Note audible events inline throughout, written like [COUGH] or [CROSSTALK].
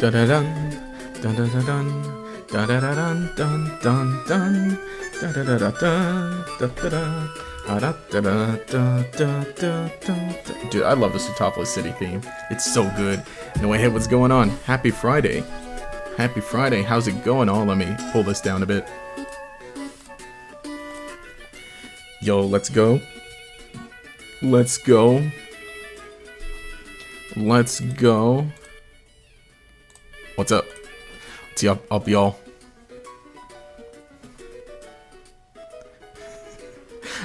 Da da dun. Dun dun dun dun. Da da da dun dun dun dun. Da da da da dun. Da da da. Da da da da da da da. Dude, I love the Sootopolis City theme. It's so good. No, hey, what's going on? Happy Friday. Happy Friday. How's it going? Oh, let me pull this down a bit. Yo, let's go. Let's go. Let's go. Up y'all?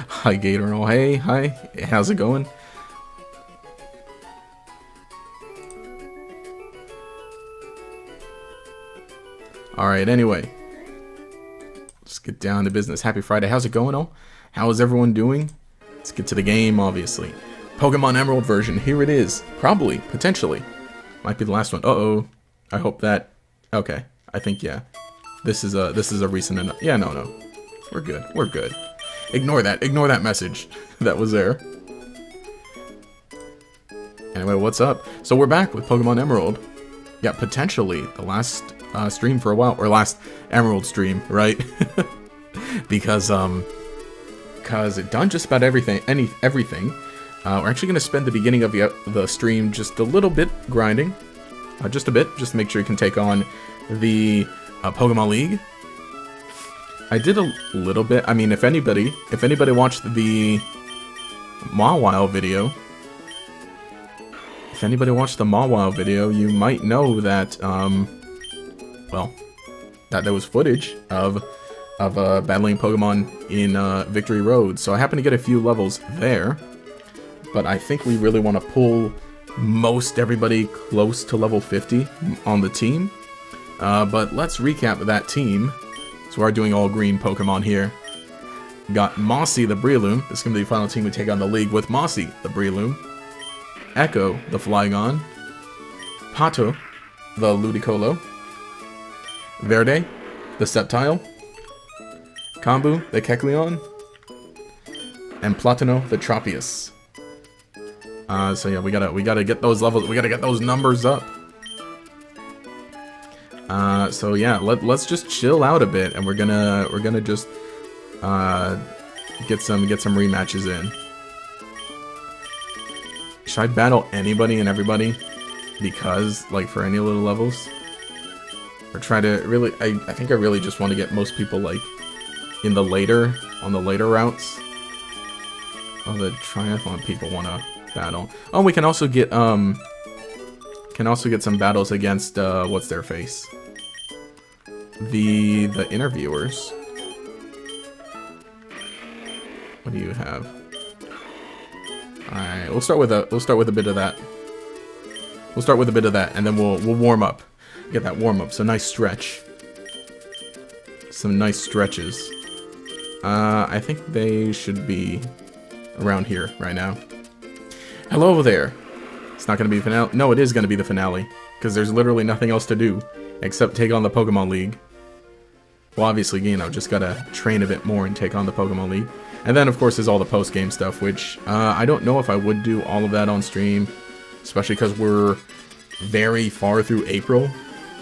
Hi, Gator. Oh, hey, hi. How's it going? Alright, anyway. Let's get down to business. Happy Friday. How's it going, oh? How is everyone doing? Let's get to the game, obviously. Pokemon Emerald version. Here it is. Probably. Potentially. Might be the last one. Uh-oh. I hope that... Okay. I think, yeah. This is a this is a recent enough. Yeah, no, no. We're good. We're good. Ignore that. Ignore that message [LAUGHS] that was there. Anyway, what's up? So we're back with Pokemon Emerald. Yeah, potentially the last uh, stream for a while, or last Emerald stream, right? [LAUGHS] because um, because it done just about everything, any everything. Uh, we're actually gonna spend the beginning of the the stream just a little bit grinding, uh, just a bit, just to make sure you can take on the uh, Pokemon League. I did a little bit. I mean, if anybody, if anybody watched the Mawile video, if anybody watched the Mawile video, you might know that, um, well, that there was footage of of uh, battling Pokemon in uh, Victory Road. So I happened to get a few levels there, but I think we really want to pull most everybody close to level 50 on the team. Uh, but let's recap that team. So we're doing all green Pokemon here. Got Mossy the Breloom. This is going to be the final team we take on the league with Mossy the Breloom. Echo the Flygon. Pato the Ludicolo. Verde the Sceptile. Kambu the Kecleon. And Platino the Tropius. Uh, so yeah, we gotta we gotta get those levels. We gotta get those numbers up. Uh, so yeah, let let's just chill out a bit, and we're gonna we're gonna just uh get some get some rematches in. Should I battle anybody and everybody? Because like for any little levels, or try to really? I I think I really just want to get most people like in the later on the later routes. Oh, the triathlon people want to battle. Oh, we can also get um can also get some battles against uh what's their face? The the interviewers. What do you have? Alright, we'll start with a we'll start with a bit of that. We'll start with a bit of that and then we'll we'll warm up. Get that warm up. So nice stretch. Some nice stretches. Uh I think they should be around here right now. Hello there. It's not going to be finale. No, it is going to be the finale. Because there's literally nothing else to do except take on the Pokemon League. Well, obviously, you know, just got to train a bit more and take on the Pokemon League. And then, of course, there's all the post-game stuff, which uh, I don't know if I would do all of that on stream. Especially because we're very far through April.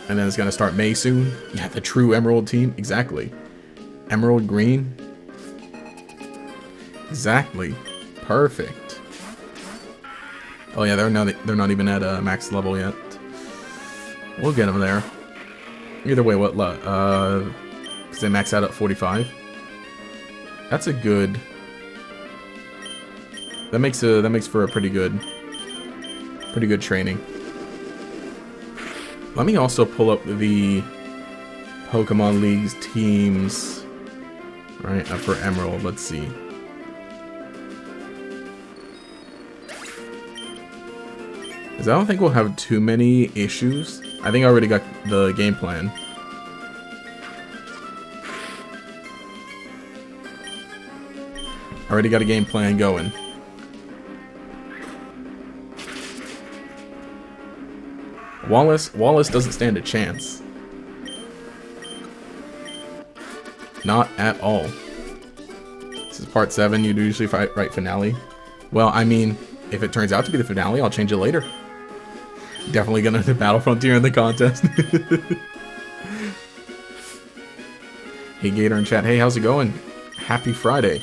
And then it's going to start May soon. Yeah, the true Emerald team. Exactly. Emerald Green. Exactly. Perfect. Oh yeah, they're not they're not even at a uh, max level yet. We'll get them there. Either way, what uh, because they max out at 45. That's a good. That makes a that makes for a pretty good, pretty good training. Let me also pull up the Pokemon League's teams. Right, uh, for Emerald, let's see. Because I don't think we'll have too many issues. I think I already got the game plan. Already got a game plan going. Wallace, Wallace doesn't stand a chance. Not at all. This is part 7, You'd usually write finale. Well, I mean, if it turns out to be the finale, I'll change it later. Definitely gonna [LAUGHS] Battle Frontier in the contest. [LAUGHS] hey Gator in chat, hey, how's it going? Happy Friday.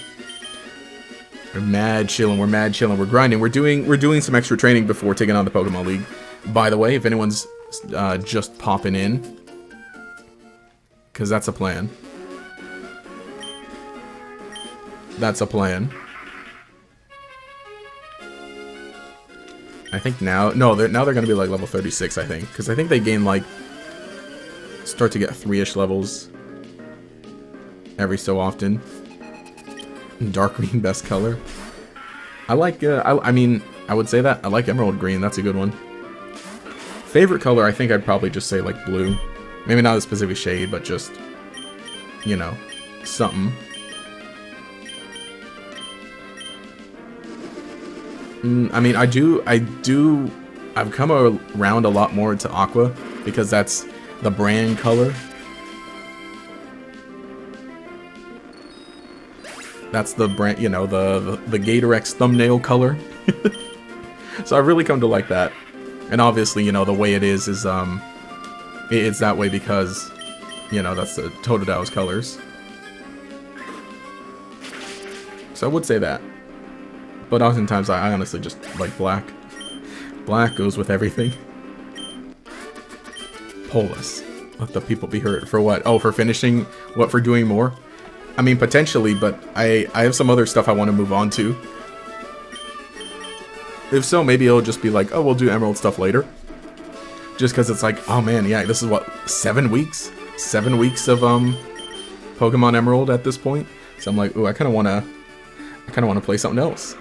We're mad chilling, we're mad chilling, we're grinding. We're doing we're doing some extra training before taking on the Pokemon League. By the way, if anyone's uh, just popping in, because that's a plan. That's a plan. I think now, no, they're, now they're going to be like level 36, I think. Because I think they gain like, start to get three-ish levels every so often. [LAUGHS] Dark green, best color. I like, uh, I, I mean, I would say that. I like emerald green, that's a good one. Favorite color, I think I'd probably just say like blue. Maybe not a specific shade, but just, you know, something. Mm, I mean, I do, I do, I've come around a lot more to Aqua because that's the brand color. That's the brand, you know, the, the, the thumbnail color. [LAUGHS] so I've really come to like that. And obviously, you know, the way it is is, um, it's that way because, you know, that's the Totodile's colors. So I would say that. But oftentimes I honestly just like black. Black goes with everything. Polus. Let the people be hurt. For what? Oh, for finishing? What, for doing more? I mean, potentially, but I, I have some other stuff I want to move on to. If so, maybe it'll just be like, oh, we'll do Emerald stuff later. Just because it's like, oh man, yeah, this is what, seven weeks? Seven weeks of, um, Pokemon Emerald at this point? So I'm like, ooh, I kind of want to, I kind of want to play something else.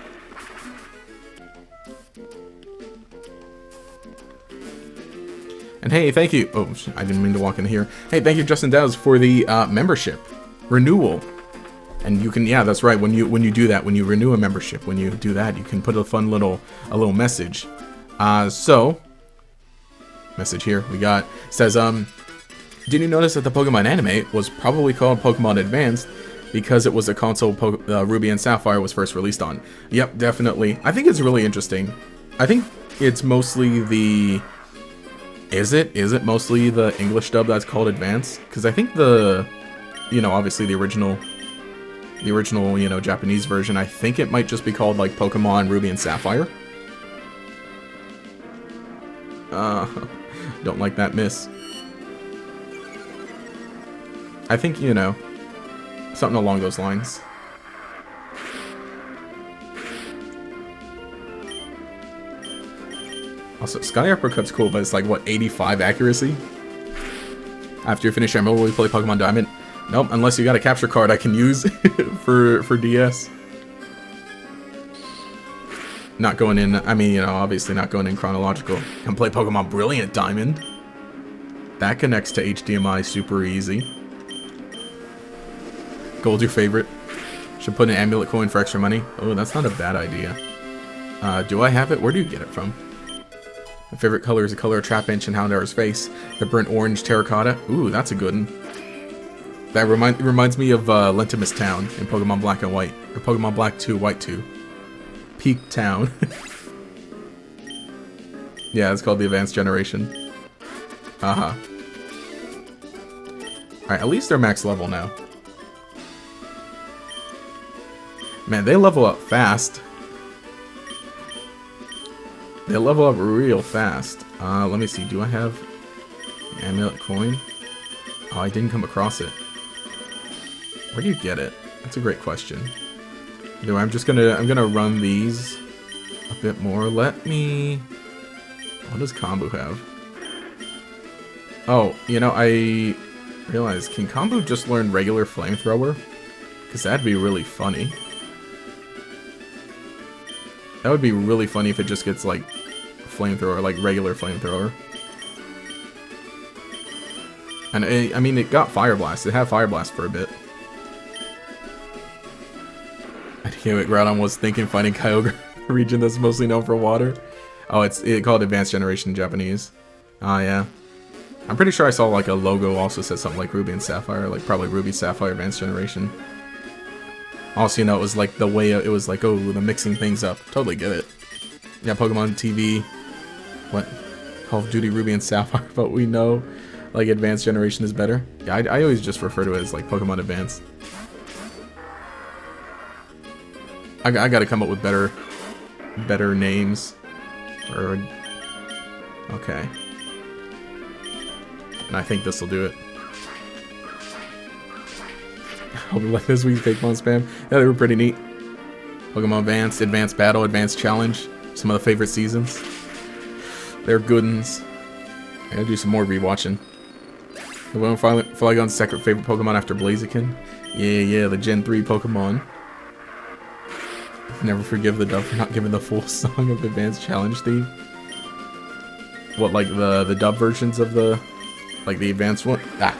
And hey, thank you. Oh, I didn't mean to walk in here. Hey, thank you, Justin Dowes, for the uh, membership renewal. And you can, yeah, that's right. When you when you do that, when you renew a membership, when you do that, you can put a fun little a little message. Uh, so, message here we got says, um, did you notice that the Pokemon anime was probably called Pokemon Advanced because it was a console po uh, Ruby and Sapphire was first released on? Yep, definitely. I think it's really interesting. I think it's mostly the is it? Is it mostly the English dub that's called Advance? Because I think the, you know, obviously the original, the original, you know, Japanese version, I think it might just be called, like, Pokemon Ruby and Sapphire. Uh, [LAUGHS] don't like that miss. I think, you know, something along those lines. Also, Sky Uppercut's cool, but it's like, what, 85 accuracy? After you finish Emerald, will you play Pokemon Diamond? Nope, unless you got a capture card I can use [LAUGHS] for, for DS. Not going in, I mean, you know, obviously not going in chronological. Can play Pokemon Brilliant Diamond. That connects to HDMI super easy. Gold's your favorite. Should put an amulet coin for extra money. Oh, that's not a bad idea. Uh, do I have it? Where do you get it from? My favorite color is the color of Trapinch and Houndour's face. The burnt orange terracotta. Ooh, that's a good one. That remind, reminds me of uh, Lentimar Town in Pokemon Black and White. Or Pokemon Black 2, White 2. Peak Town. [LAUGHS] yeah, it's called the Advanced Generation. Uh-huh. Alright, at least they're max level now. Man, they level up fast. They level up real fast. Uh, let me see. Do I have amulet coin? Oh, I didn't come across it. Where do you get it? That's a great question. Anyway, I'm just gonna I'm gonna run these a bit more. Let me. What does Kombu have? Oh, you know, I realized can Kombu just learn regular flamethrower? Because that'd be really funny. That would be really funny if it just gets, like, flamethrower, like regular flamethrower. And, it, I mean, it got Fire Blast. It had Fire Blast for a bit. I can't wait, Groudon was thinking finding Kyogre [LAUGHS] region that's mostly known for water. Oh, it's it called Advanced Generation Japanese. Ah, yeah. I'm pretty sure I saw, like, a logo also said something like Ruby and Sapphire, like probably Ruby, Sapphire, Advanced Generation. Also, you know, it was like the way it was like, oh, the mixing things up. Totally get it. Yeah, Pokemon TV. What? Call of Duty Ruby and Sapphire, [LAUGHS] but we know like Advanced Generation is better. Yeah, I, I always just refer to it as like Pokemon Advanced. I, I gotta come up with better, better names. Or, okay. And I think this will do it. [LAUGHS] Be like this week's Pokemon spam. Yeah, they were pretty neat. Pokemon Advanced, Advanced Battle, Advanced Challenge. Some of the favorite seasons. They're good ones. I gotta do some more rewatching. The one Flygon's second favorite Pokemon after Blaziken. Yeah, yeah, the Gen 3 Pokemon. Never forgive the dub for not giving the full [LAUGHS] song of the Advanced Challenge theme. What, like the the dub versions of the, like the advanced one? Ah,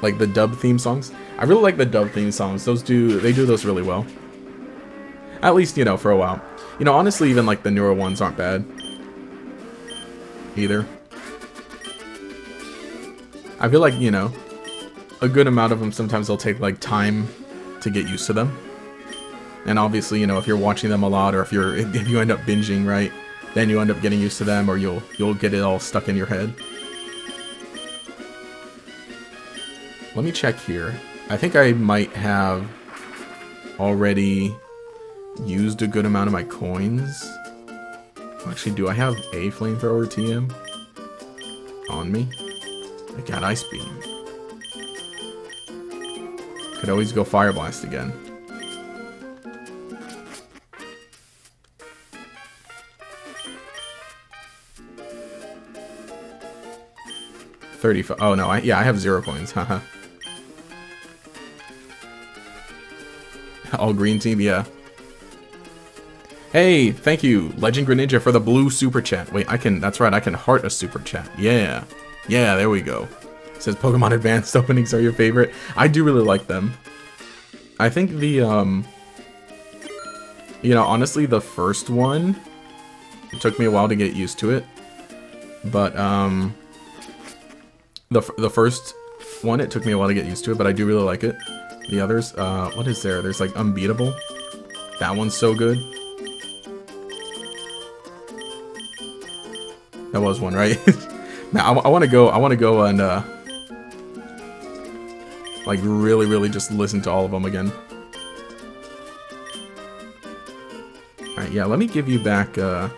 like the dub theme songs. I really like the dub theme songs. Those do they do those really well. At least you know for a while. You know, honestly, even like the newer ones aren't bad either. I feel like you know, a good amount of them sometimes they'll take like time to get used to them. And obviously, you know, if you're watching them a lot or if you're if you end up binging, right, then you end up getting used to them or you'll you'll get it all stuck in your head. Let me check here. I think I might have already used a good amount of my coins. Actually, do I have a flamethrower TM on me? I got Ice Beam. Could always go Fire Blast again. 35. Oh, no. I, yeah, I have zero coins. Haha. [LAUGHS] All green team, yeah. Hey, thank you, Legend Greninja, for the blue super chat. Wait, I can, that's right, I can heart a super chat. Yeah. Yeah, there we go. It says Pokemon Advanced [LAUGHS] openings are your favorite. I do really like them. I think the, um... You know, honestly, the first one, it took me a while to get used to it. But, um the, the first one, it took me a while to get used to it, but I do really like it. The others, uh, what is there? There's like Unbeatable. That one's so good. That was one, right? [LAUGHS] now I, I want to go. I want to go and uh, like really, really just listen to all of them again. All right, yeah. Let me give you back. Uh,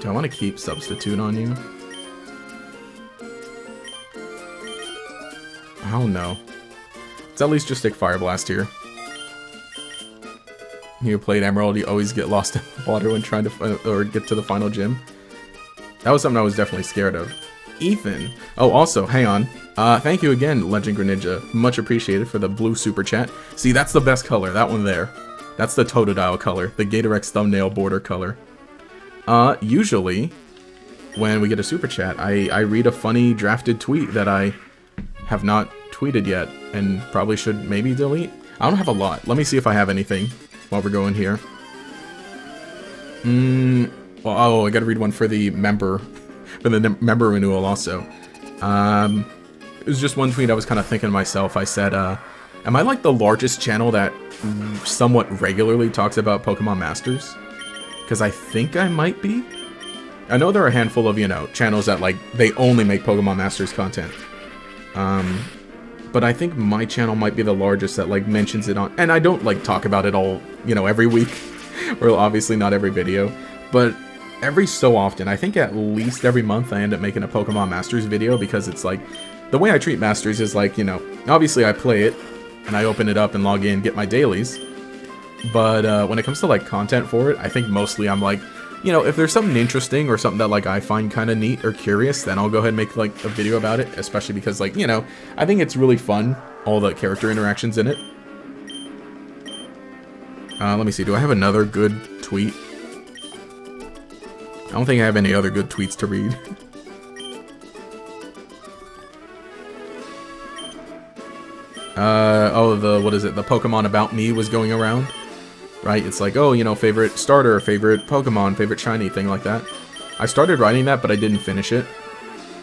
do I want to keep substitute on you? Oh no. Let's at least just stick Fire Blast here. You played Emerald, you always get lost in water when trying to or get to the final gym. That was something I was definitely scared of. Ethan. Oh, also, hang on. Uh, thank you again, Legend Greninja. Much appreciated for the blue super chat. See, that's the best color, that one there. That's the Totodile color, the Gatorex thumbnail border color. Uh, usually, when we get a super chat, I, I read a funny drafted tweet that I have not tweeted yet and probably should maybe delete. I don't have a lot. Let me see if I have anything while we're going here. Hmm. Well, oh, I gotta read one for the member, for the member renewal also. Um, it was just one tweet I was kind of thinking to myself. I said, uh, am I like the largest channel that somewhat regularly talks about Pokemon Masters? Because I think I might be. I know there are a handful of, you know, channels that, like, they only make Pokemon Masters content. Um, but I think my channel might be the largest that like mentions it on, and I don't like talk about it all, you know, every week, [LAUGHS] or obviously not every video, but every so often, I think at least every month I end up making a Pokemon Masters video because it's like, the way I treat Masters is like, you know, obviously I play it, and I open it up and log in, get my dailies, but uh, when it comes to like content for it, I think mostly I'm like, you know, if there's something interesting or something that like I find kind of neat or curious, then I'll go ahead and make like a video about it, especially because like, you know, I think it's really fun, all the character interactions in it. Uh, let me see, do I have another good tweet? I don't think I have any other good tweets to read. [LAUGHS] uh, oh, the, what is it, the Pokemon About Me was going around? right? It's like, oh, you know, favorite starter, favorite Pokemon, favorite shiny, thing like that. I started writing that, but I didn't finish it.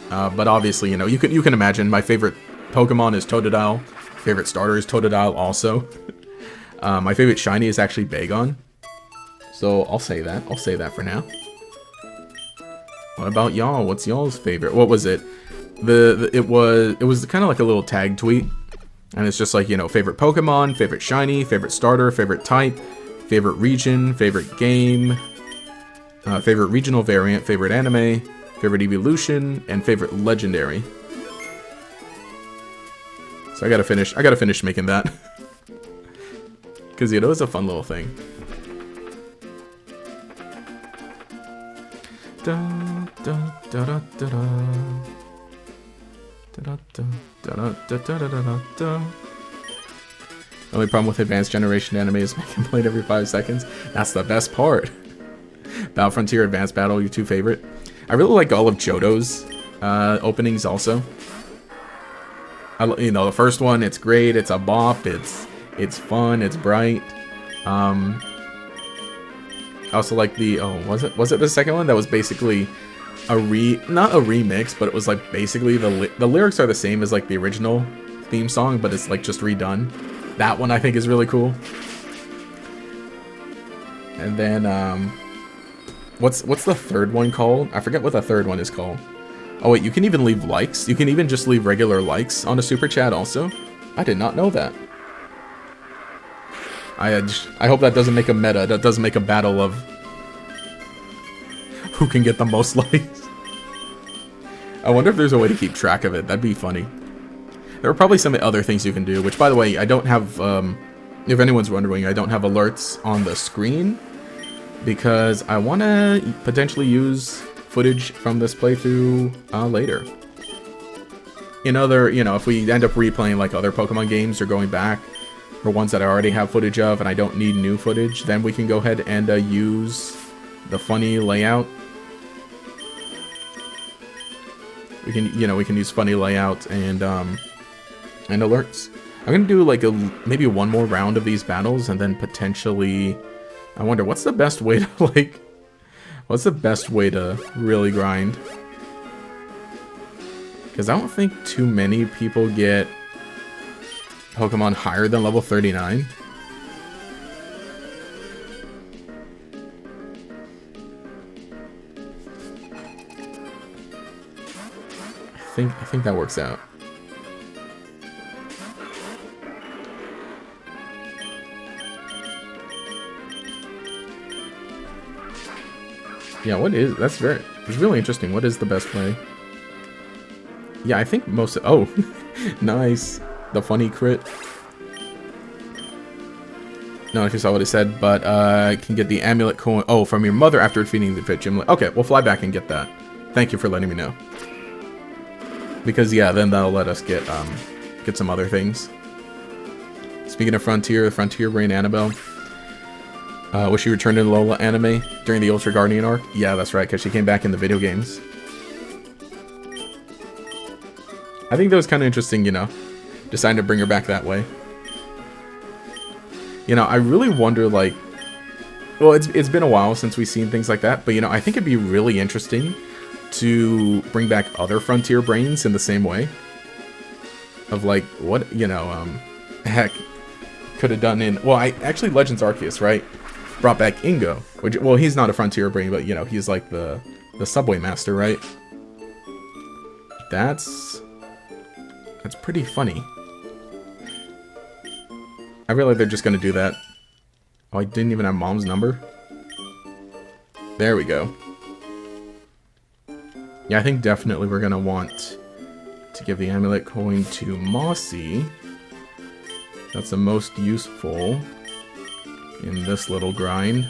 Uh, but obviously, you know, you can you can imagine my favorite Pokemon is Totodile. Favorite starter is Totodile also. [LAUGHS] uh, my favorite shiny is actually Bagon. So I'll say that. I'll say that for now. What about y'all? What's y'all's favorite? What was it? The, the it was it was kind of like a little tag tweet, and it's just like you know favorite Pokemon, favorite shiny, favorite starter, favorite type, favorite region, favorite game, uh, favorite regional variant, favorite anime, favorite evolution, and favorite legendary. So I gotta finish. I gotta finish making that [LAUGHS] because you know it's a fun little thing. The only problem with advanced generation anime is making played every five seconds. That's the best part. Battle Frontier, Advanced Battle, your two favorite. I really like all of Johto's uh, openings also. I, you know, the first one, it's great, it's a bop, it's it's fun, it's bright. Um, I also like the, oh, was it was it the second one? That was basically a re, not a remix, but it was like basically the, the lyrics are the same as like the original theme song, but it's like just redone. That one I think is really cool. And then, um, what's what's the third one called? I forget what the third one is called. Oh wait, you can even leave likes. You can even just leave regular likes on a super chat also. I did not know that. I I hope that doesn't make a meta. That doesn't make a battle of who can get the most [LAUGHS] likes. I wonder if there's a way to keep track of it. That'd be funny. There are probably some other things you can do, which, by the way, I don't have, um, if anyone's wondering, I don't have alerts on the screen because I want to potentially use footage from this playthrough uh, later. In other, you know, if we end up replaying like other Pokemon games or going back, or ones that I already have footage of and I don't need new footage, then we can go ahead and uh, use the funny layout. We can, you know, we can use funny layout and, um, and alerts. I'm gonna do like a, maybe one more round of these battles and then potentially, I wonder what's the best way [LAUGHS] to like, what's the best way to really grind? Because I don't think too many people get Pokemon higher than level 39. I think I think that works out. Yeah, what is that's very it's really interesting. What is the best way? Yeah, I think most oh [LAUGHS] nice the funny crit. No, if you saw what it said, but uh, can get the amulet coin. Oh, from your mother after defeating the fit. Okay, we'll fly back and get that. Thank you for letting me know. Because yeah, then that'll let us get um get some other things. Speaking of Frontier, Frontier Brain Annabelle. Uh, was she returned in Alola anime during the Ultra Guardian arc? Yeah, that's right, because she came back in the video games. I think that was kind of interesting, you know, deciding to bring her back that way. You know, I really wonder, like, well, it's, it's been a while since we've seen things like that, but, you know, I think it'd be really interesting to bring back other Frontier brains in the same way. Of, like, what, you know, um, [LAUGHS] heck, could have done in, well, I actually, Legends Arceus, right, brought back Ingo, which, well, he's not a Frontier brain, but, you know, he's like the, the Subway Master, right? That's, that's pretty funny. I feel like they're just gonna do that. Oh, I didn't even have mom's number? There we go. Yeah, I think definitely we're gonna want to give the amulet coin to Mossy. That's the most useful in this little grind.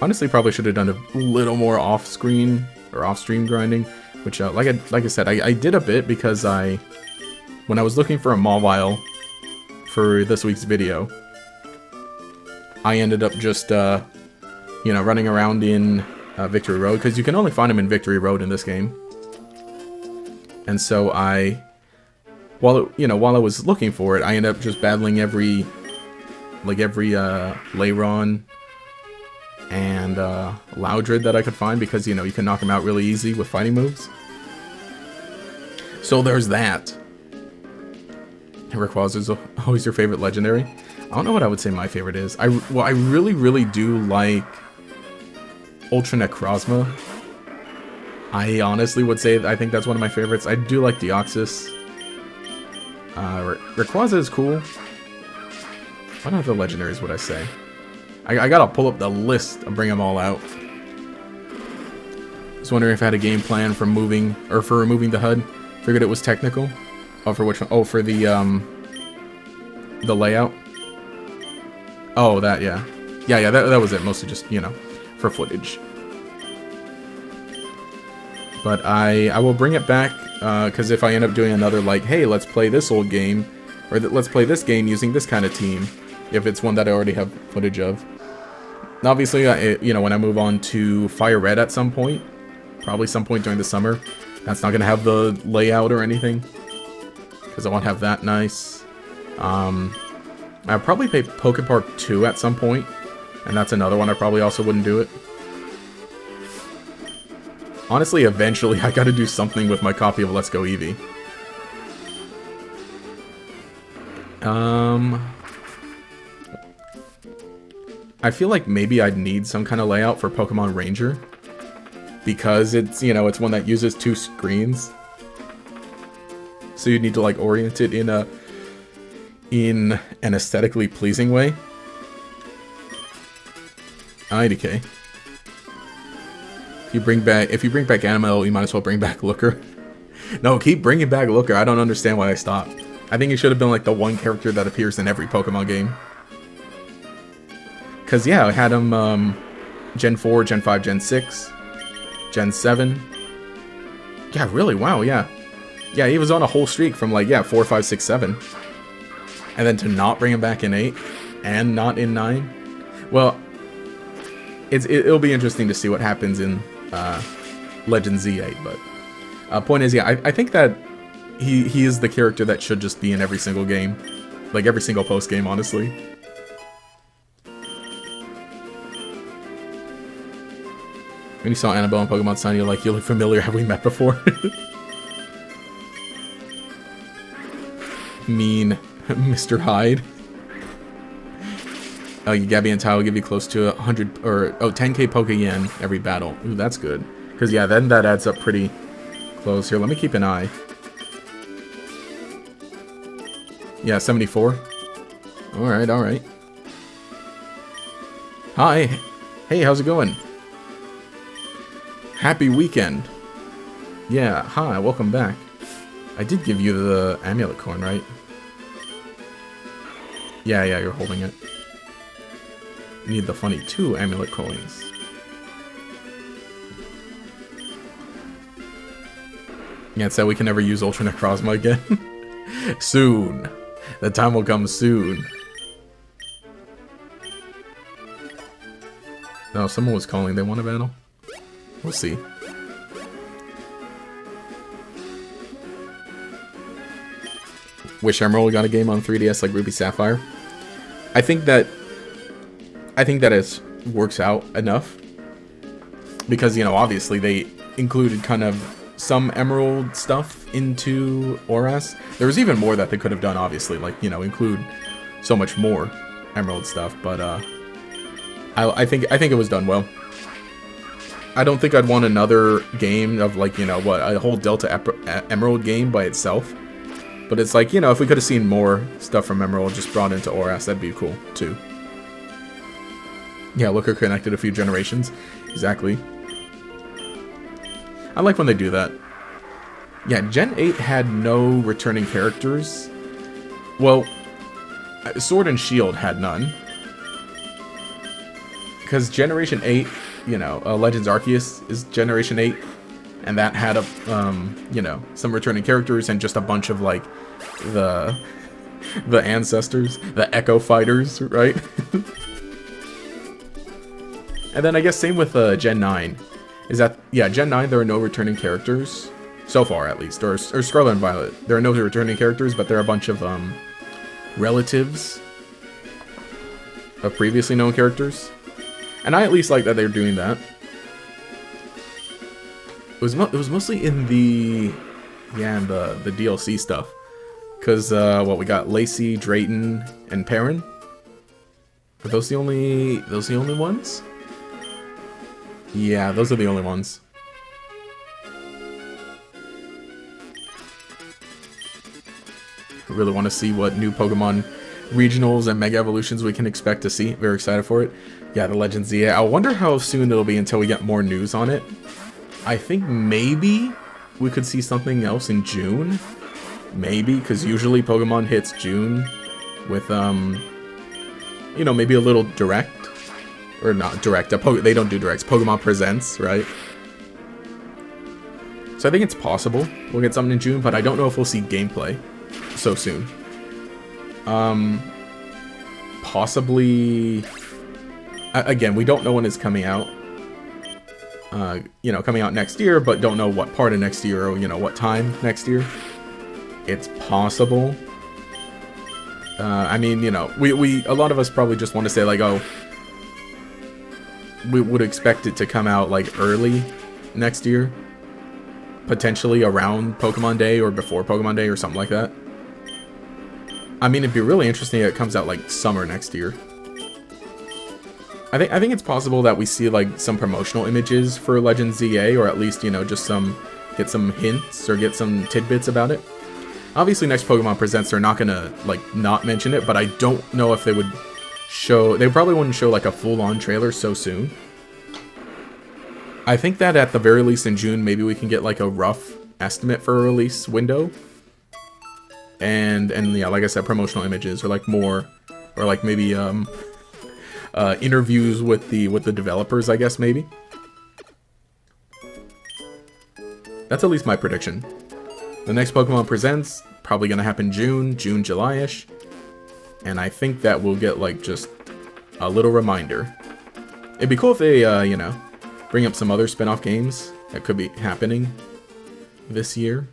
Honestly, probably should have done a little more off-screen or off-stream grinding, which, uh, like I like I said, I, I did a bit because I when I was looking for a Mawile for this week's video, I ended up just, uh, you know, running around in uh, Victory Road, because you can only find them in Victory Road in this game. And so I, while, it, you know, while I was looking for it, I ended up just battling every, like every, uh, Lairon and, uh, Loudred that I could find, because, you know, you can knock them out really easy with fighting moves. So there's that. Rayquaza is always your favorite legendary. I don't know what I would say my favorite is. I well, I really, really do like Ultra Necrozma. I honestly would say I think that's one of my favorites. I do like Deoxys. Uh, Rayquaza is cool. What other legendaries would I say? I, I gotta pull up the list and bring them all out. Just wondering if I had a game plan for moving, or for removing the HUD. Figured it was technical. Oh, for which one? Oh, for the, um, the layout. Oh, that, yeah. Yeah, yeah, that, that was it. Mostly just, you know, for footage. But I, I will bring it back, because uh, if I end up doing another, like, hey, let's play this old game, or let's play this game using this kind of team, if it's one that I already have footage of. Obviously, I, you know, when I move on to Fire Red at some point, probably some point during the summer, that's not going to have the layout or anything, because I won't have that nice. Um, I'll probably play Pokepark 2 at some point, and that's another one I probably also wouldn't do it. Honestly, eventually [LAUGHS] I gotta do something with my copy of Let's Go Eevee. Um... I feel like maybe I'd need some kind of layout for Pokemon Ranger. Because it's, you know, it's one that uses two screens. So you need to, like, orient it in a... in an aesthetically pleasing way. IDK. If you bring back if you bring back Animal, you might as well bring back Looker. [LAUGHS] no, keep bringing back Looker. I don't understand why I stopped. I think it should have been like the one character that appears in every Pokemon game. Cause yeah, I had him um, Gen 4, Gen 5, Gen 6, Gen 7. Yeah, really? Wow, yeah. Yeah, he was on a whole streak from like, yeah, 4, 5, 6, 7. And then to not bring him back in 8 and not in 9. Well, it's, it, will be interesting to see what happens in uh, Legend ZA. But uh, point is, yeah, I, I think that he he is the character that should just be in every single game, like every single post game, honestly. When you saw Annabelle in Pokemon Sun, you're like, you look familiar. Have we met before? [LAUGHS] mean [LAUGHS] Mr. Hyde. Uh, Gabby and Ty will give you close to 100 or oh 10k Poke Yen every battle. Ooh, that's good. Because yeah, then that adds up pretty close. Here, let me keep an eye. Yeah, 74. Alright, alright. Hi. Hey, how's it going? Happy weekend. Yeah, hi, welcome back. I did give you the amulet coin, right? Yeah, yeah, you're holding it need the funny two amulet coins. It said we can never use Ultra Necrozma again. [LAUGHS] soon. The time will come soon. No, someone was calling. They want a battle? We'll see. Wish Emerald got a game on 3DS like Ruby Sapphire. I think that I think that it works out enough because you know obviously they included kind of some emerald stuff into ORAS. There was even more that they could have done obviously like you know include so much more emerald stuff but uh I, I think I think it was done well. I don't think I'd want another game of like you know what a whole Delta Emerald game by itself. But it's like, you know, if we could have seen more stuff from Emerald just brought into ORAS, that'd be cool, too. Yeah, Looker connected a few generations. Exactly. I like when they do that. Yeah, Gen 8 had no returning characters. Well, Sword and Shield had none. Because Generation 8, you know, uh, Legends Arceus is Generation 8. And that had, a, um, you know, some returning characters and just a bunch of, like, the... The ancestors, the Echo Fighters, right? [LAUGHS] And then I guess same with uh, Gen 9. Is that, yeah, Gen 9, there are no returning characters. So far, at least. Or, or Scarlet and Violet. There are no returning characters, but there are a bunch of um, relatives of previously known characters. And I at least like that they're doing that. It was, it was mostly in the, yeah, the, the DLC stuff. Because, uh, what, we got Lacey, Drayton, and Perrin? Are those the only, those the only ones? Yeah, those are the only ones. I really want to see what new Pokemon regionals and Mega Evolutions we can expect to see. Very excited for it. Yeah, the Legends ZA. I wonder how soon it'll be until we get more news on it. I think maybe we could see something else in June. Maybe, because usually Pokemon hits June with, um, you know, maybe a little direct. Or not direct, they don't do directs. Pokemon Presents, right? So I think it's possible we'll get something in June, but I don't know if we'll see gameplay so soon. Um, possibly... Again, we don't know when it's coming out. Uh, you know, coming out next year, but don't know what part of next year or, you know, what time next year. It's possible. Uh, I mean, you know, we, we, a lot of us probably just want to say, like, oh, we would expect it to come out, like, early next year. Potentially around Pokemon Day or before Pokemon Day or something like that. I mean, it'd be really interesting if it comes out like summer next year. I think I think it's possible that we see like some promotional images for Legend ZA, or at least you know just some get some hints or get some tidbits about it. Obviously, next Pokemon Presents they're not gonna like not mention it, but I don't know if they would show. They probably wouldn't show like a full-on trailer so soon. I think that at the very least in June, maybe we can get like a rough estimate for a release window and and yeah, like I said, promotional images or like more, or like maybe um, uh, interviews with the with the developers, I guess maybe. That's at least my prediction. The next Pokemon Presents probably gonna happen June, June, July-ish, and I think that we'll get like just a little reminder. It'd be cool if they, uh, you know, bring up some other spin-off games that could be happening this year.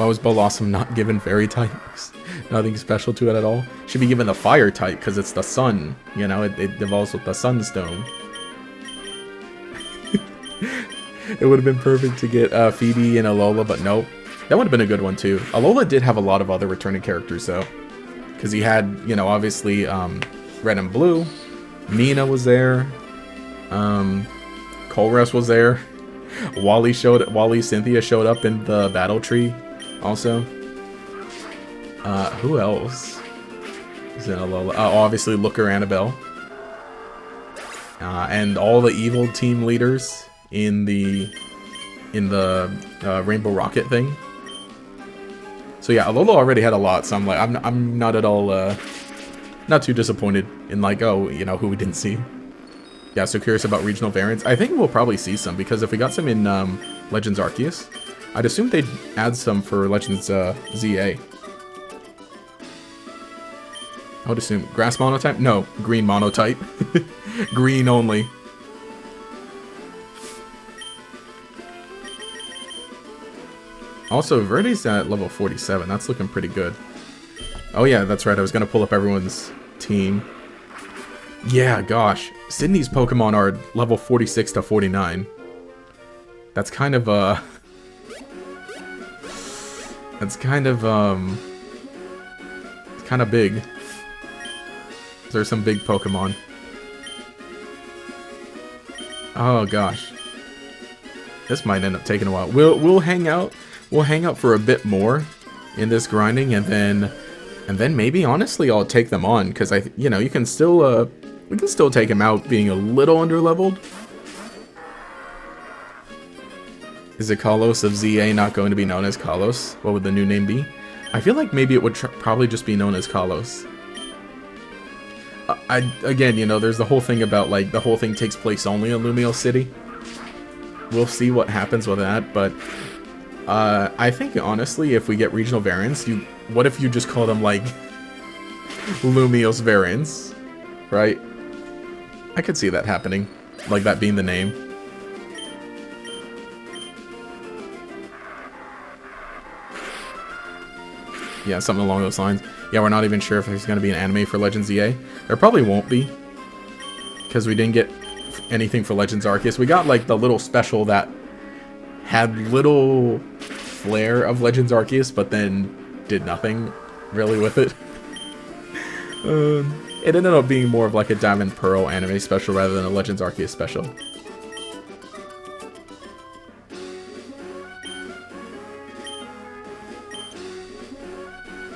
Why was Bellossom not given fairy types? [LAUGHS] Nothing special to it at all. Should be given the fire type because it's the sun. You know, it, it evolves with the sunstone. [LAUGHS] it would have been perfect to get uh, Phoebe and Alola, but nope. That would have been a good one too. Alola did have a lot of other returning characters though. Because he had, you know, obviously um, Red and Blue. Nina was there. Um, Colress was there. [LAUGHS] Wally showed Wally Cynthia showed up in the battle tree also. Uh, who else is? Uh, obviously, Looker Annabelle. Uh, and all the evil team leaders in the in the uh, Rainbow Rocket thing. So yeah, Alola already had a lot, so I'm like, I'm, I'm not at all, uh, not too disappointed in like, oh, you know, who we didn't see. Yeah, so curious about regional variants. I think we'll probably see some, because if we got some in um, Legends Arceus, I'd assume they'd add some for Legends uh, ZA. I would assume grass monotype? No, green monotype. [LAUGHS] green only. Also, Verde's at level 47. That's looking pretty good. Oh yeah, that's right. I was going to pull up everyone's team. Yeah, gosh. Sidney's Pokemon are level 46 to 49. That's kind of, uh... It's kind of, um... It's kind of big. There's some big Pokemon. Oh, gosh. This might end up taking a while. We'll, we'll hang out. We'll hang out for a bit more in this grinding, and then... And then maybe, honestly, I'll take them on, because I, you know, you can still, uh... We can still take him out being a little underleveled. Is it Kalos of ZA not going to be known as Kalos? What would the new name be? I feel like maybe it would probably just be known as Kalos. Uh, I, again, you know, there's the whole thing about, like, the whole thing takes place only in Lumiose City. We'll see what happens with that, but uh, I think, honestly, if we get regional variants, you, what if you just call them, like, [LAUGHS] Lumiose variants, right? I could see that happening, like that being the name. Yeah, something along those lines. Yeah, we're not even sure if there's going to be an anime for Legends ZA. There probably won't be. Because we didn't get anything for Legends Arceus. We got, like, the little special that had little flair of Legends Arceus, but then did nothing really with it. [LAUGHS] um, it ended up being more of like a Diamond Pearl anime special rather than a Legends Arceus special.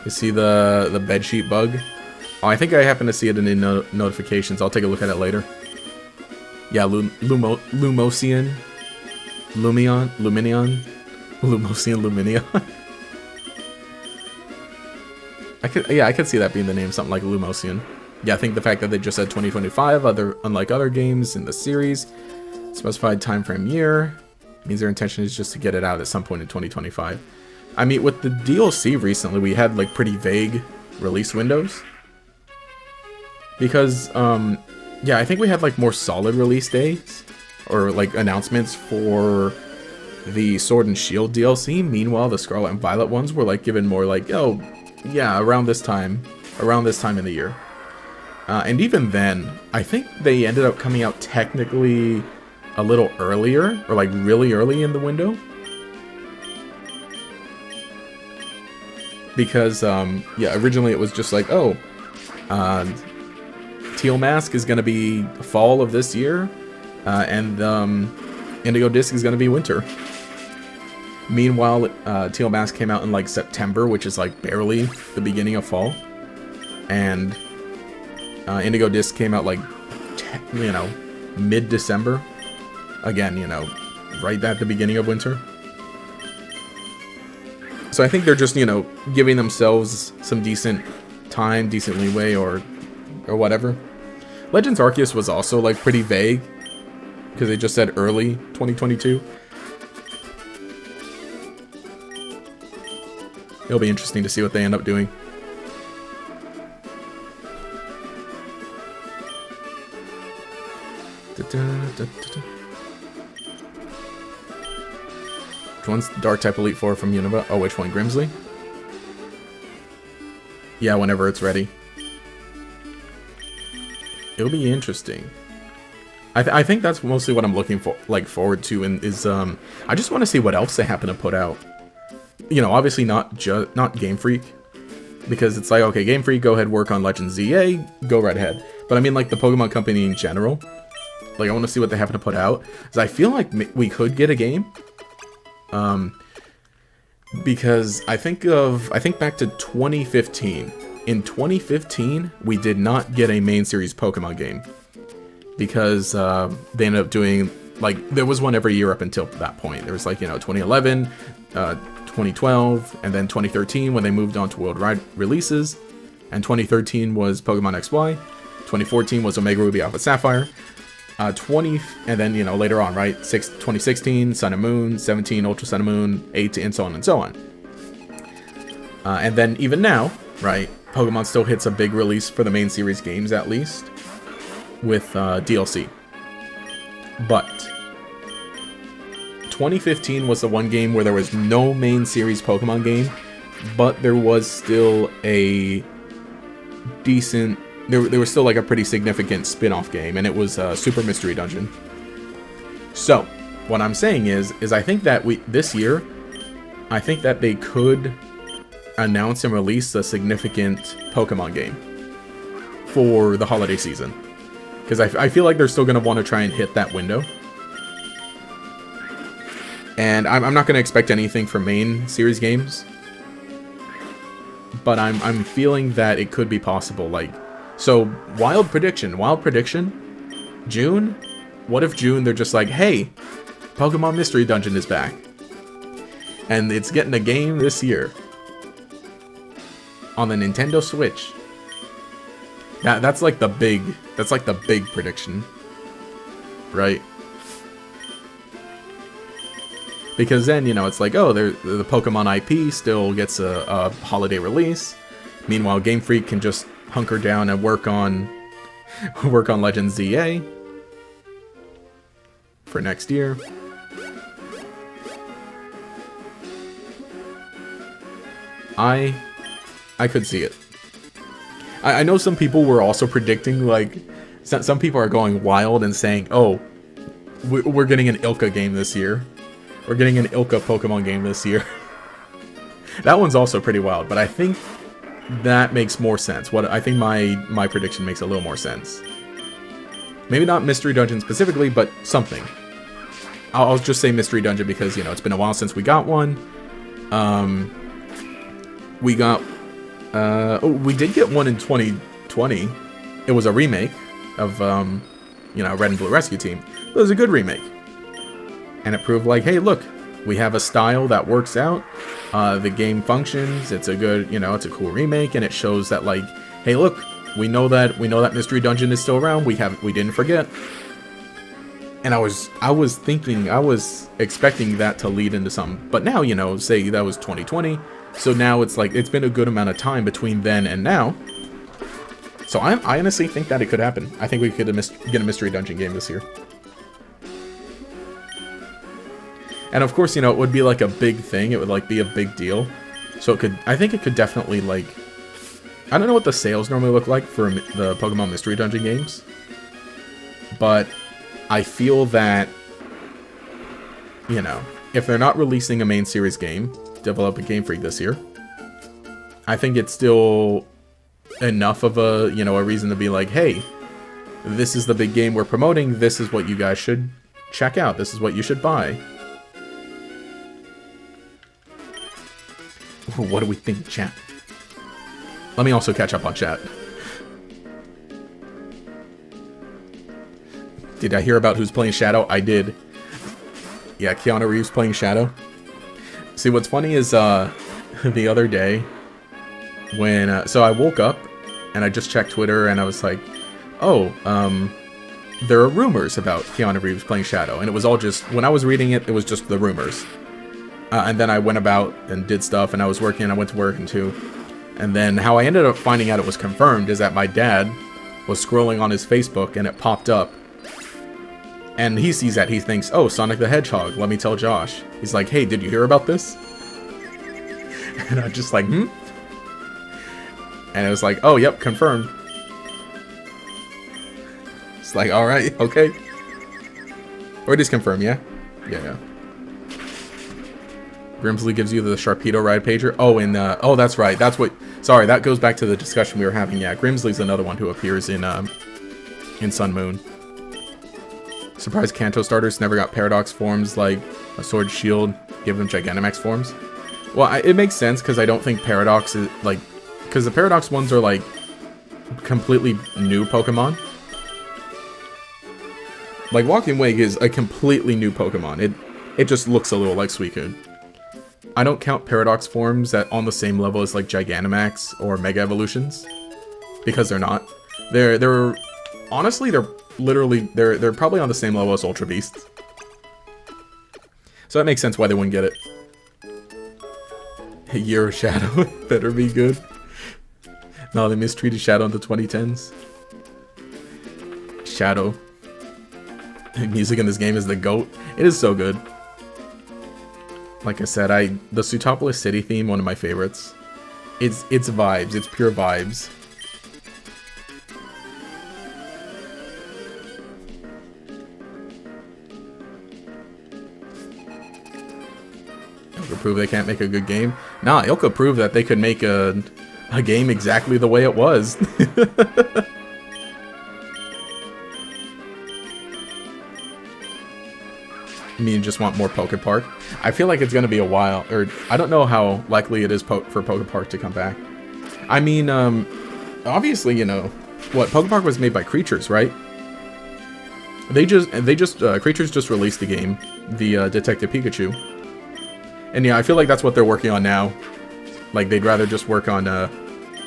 You see the the bedsheet bug? Oh, I think I happen to see it in the no notifications. I'll take a look at it later. Yeah, Lu Lumo Lumosian. Lumion? Luminion? [LAUGHS] Lumosian Luminion? [LAUGHS] I could, yeah, I could see that being the name, something like Lumosian. Yeah, I think the fact that they just said 2025, other unlike other games in the series, specified time frame year, means their intention is just to get it out at some point in 2025. I mean, with the DLC recently, we had like pretty vague release windows. Because, um, yeah, I think we had like more solid release dates or like announcements for the Sword and Shield DLC. Meanwhile, the Scarlet and Violet ones were like given more like, oh, yeah, around this time, around this time in the year. Uh, and even then, I think they ended up coming out technically a little earlier, or like really early in the window. Because, um, yeah, originally it was just like, oh, uh, Teal Mask is going to be fall of this year, uh, and um, Indigo Disc is going to be winter. Meanwhile, uh, Teal Mask came out in like September, which is like barely the beginning of fall. And uh, Indigo Disc came out like, you know, mid-December. Again, you know, right at the beginning of winter. So I think they're just, you know, giving themselves some decent time, decent leeway, or or whatever. Legends Arceus was also like pretty vague because they just said early 2022. It'll be interesting to see what they end up doing. Which one's Dark type Elite Four from Unova? Oh, which one? Grimsley? Yeah, whenever it's ready. It'll be interesting. I, th I think that's mostly what I'm looking for, like forward to, and is um, I just want to see what else they happen to put out you know, obviously not just not Game Freak, because it's like, okay, Game Freak, go ahead, work on Legend ZA, go right ahead. But I mean, like, the Pokemon Company in general. Like, I want to see what they happen to put out. Because I feel like we could get a game. Um, because I think of, I think back to 2015. In 2015, we did not get a main series Pokemon game. Because uh, they ended up doing, like, there was one every year up until that point. There was, like, you know, 2011, uh, 2012, and then 2013 when they moved on to worldwide releases, and 2013 was Pokemon XY, 2014 was Omega Ruby Alpha Sapphire, uh, 20, and then, you know, later on, right, Six, 2016, Sun and Moon, 17, Ultra Sun and Moon, 8, and so on and so on. Uh, and then even now, right, Pokemon still hits a big release for the main series games, at least, with uh, DLC. But 2015 was the one game where there was no main series Pokemon game, but there was still a decent. There, there was still like a pretty significant spin-off game, and it was uh, Super Mystery Dungeon. So, what I'm saying is, is I think that we this year, I think that they could announce and release a significant Pokemon game for the holiday season. Because I, I feel like they're still going to want to try and hit that window. And I'm, I'm not going to expect anything from main series games. But I'm, I'm feeling that it could be possible. Like, so, wild prediction. Wild prediction. June? What if June they're just like, hey, Pokemon Mystery Dungeon is back. And it's getting a game this year. On the Nintendo Switch. That, that's like the big, that's like the big prediction. Right? Because then, you know, it's like, oh, the Pokemon IP still gets a, a holiday release. Meanwhile, Game Freak can just hunker down and work on [LAUGHS] work on Legends ZA for next year. I I could see it. I, I know some people were also predicting like some, some people are going wild and saying, "Oh, we're getting an ILCA game this year." we're getting an ILCA Pokemon game this year. [LAUGHS] that one's also pretty wild, but I think that makes more sense. What I think my my prediction makes a little more sense. Maybe not Mystery Dungeon specifically, but something. I'll, I'll just say Mystery Dungeon because, you know, it's been a while since we got one. Um, we got... Uh, oh, we did get one in 2020. It was a remake of, um, you know, Red and Blue Rescue Team. It was a good remake. And it proved like, hey, look, we have a style that works out. Uh, the game functions. It's a good, you know, it's a cool remake, and it shows that like, hey, look, we know that we know that Mystery Dungeon is still around. We have we didn't forget. And I was I was thinking I was expecting that to lead into something. But now, you know, say that was 2020. So now it's like it's been a good amount of time between then and now. So I, I honestly think that it could happen. I think we could get a Mystery Dungeon game this year. And of course, you know, it would be like a big thing. It would like be a big deal. So it could, I think it could definitely like I don't know what the sales normally look like for the Pokemon Mystery Dungeon games, but I feel that, you know, if they're not releasing a main series game, develop a Game Freak this year, I think it's still enough of a, you know, a reason to be like, hey, this is the big game we're promoting, this is what you guys should check out, this is what you should buy. [LAUGHS] What do we think, chat? Let me also catch up on chat. Did I hear about who's playing Shadow? I did. Yeah, Keanu Reeves playing Shadow. See, what's funny is, uh, [LAUGHS] the other day, when, uh, so I woke up, and I just checked Twitter, and I was like, oh, um, there are rumors about Keanu Reeves playing Shadow, and it was all just, when I was reading it, it was just the rumors. Uh, and then I went about and did stuff, and I was working, and I went to work, and too. And then how I ended up finding out it was confirmed is that my dad was scrolling on his Facebook and it popped up. And he sees that, he thinks, oh, Sonic the Hedgehog, let me tell Josh. He's like, hey, did you hear about this? [LAUGHS] And I'm just like, hmm? And it was like, oh, yep, confirmed. It's like, alright, okay. Or it is confirmed, yeah? Yeah, yeah. Grimsley gives you the Sharpedo ride pager. Oh, and, uh, oh, that's right. That's what, sorry, that goes back to the discussion we were having. Yeah, Grimsley's another one who appears in, um, in Sun Moon. Surprise Kanto starters never got Paradox forms like a Sword Shield, give them Gigantamax forms. Well, I, it makes sense because I don't think Paradox is, like, because the Paradox ones are, like, completely new Pokemon. Like, Walking Wake is a completely new Pokemon. It it just looks a little like Suicune. I don't count Paradox forms at on the same level as like Gigantamax or Mega Evolutions because they're not. They're they're honestly they're literally they're they're probably on the same level as Ultra Beasts. So that makes sense why they wouldn't get it. A year of Shadow [LAUGHS] better be good. No, they mistreated Shadow in the 2010s. Shadow. [LAUGHS] Music in this game is the GOAT. It is so good. Like I said, I the Sootopolis City theme, one of my favorites. It's it's vibes, it's pure vibes. ILCA prove they can't make a good game? Nah, ILCA proved that they could make a, a game exactly the way it was. [LAUGHS] me just want more Poke Park. I feel like it's going to be a while, or I don't know how likely it is po for Poke Park to come back. I mean, um, obviously, you know, what, Poke Park was made by Creatures, right? They just, they just, uh, Creatures just released the game, the uh, Detective Pikachu. And yeah, I feel like that's what they're working on now. Like, they'd rather just work on, uh,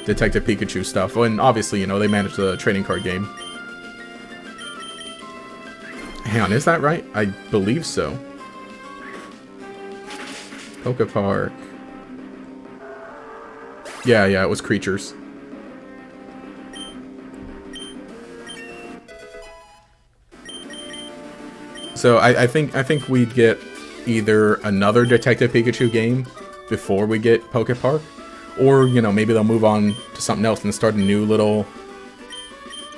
Detective Pikachu stuff. And obviously, you know, they manage the trading card game. Hang on, is that right? I believe so. Poke Park. Yeah, yeah, it was creatures. So I, I think I think we'd get either another Detective Pikachu game before we get Poke Park, or you know maybe they'll move on to something else and start a new little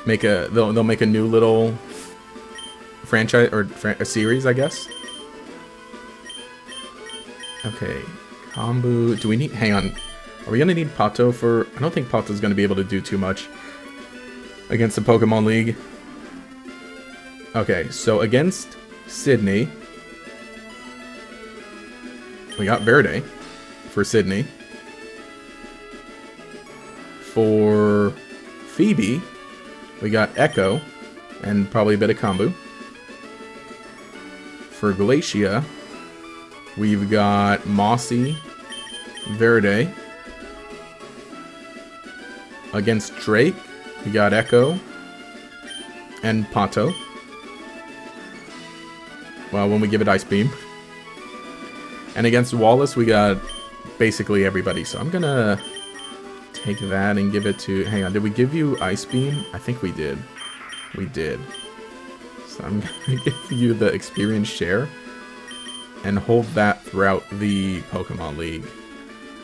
make a they'll they'll make a new little franchise or a series, I guess. Okay, Kombu. Do we need... Hang on. Are we to need Pato for... I don't think Pato's to be able to do too much against the Pokemon League. Okay, so against Sidney, we got Verde for Sidney. For Phoebe, we got Echo and probably a bit of Kombu. For Glacia, we've got Mossy, Verde. Against Drake, we got Echo and Pato. Well, when we give it Ice Beam. And against Wallace, we got basically everybody. So I'm gonna take that and give it to... Hang on, did we give you Ice Beam? I think we did. We did. I'm gonna [LAUGHS] give you the experience share and hold that throughout the Pokemon League.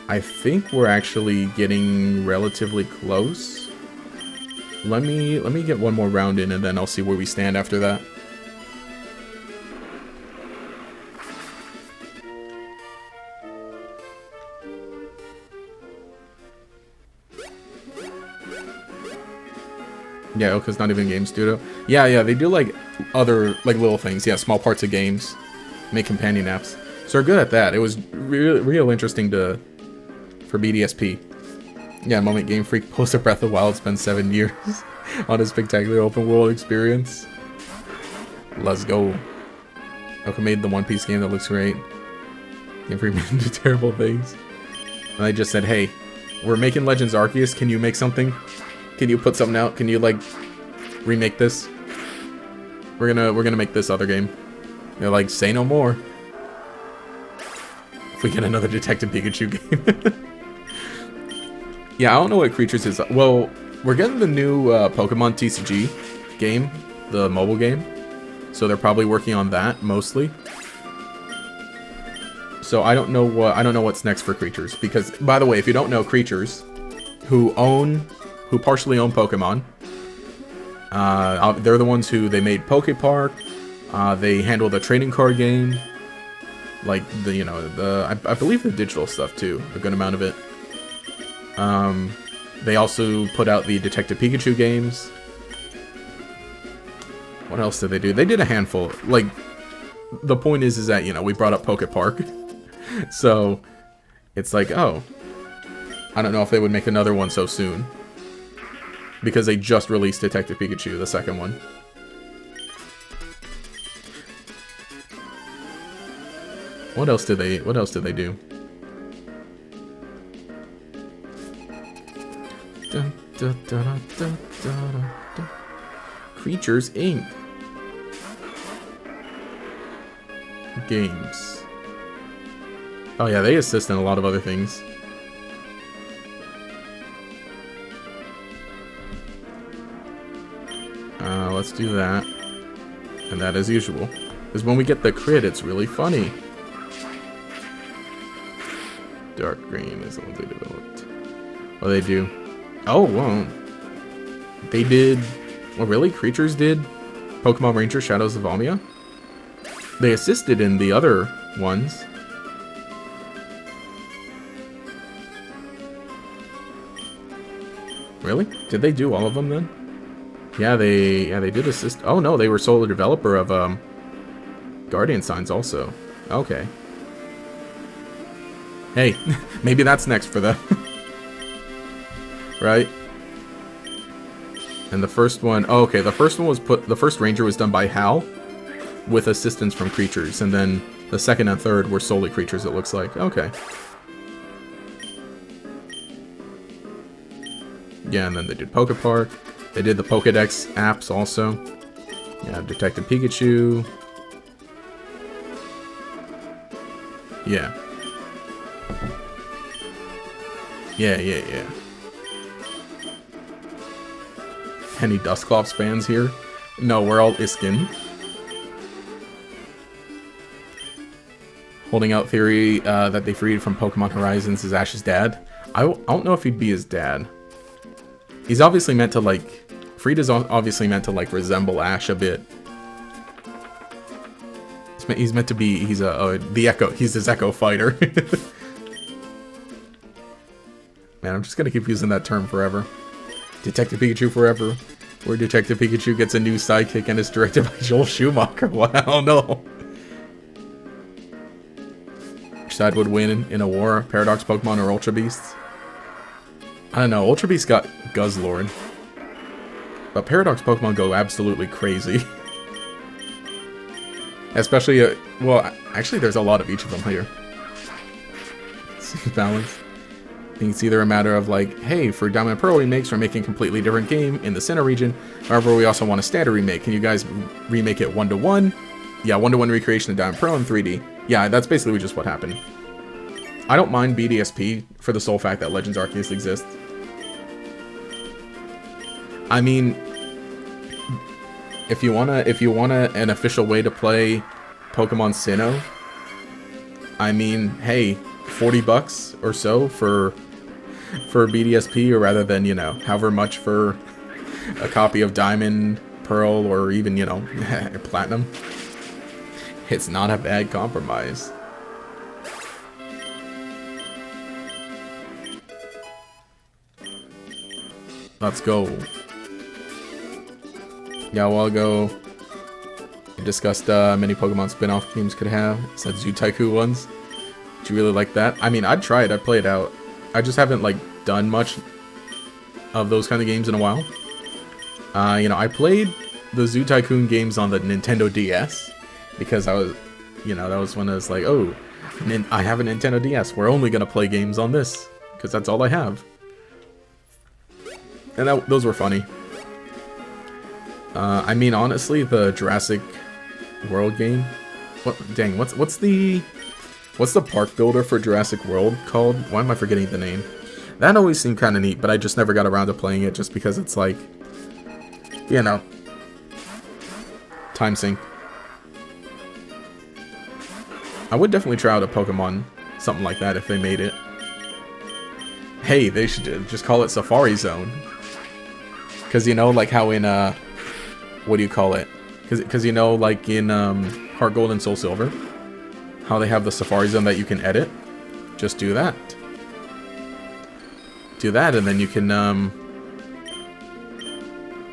I think we're actually getting relatively close. Let me let me get one more round in and then I'll see where we stand after that. Yeah, ILCA's not even game studio. Yeah, yeah, they do like other like little things. Yeah, small parts of games, make companion apps. So they're good at that. It was real, real interesting to for BDSP. Yeah, Moment Game Freak post a Breath of Wild spent seven years [LAUGHS] on a spectacular open world experience. Let's go. ILCA made the One Piece game that looks great. Game Freak do terrible things. And I just said, hey, we're making Legends Arceus. Can you make something? Can you put something out? Can you like remake this? We're gonna we're gonna make this other game. They're like, say no more. If we get another Detective Pikachu [LAUGHS] game. yeah, I don't know what creatures is. Well, we're getting the new uh, Pokemon TCG game, the mobile game. So they're probably working on that mostly. So I don't know what I don't know what's next for creatures because by the way, if you don't know creatures who own who partially own Pokemon. Uh, they're the ones who they made Poke Park. Uh, they handle the trading card game, like the you know the I, I, believe the digital stuff too, a good amount of it. Um, they also put out the Detective Pikachu games. What else did they do? They did a handful. Like the point is, is that you know we brought up Poke Park, [LAUGHS] so it's like oh, I don't know if they would make another one so soon because they just released Detective Pikachu, the second one. What else did they what else did they do? Creatures Inc. Games. Oh yeah, they assist in a lot of other things. Uh, let's do that. And that as usual. Because when we get the crit, it's really funny. Dark green is they developed. What they do? Oh, well. They did... Well, really? Creatures did Pokemon Ranger Shadows of Almia? They assisted in the other ones. Really? Did they do all of them then? Yeah, they yeah they did assist. Oh no, they were sole developer of um, Guardian Signs also. Okay. Hey, [LAUGHS] maybe that's next for them. [LAUGHS] right? And the first one, oh, okay, the first one was put, the first Ranger was done by Hal, with assistance from creatures, and then the second and third were solely creatures, it looks like. Okay. Yeah, and then they did Poke Park. They did the Pokedex apps also. Yeah, Detective Pikachu. Yeah. Yeah, yeah, yeah. Any Dusclops fans here? No, we're all Iskin. Holding out theory uh, that they freed from Pokemon Horizons is Ash's dad. I, I don't know if he'd be his dad. He's obviously meant to, like, Friede's obviously meant to, like, resemble Ash a bit. He's meant, to be, he's a, uh, the Echo, he's his Echo fighter. [LAUGHS] Man, I'm just gonna keep using that term forever. Detective Pikachu forever. Where Detective Pikachu gets a new sidekick and is directed by [LAUGHS] Joel Schumacher. Wow, no. Which side would win in a war? Paradox Pokemon or Ultra Beasts? I don't know. Ultra Beast got Guzzlord. But Paradox Pokemon go absolutely crazy. Especially, uh, well, actually there's a lot of each of them here. balance. It's either a matter of like, hey, for Diamond Pearl remakes, we're making a completely different game in the center region. However, we also want a standard remake. Can you guys remake it one to one? Yeah, one to one recreation of Diamond Pearl in 3D. Yeah, that's basically just what happened. I don't mind BDSP for the sole fact that Legends Arceus exists. I mean, if you wanna, if you wanna an official way to play Pokemon Sinnoh, I mean, hey, 40 bucks or so for for BDSP, or rather than, you know, however much for a copy of Diamond, Pearl, or even, you know, [LAUGHS] Platinum. It's not a bad compromise. Let's go. Yeah, a while ago, we discussed uh, many Pokemon spin-off games could have. Said Zoo Tycoon ones. Do you really like that? I mean, I'd try it. I'd play it out. I just haven't, like, done much of those kind of games in a while. Uh, you know, I played the Zoo Tycoon games on the Nintendo DS because I was, you know, that was when I was like, oh, I have a Nintendo DS. We're only going to play games on this because that's all I have. And that, those were funny. Uh, I mean, honestly, the Jurassic World game. What? Dang, what's what's the what's the park builder for Jurassic World called? Why am I forgetting the name? That always seemed kind of neat, but I just never got around to playing it just because it's like, you know, time sink. I would definitely try out a Pokemon, something like that if they made it. Hey, they should just call it Safari Zone. Because, you know, like how in, uh, what do you call it? Because, you know, like in um, Heart Gold and Soul Silver, how they have the Safari Zone that you can edit? Just do that. Do that, and then you can, um,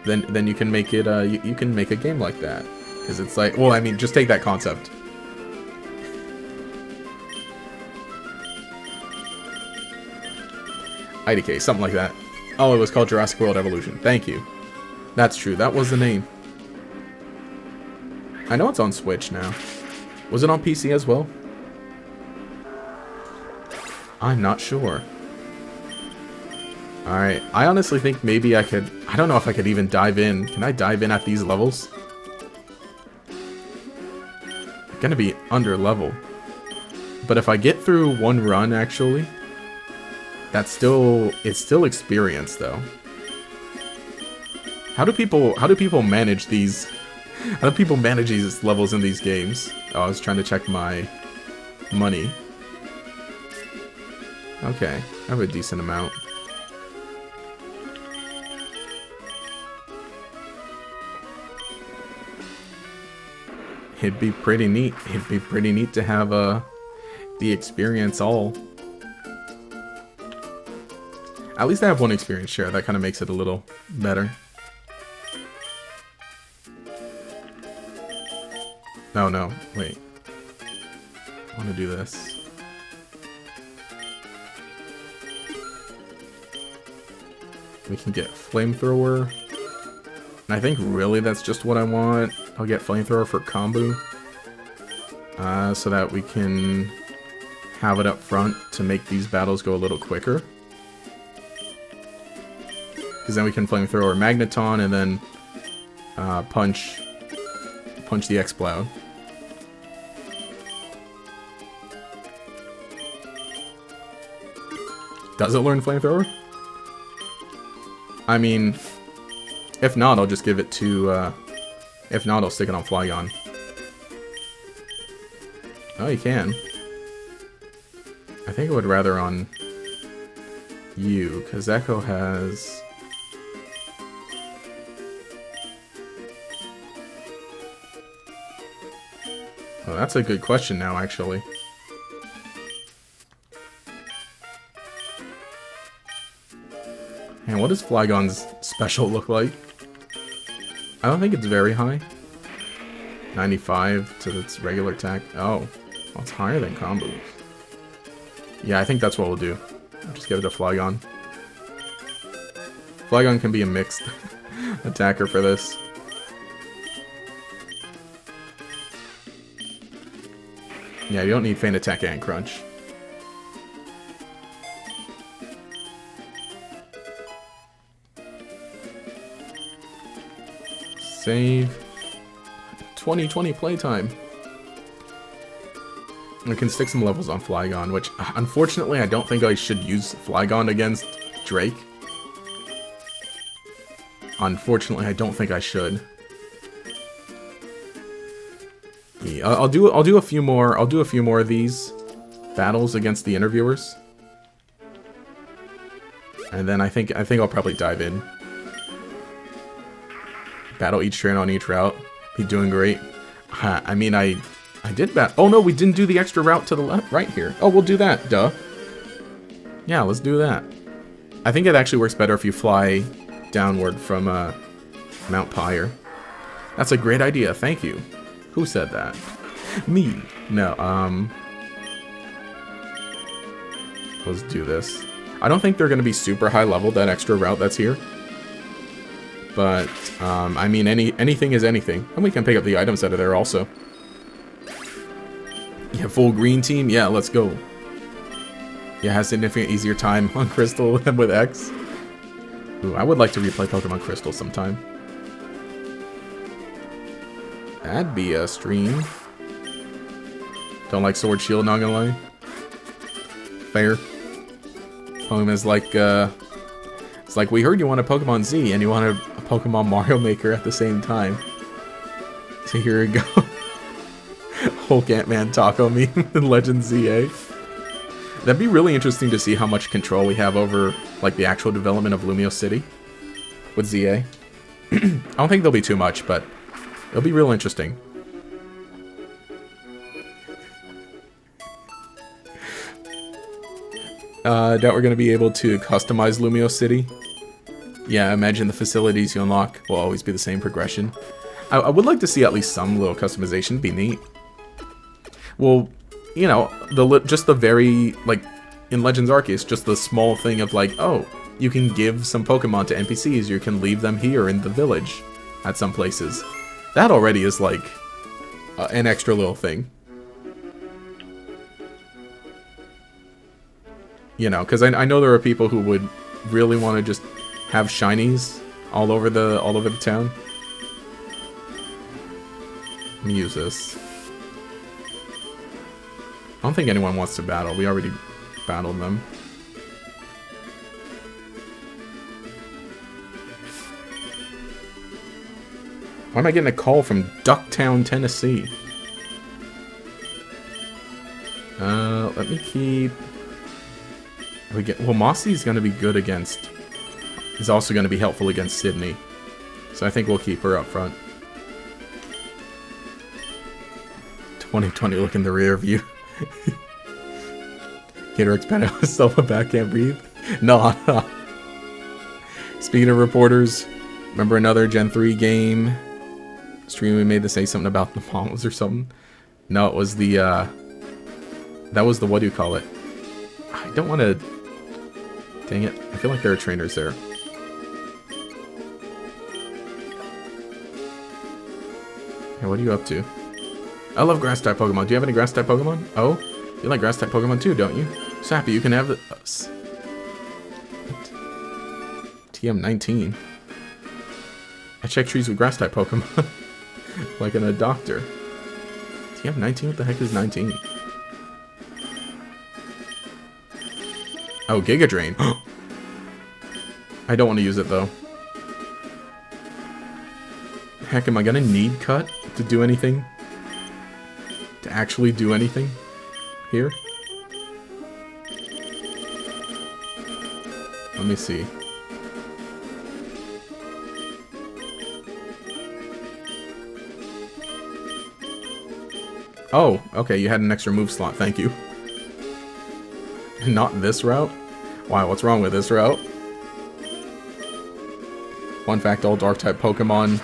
then then you can make it, uh, you, you can make a game like that. Because it's like, well, I mean, just take that concept. IDK, something like that. Oh, it was called Jurassic World Evolution. Thank you. That's true. That was the name. I know it's on Switch now. Was it on PC as well? I'm not sure. Alright, I honestly think maybe I could... I don't know if I could even dive in. Can I dive in at these levels? I'm gonna be under level. But if I get through one run, actually, that's still... It's still experience, though. How do people... How do people manage these how do people manage these levels in these games? Oh, I was trying to check my money. Okay, I have a decent amount. It'd be pretty neat. It'd be pretty neat to have uh, the experience all. At least I have one experience share. That kind of makes it a little better. No, no, wait. I want to do this. We can get Flamethrower. And I think really that's just what I want. I'll get Flamethrower for Combo. Uh, so that we can have it up front to make these battles go a little quicker. Because then we can Flamethrower Magneton and then uh, punch punch the Exploud. Does it learn Flamethrower? I mean, if not, I'll just give it to, uh, if not, I'll stick it on Flygon. Oh, you can. I think I would rather on you, because Echo has... Oh, that's a good question now, actually. What does Flygon's special look like? I don't think it's very high. 95 to its regular attack. Oh, well, it's higher than combo. Yeah, I think that's what we'll do. I'll just give it a Flygon. Flygon can be a mixed [LAUGHS] attacker for this. Yeah, you don't need Feint Attack and Crunch. Save. 2020 playtime. I can stick some levels on Flygon, which unfortunately I don't think I should use Flygon against Drake. Unfortunately, I don't think I should. Yeah, I'll do I'll do a few more I'll do a few more of these battles against the interviewers. And then I think I think I'll probably dive in battle each train on each route. Be doing great. Uh, I mean, I I did bat. Oh no, we didn't do the extra route to the left, right here. Oh, we'll do that. Duh. Yeah, let's do that. I think it actually works better if you fly downward from uh, Mount Pyre. That's a great idea. Thank you. Who said that? Me. No. Um. Let's do this. I don't think they're going to be super high level, that extra route that's here. But, um, I mean, any anything is anything. And we can pick up the items out of there also. Yeah, full green team? Yeah, let's go. Yeah, has significant easier time [LAUGHS] on Crystal than with X. Ooh, I would like to replay Pokemon Crystal sometime. That'd be a stream. Don't like Sword Shield, not gonna lie. Fair. Pokemon is like, uh... It's like, we heard you want a Pokemon Z, and you want a Pokemon Mario Maker at the same time. So here we go. [LAUGHS] Hulk Ant-Man Taco meme [LAUGHS] in Legend ZA. That'd be really interesting to see how much control we have over like the actual development of Lumiose City with ZA. [CLEARS THROAT] I don't think there'll be too much, but it'll be real interesting. Uh, doubt we're going to be able to customize Lumiose City yeah, I imagine the facilities you unlock will always be the same progression. I, I would like to see at least some little customization. be neat. Well, you know, the just the very, like, in Legends Arceus, just the small thing of like, oh, you can give some Pokemon to NPCs, you can leave them here in the village at some places. That already is like uh, an extra little thing. You know, because I, I know there are people who would really want to just have shinies all over the all over the town. Let me use this. I don't think anyone wants to battle. We already battled them. Why am I getting a call from Ducktown, Tennessee? Uh, let me keep... We get well. Mossy's gonna be good against is also going to be helpful against Sidney. So I think we'll keep her up front. 2020 look in the rear view. [LAUGHS] Gator expanded himself back, can't breathe. No, no. Speaking of reporters, remember another Gen 3 game stream we made to say something about the [LAUGHS] palms or something? No, it was the, uh, that was the, what do you call it? I don't want to, dang it, I feel like there are trainers there. Hey, what are you up to? I love grass-type Pokemon. Do you have any grass-type Pokemon? Oh? You like grass-type Pokemon too, don't you? Sappy, you can have the... Uh, TM19. I check trees with grass-type Pokemon. [LAUGHS] like in a doctor. TM19? What the heck is 19? Oh, Giga Drain. [GASPS] I don't want to use it, though. Heck, am I gonna need Cut? To do anything? To actually do anything here? Let me see. Oh, okay, you had an extra move slot, thank you. Not this route? Why, what's wrong with this route? Fun fact, all Dark-type Pokemon...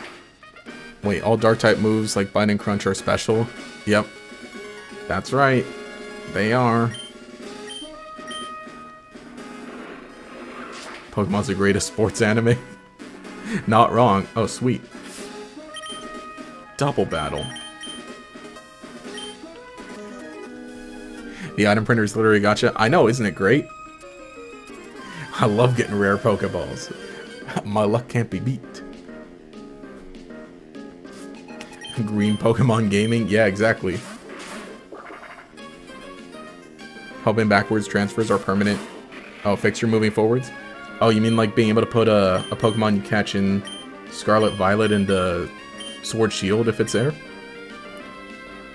Wait, all Dark-type moves like Bite and Crunch are special? Yep. That's right. They are. Pokemon's the greatest sports anime. [LAUGHS] Not wrong. Oh, sweet. Double battle. The item printer's literally gotcha. I know, isn't it great? I love getting rare Pokeballs. [LAUGHS] My luck can't be beat. Green Pokemon Gaming? Yeah, exactly. Helping backwards transfers are permanent. Oh, fix your moving forwards? Oh, you mean like being able to put a, a Pokemon you catch in Scarlet Violet into Sword Shield if it's there?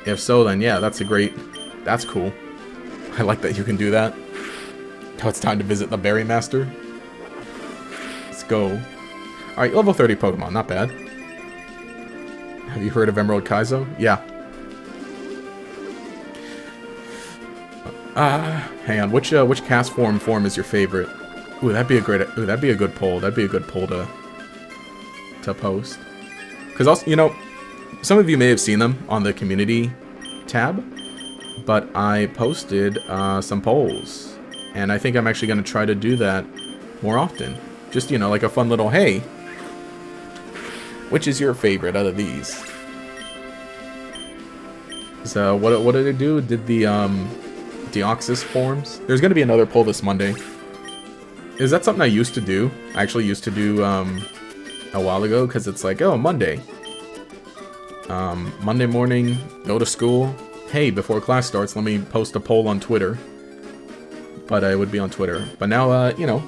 If so, then yeah, that's a great... That's cool. [LAUGHS] I like that you can do that. Now it's time to visit the Berry Master. Let's go. Alright, level 30 Pokemon, not bad. Have you heard of Emerald Kaizo? Yeah. Ah, uh, hang on. Which uh, which Castform form form is your favorite? Ooh, that'd be a great. Ooh, that'd be a good poll. That'd be a good poll to to post. Because also, you know, some of you may have seen them on the community tab, but I posted uh, some polls, and I think I'm actually going to try to do that more often. Just you know, like a fun little hey. Which is your favorite out of these? So what what did it do? Did the um, Deoxys forms? There's going to be another poll this Monday. Is that something I used to do? I actually used to do um, a while ago because it's like, oh, Monday. Um, Monday morning, go to school. Hey, before class starts, let me post a poll on Twitter. But I would be on Twitter. But now, uh, you know,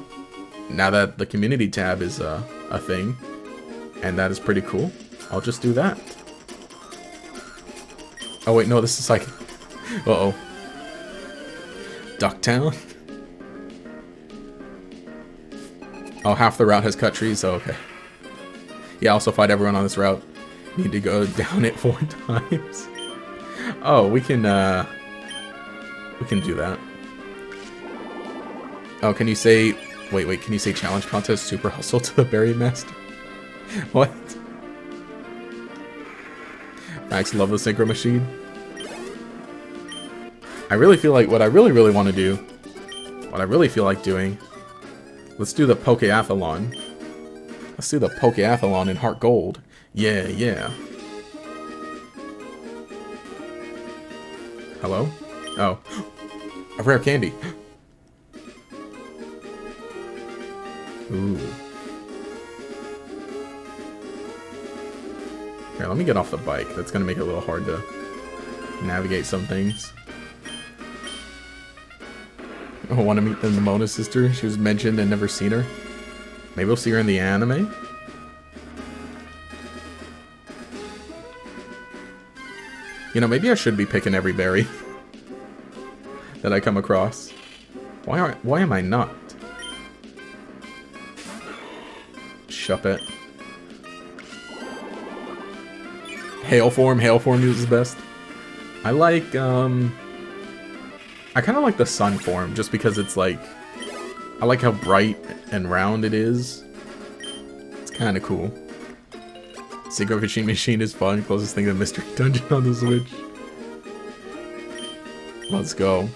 now that the community tab is uh, a thing, and that is pretty cool, I'll just do that. Oh wait, no, this is like, [LAUGHS] uh-oh. Ducktown? [LAUGHS] Oh, half the route has cut trees, oh, okay. Yeah, also fight everyone on this route. Need to go [LAUGHS] down it four times. Oh, we can, uh... We can do that. Oh, can you say... Wait, wait, can you say challenge contest super hustle to the berry master? [LAUGHS] what? Max love the synchro machine. I really feel like what I really, really want to do, what I really feel like doing, Let's do the Pokeathlon. Let's do the Pokeathlon in Heart Gold. Yeah, yeah. Hello? Oh. A rare candy. [GASPS] Ooh. Here, let me get off the bike. That's gonna make it a little hard to navigate some things. Oh, I want to meet the Nemona sister. She was mentioned and never seen her. Maybe we'll see her in the anime. You know, maybe I should be picking every berry [LAUGHS] that I come across. Why aren't, why am I not? Shuppet. Hail form, hail form is best. I like um I kind of like the sun form, just because it's like... I like how bright and round it is. It's kind of cool. Synchro Fishing Machine is fun. Closest thing to Mystery [LAUGHS] Dungeon on the Switch. Let's go.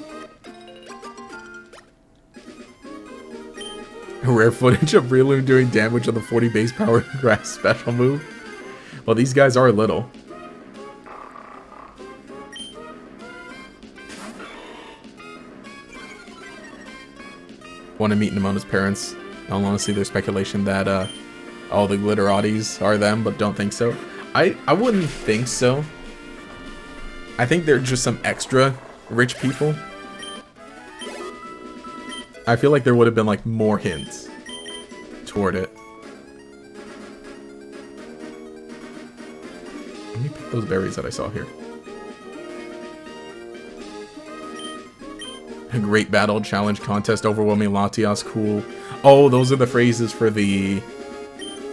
Rare footage of Breloom doing damage on the 40 base power [LAUGHS] grass special move. Well, these guys are little. Want to meet Nemona's parents. I want to see their speculation that uh, all the Glitterati's are them, but don't think so. I, I wouldn't think so. I think they're just some extra rich people. I feel like there would have been like more hints toward it. Let me pick those berries that I saw here. Great battle, challenge, contest, overwhelming Latias, cool. Oh, those are the phrases for the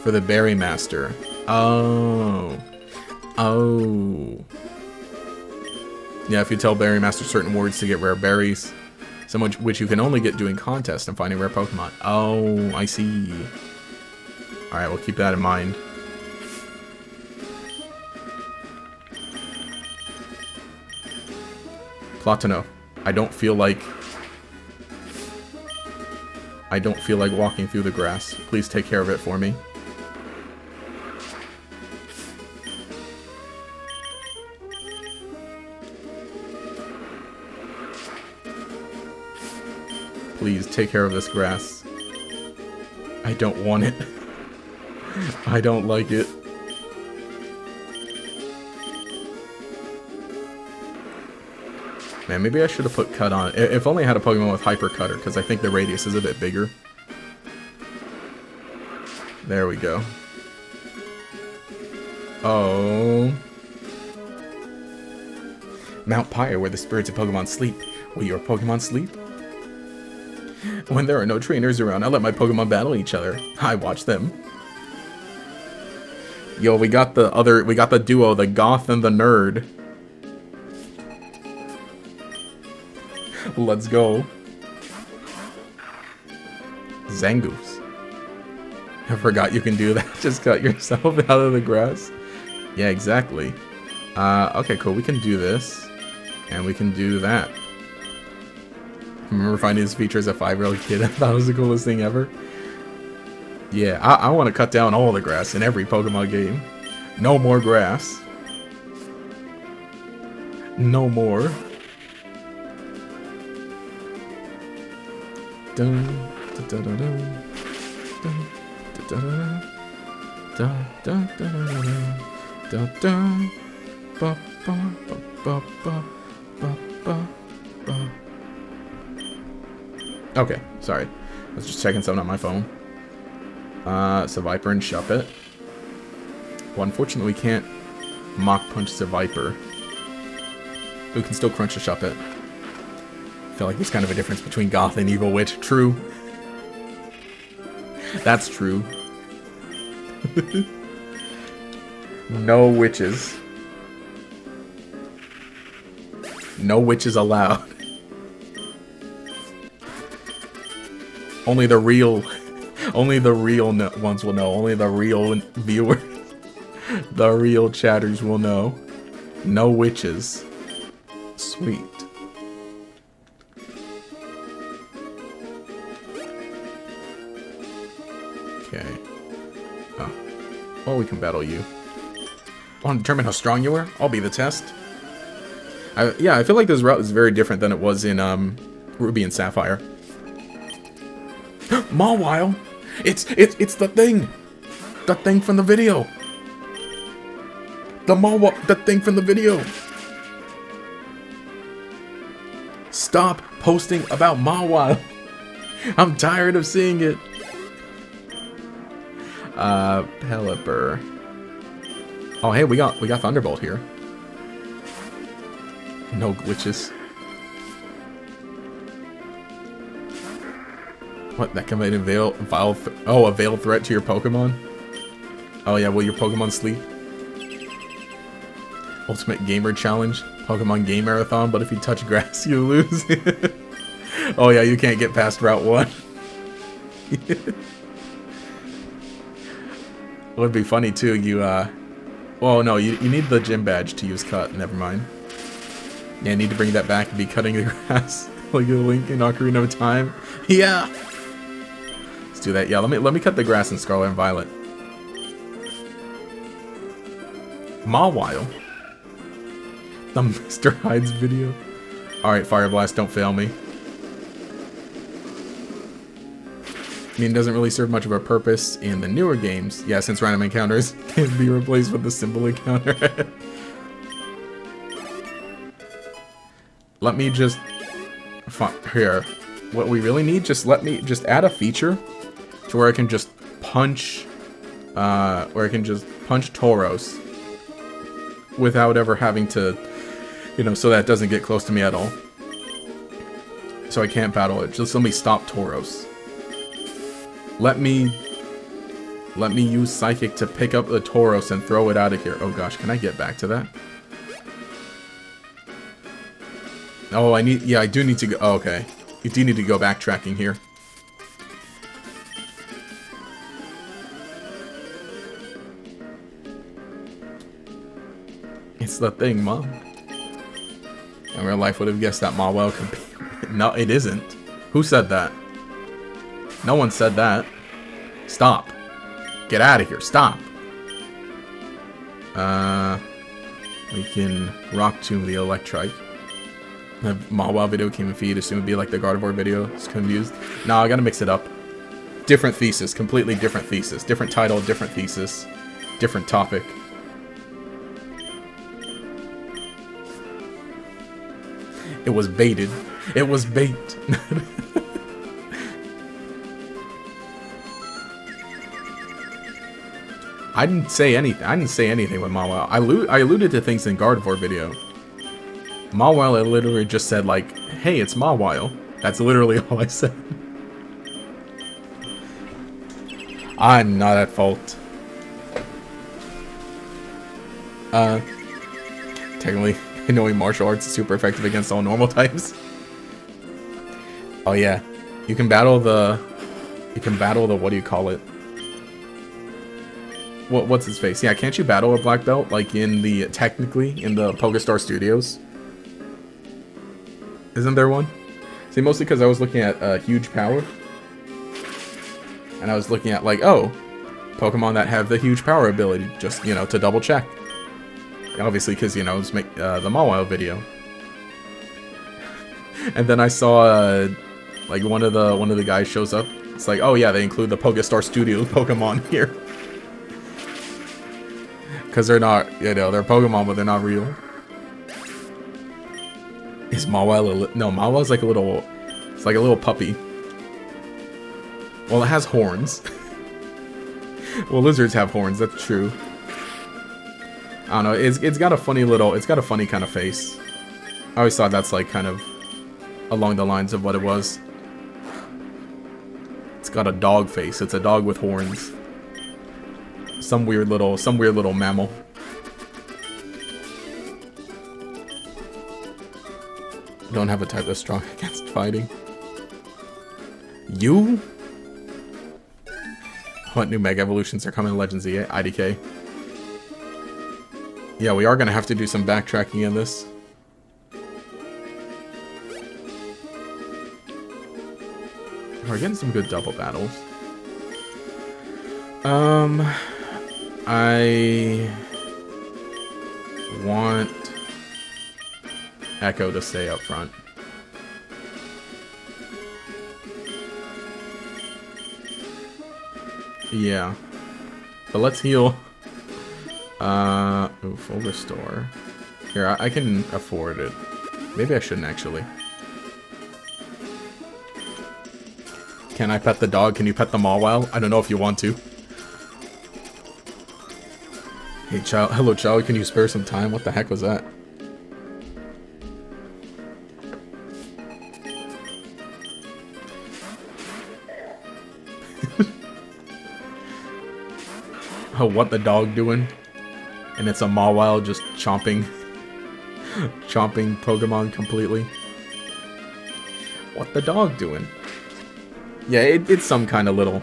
for the Berry Master. Oh. Oh. Yeah, if you tell Berry Master certain words to get rare berries, some which, which you can only get doing contests and finding rare Pokemon. Oh, I see. Alright, we'll keep that in mind. Platano, I don't feel like... I don't feel like walking through the grass. Please take care of it for me. Please take care of this grass. I don't want it. [LAUGHS] I don't like it. Man, maybe I should have put Cut on. If only I had a Pokemon with Hyper Cutter, because I think the radius is a bit bigger. There we go. Oh. Mount Pyre, where the spirits of Pokemon sleep. Will your Pokemon sleep? When there are no trainers around, I let my Pokemon battle each other. I watch them. Yo, we got the other, we got the duo, the Goth and the Nerd. Let's go. Zangoose. I forgot you can do that. [LAUGHS] Just cut yourself [LAUGHS] out of the grass. Yeah, exactly. Uh, okay, cool. We can do this. And we can do that. remember finding this feature as a five-year-old kid. [LAUGHS] I thought it was the coolest thing ever. Yeah, I, I want to cut down all the grass in every Pokemon game. No more grass. No more. Dun, dun, dun. Okay, sorry. I was just checking something on my phone. Uh, Seviper and Shuppet. Well, unfortunately, we can't Mach Punch the Viper. We can still crunch the Shuppet feel like there's kind of a difference between Goth and Evil Witch. True. That's true. [LAUGHS] no witches. No witches allowed. Only the real, only the real no ones will know. Only the real viewers, [LAUGHS] the real chatters will know. No witches. Sweet. Well, we can battle you. Want to determine how strong you are? I'll be the test. I, yeah, I feel like this route is very different than it was in um, Ruby and Sapphire. [GASPS] Mawile! It's, it's, it's the thing! The thing from the video! The Mawile, the thing from the video! Stop posting about Mawile! [LAUGHS] I'm tired of seeing it. Uh, Pelipper. Oh, hey, we got we got Thunderbolt here. No glitches. What? That can be a veil, vile oh, a veil threat to your Pokemon? Oh yeah, will your Pokemon sleep? Ultimate Gamer Challenge, Pokemon Game Marathon, but if you touch grass, [LAUGHS] you lose. oh yeah, you can't get past Route 1. [LAUGHS] It would be funny too, you, uh... Well, no, you, you need the gym badge to use cut, never mind. Yeah, I need to bring that back and be cutting the [LAUGHS] grass like a Link in Ocarina of Time. Yeah! Let's do that. Yeah, let me let me cut the grass in Scarlet and Violet. Mawile. The [LAUGHS] Mr. Hyde's video. Alright, Fire Blast, don't fail me. I mean, it doesn't really serve much of a purpose in the newer games. Yeah, since random encounters [LAUGHS] can be replaced with the simple encounter. [LAUGHS] let me just... Here. What we really need, just let me... Just add a feature to where I can just punch... Uh, where I can just punch Tauros without ever having to... You know, so that doesn't get close to me at all. So I can't battle it. Just let me stop Tauros. Let me... Let me use Psychic to pick up the Tauros and throw it out of here. Oh gosh, can I get back to that? Oh, I need... Yeah, I do need to go... Oh, okay. You do need to go backtracking here. It's the thing, Mom. In real life would have guessed that Mawile could be... [LAUGHS] no, it isn't. Who said that? No one said that. Stop. Get out of here. Stop. Uh, we can rock tomb the Electrike. The Mawile video came in feed, assume it'd be like the Gardevoir video. It's confused. No, I gotta mix it up. Different thesis, completely different thesis. Different title, different thesis. Different topic. It was baited. It was bait. [LAUGHS] I didn't say anything. I didn't say anything with Mawile. I, I alluded to things in Gardevoir video. Mawile, I literally just said, like, hey, it's Mawile. That's literally [LAUGHS] all I said. I'm not at fault. Uh, technically, [LAUGHS] knowing martial arts is super effective against all normal [LAUGHS] types. Oh yeah, you can battle the, you can battle the, what do you call it? What, what's his face? Yeah, can't you battle a black belt like in the technically in the Pokestar Studios? Isn't there one? See, mostly because I was looking at uh, huge power, and I was looking at like, oh, Pokemon that have the huge power ability, just you know, to double check. Obviously, because you know, it's make uh, the Mawile video, [LAUGHS] and then I saw uh, like one of the one of the guys shows up. It's like, oh yeah, they include the Pokestar Studio [LAUGHS] Pokemon here. Because they're not, you know, they're Pokemon, but they're not real. Is Mawile a No, Mawile's like a little... It's like a little puppy. Well, it has horns. [LAUGHS] well, lizards have horns, that's true. I don't know, it's, it's got a funny little... It's got a funny kind of face. I always thought that's like kind of along the lines of what it was. It's got a dog face. It's a dog with horns. Some weird little, some weird little mammal. Don't have a type that's strong [LAUGHS] against fighting. You? What new Mega Evolutions are coming to Legends IDK? Yeah, we are going to have to do some backtracking in this. We're getting some good double battles. Um, I want Echo to stay up front. Yeah. But let's heal. Uh, ooh, full restore. Here, I, I can afford it. Maybe I shouldn't actually. Can I pet the dog? Can you pet the Mawile? I don't know if you want to. Hey, child. Hello, child. Can you spare some time? What the heck was that? [LAUGHS] oh, what the dog doing? And it's a Mawile just chomping. [LAUGHS] chomping Pokemon completely. What the dog doing? Yeah, it, it's some kind of little...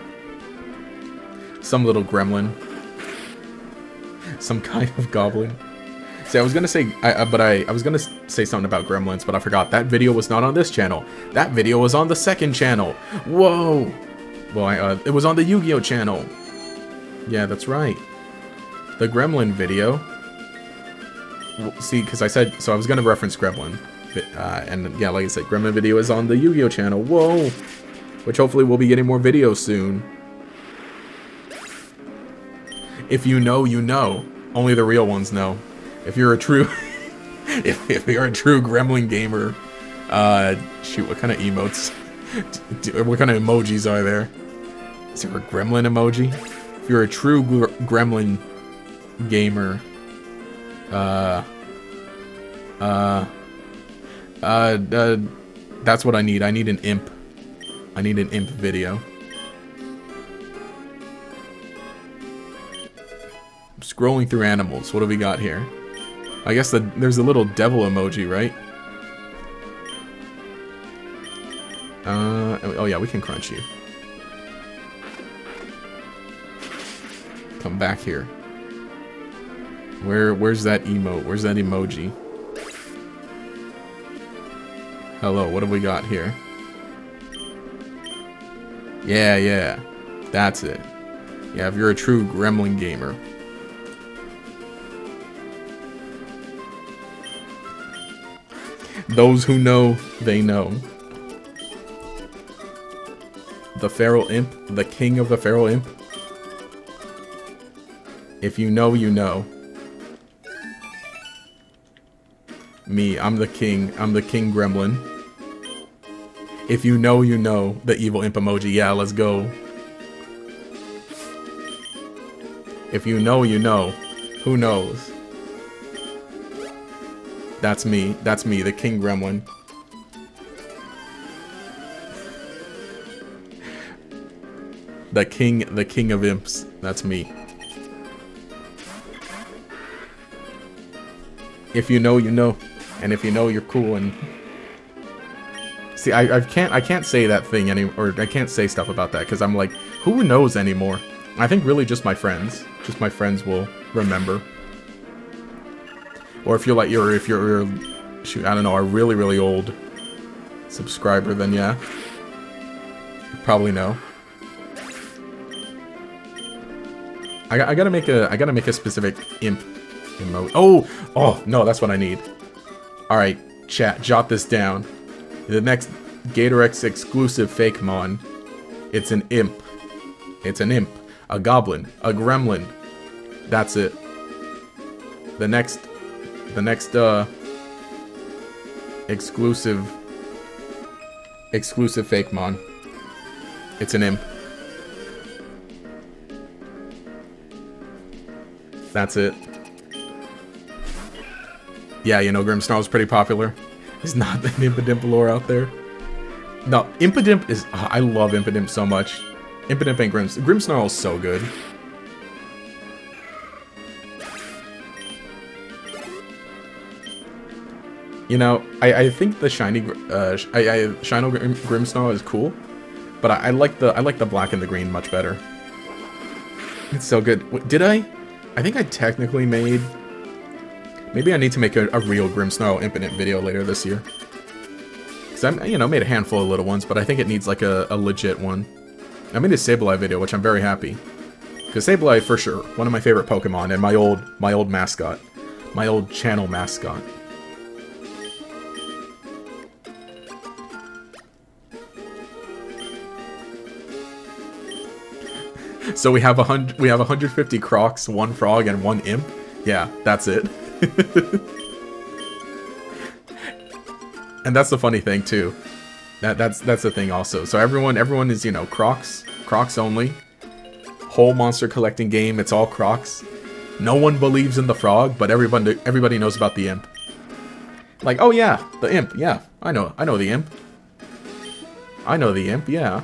Some little gremlin [LAUGHS] some kind of goblin. See, I was gonna say, I, but I, I was gonna say something about gremlins, but I forgot. That video was not on this channel. That video was on the second channel. Whoa! Well, I, uh, it was on the Yu-Gi-Oh channel. Yeah, that's right. The gremlin video. See, because I said, so I was gonna reference gremlin. Uh, and yeah, like I said, gremlin video is on the Yu-Gi-Oh channel. Whoa! Which hopefully we'll be getting more videos soon. If you know, you know. Only the real ones know. If you're a true, [LAUGHS] if, if you're a true Gremlin gamer, uh, shoot, what kind of emotes, [LAUGHS] what kind of emojis are there? Is there a Gremlin emoji? If you're a true gr Gremlin gamer, uh, uh, uh, uh, that's what I need. I need an imp. I need an imp video. Scrolling through animals. What do we got here? I guess the, there's a little devil emoji, right? Uh, oh yeah, we can crunch you. Come back here. Where, where's that emote? Where's that emoji? Hello, what have we got here? Yeah, yeah. That's it. Yeah, if you're a true gremlin gamer. Those who know, they know. The Feral Imp, the king of the Feral Imp. If you know, you know. Me, I'm the king. I'm the king gremlin. If you know, you know. The evil imp emoji. Yeah, let's go. If you know, you know. Who knows? That's me. That's me, the king gremlin. The king, the king of imps. That's me. If you know, you know. And if you know, you're cool and... See, I, I can't I can't say that thing any or I can't say stuff about that because I'm like, who knows anymore? I think really just my friends. Just my friends will remember. Or if you're like you're if you're, you're shoot, I don't know, a really, really old subscriber, then yeah. You probably know. I, I gotta make a I gotta make a specific imp emote. Oh, oh no, that's what I need. All right, chat, jot this down. The next GatorEX exclusive fake mon. It's an imp. It's an imp. A goblin. A gremlin. That's it. The next the next uh exclusive exclusive fake mon. It's an imp. That's it. Yeah, you know, Grimmsnarl's pretty popular. He's not an Impidimp lore out there. No, Impidimp is... I love Impidimp so much. Impidimp and Grims. Grimmsnarl is so good. You know, I, I think the shiny, uh, I, I Shino Grim, Grimmsnarl is cool, but I, I, like the I like the black and the green much better. It's so good. Did I? I think I technically made Maybe I need to make a, a real Grimmsnarl Impidimp video later this year. Because I'm, you know, made a handful of little ones, but I think it needs like a, a legit one. I made a Sableye video, which I'm very happy. Because Sableye, for sure, one of my favorite Pokemon, and my old, my old mascot. My old channel mascot. So we have a hundred, we have 150 Crocs, one Frog, and one Imp. Yeah, that's it. [LAUGHS] and that's the funny thing too. That that's that's the thing also. So everyone everyone is, you know, Crocs, Crocs only. Whole monster collecting game, it's all Crocs. No one believes in the frog, but everybody everybody knows about the imp. Like, oh yeah, the imp, yeah. I know, I know the imp. I know the imp, yeah.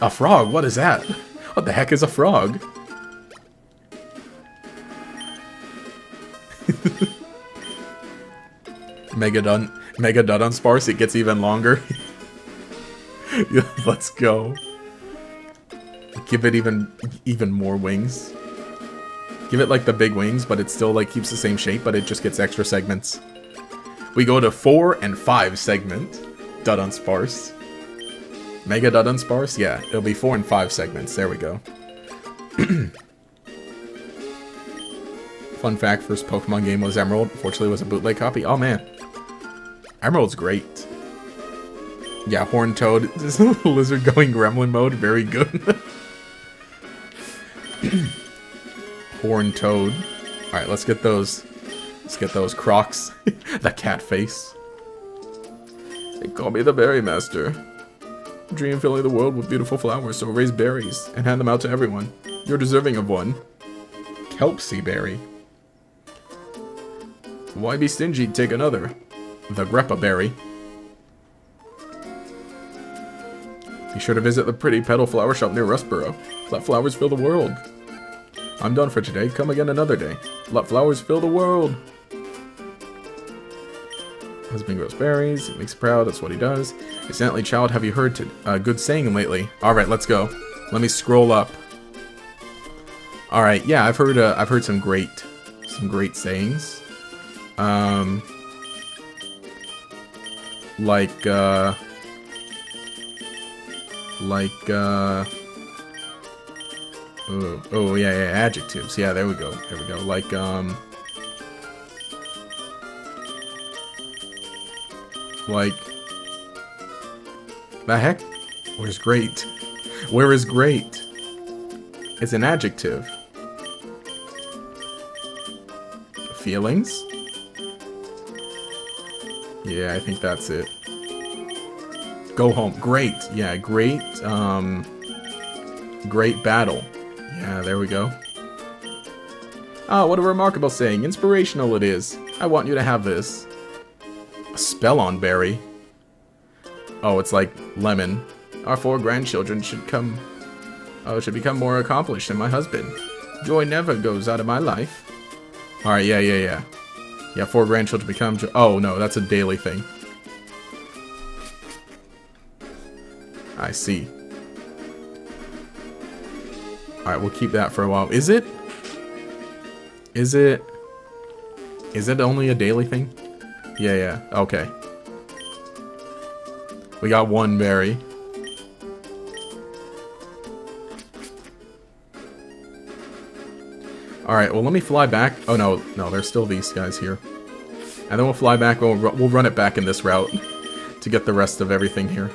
A frog, what is that? What the heck is a frog? [LAUGHS] Megadon, Mega Dunsparce, it gets even longer. [LAUGHS] Let's go. Give it even, even more wings. Give it like the big wings, but it still like keeps the same shape, but it just gets extra segments. We go to four and five segment. Dudunsparce. Mega Dudunsparce? Yeah, it'll be four and five segments. There we go. [CLEARS THROAT] Fun fact, first Pokemon game was Emerald. Fortunately, it was a bootleg copy. Oh, man. Emerald's great. Yeah, Horn Toad. [LAUGHS] This little lizard going gremlin mode. Very good. [CLEARS THROAT] Horn Toad. Alright, let's get those. Let's get those Crocs. [LAUGHS] the cat face. They call me the Berry Master. Dream filling the world with beautiful flowers, so raise berries and hand them out to everyone. You're deserving of one. Kelpsy Berry. Why be stingy? Take another. The Greppa Berry. Be sure to visit the pretty petal flower shop near Rustboro. Let flowers fill the world. I'm done for today. Come again another day. Let flowers fill the world. Husband grows berries. It makes him proud. That's what he does. Incidentally, child, have you heard a uh, good saying lately? All right, let's go. Let me scroll up. All right, yeah, I've heard uh, I've heard some great some great sayings. Um, like uh, like uh, oh, oh yeah, yeah, adjectives. Yeah, there we go. There we go. Like um. Like, the heck? Where's great? Where is great? It's an adjective. Feelings? Yeah, I think that's it. Go home. Great. Yeah, great, um... Great battle. Yeah, there we go. Ah, what a remarkable saying. Inspirational it is. I want you to have this. Spelon Berry. Oh, it's like lemon. Our four grandchildren should come... Oh, should become more accomplished than my husband. Joy never goes out of my life. Alright, yeah, yeah, yeah. Yeah, four grandchildren become... Oh, no, that's a daily thing. I see. Alright, we'll keep that for a while. Is it? Is it... Is it only a daily thing? Yeah, yeah. Okay. We got one berry. Alright, well let me fly back. Oh no, no, there's still these guys here. And then we'll fly back, we'll, we'll run it back in this route to get the rest of everything here.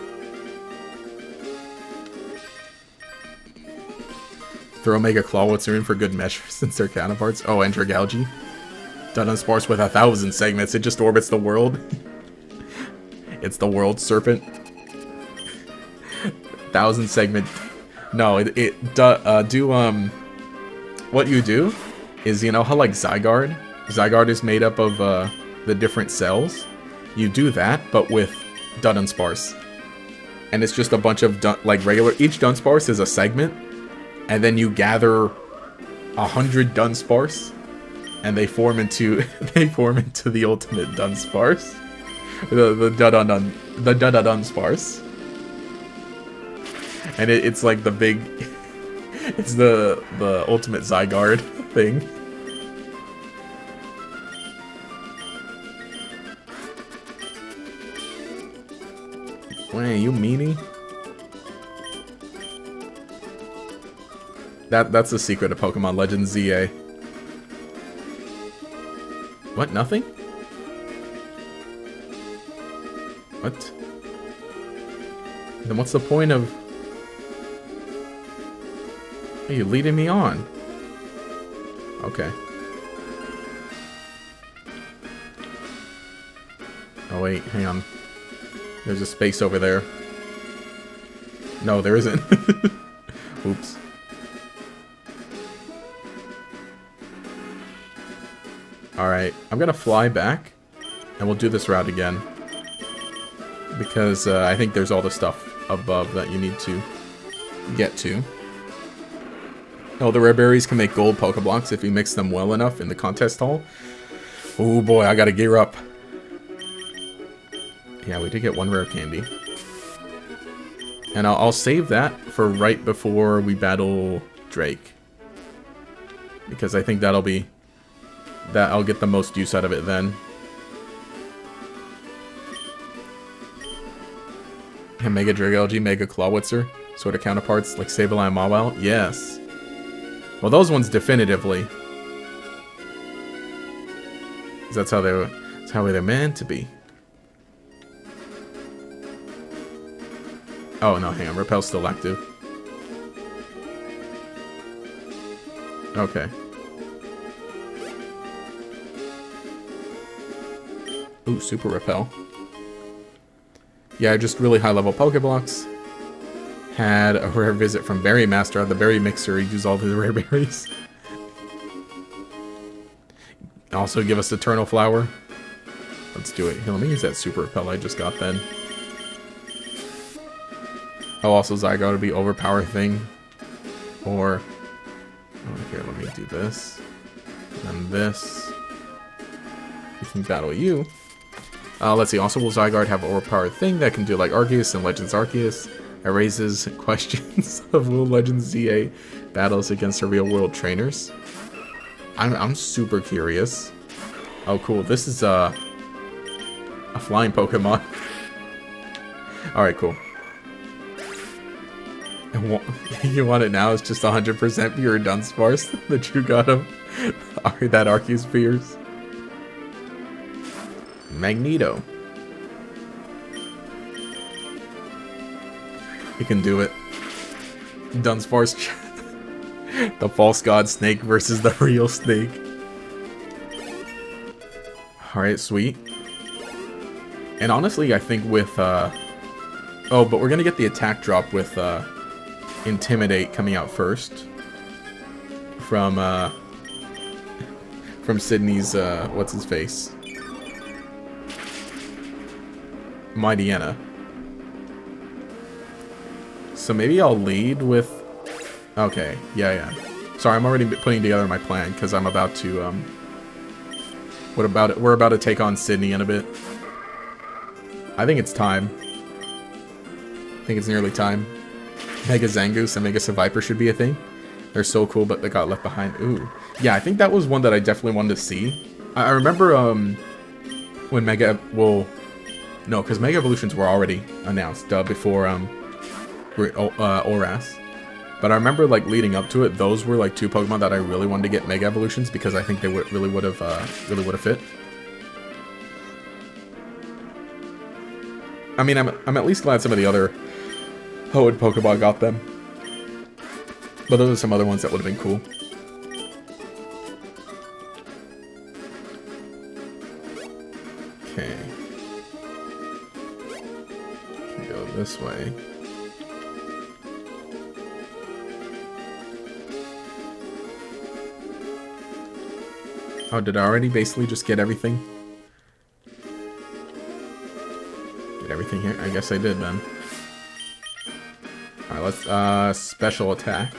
Throw Mega Clawitzer in for good measure [LAUGHS] since their counterparts. Oh, and Dragalge. Dunsparce with a thousand segments. It just orbits the world. [LAUGHS] it's the world serpent. [LAUGHS] thousand segment. No, it, it do, uh, do, um, what you do is, you know how like Zygarde? Zygarde is made up of, uh, the different cells. You do that, but with Dunsparce. And it's just a bunch of, dun like, regular, each Dunsparce is a segment, and then you gather a hundred Dunsparce, and they form into [LAUGHS] they form into the ultimate Dunsparce, the the Dun Dun the Dun Dun Dunsparce, and it, it's like the big, [LAUGHS] it's the the ultimate Zygarde [LAUGHS] thing. Wait, you meanie? That that's the secret of Pokemon Legends ZA. What? Nothing? What? Then what's the point of... Are you leading me on? Okay. Oh wait, hang on. There's a space over there. No, there isn't. [LAUGHS] Oops. Alright, I'm gonna fly back, and we'll do this route again. Because uh, I think there's all the stuff above that you need to get to. Oh, the rare berries can make gold Pokeblocks if you mix them well enough in the contest hall. Oh boy, I gotta gear up. Yeah, we did get one rare candy. And I'll, I'll save that for right before we battle Drake. Because I think that'll be that I'll get the most use out of it then. And Mega Dragalge, Mega Clawitzer, sort of counterparts like Sableye and Mawile? Yes. Well, those ones definitively. That's how they that's how they're meant to be. Oh no, hang on, Repel's still active. Okay. Ooh, Super Repel. Yeah, just really high-level Pokeblocks. Had a rare visit from Berry Master at the Berry Mixer. He used all the [LAUGHS] rare berries. Also give us Eternal Flower. Let's do it. Here, let me use that Super Repel I just got then. Oh, also Zygarde would be overpower thing. Or... Oh, here, let me do this. And this. We can battle you. Uh, let's see, also will Zygarde have an overpowered thing that can do like Arceus and Legends Arceus? It raises [LAUGHS] questions of will Legends ZA battles against the real world trainers? I'm, I'm super curious. Oh cool, this is uh, a flying Pokemon. [LAUGHS] Alright, cool. [LAUGHS] You want it now? It's just 100% pure Dunsparce that you got him. that Arceus Spears. Magneto. He can do it. Dunsparce. [LAUGHS] the false god snake versus the [LAUGHS] real snake. Alright, sweet. And honestly, I think with, uh... Oh, but we're gonna get the attack drop with, uh... Intimidate coming out first. From, uh... [LAUGHS] From Sidney's, uh... What's his face? So maybe I'll lead with... Okay, yeah, yeah. Sorry, I'm already putting together my plan, because I'm about to, um... What about it? We're about to take on Sidney in a bit. I think it's time. I think it's nearly time. Mega Zangoose and Mega Seviper should be a thing. They're so cool, but they got left behind. Ooh. Yeah, I think that was one that I definitely wanted to see. I, I remember, um... When Mega... Well... No, because Mega Evolutions were already announced uh, before, um... Uh, Oras. But I remember, like, leading up to it, those were, like, two Pokemon that I really wanted to get Mega Evolutions because I think they would really would have, uh, really would have fit. I mean, I'm, I'm at least glad some of the other Hoenn Pokemon got them. But those are some other ones that would have been cool. This way. Oh, did I already basically just get everything? Get everything here? I guess I did then. Alright, let's, uh, special attack.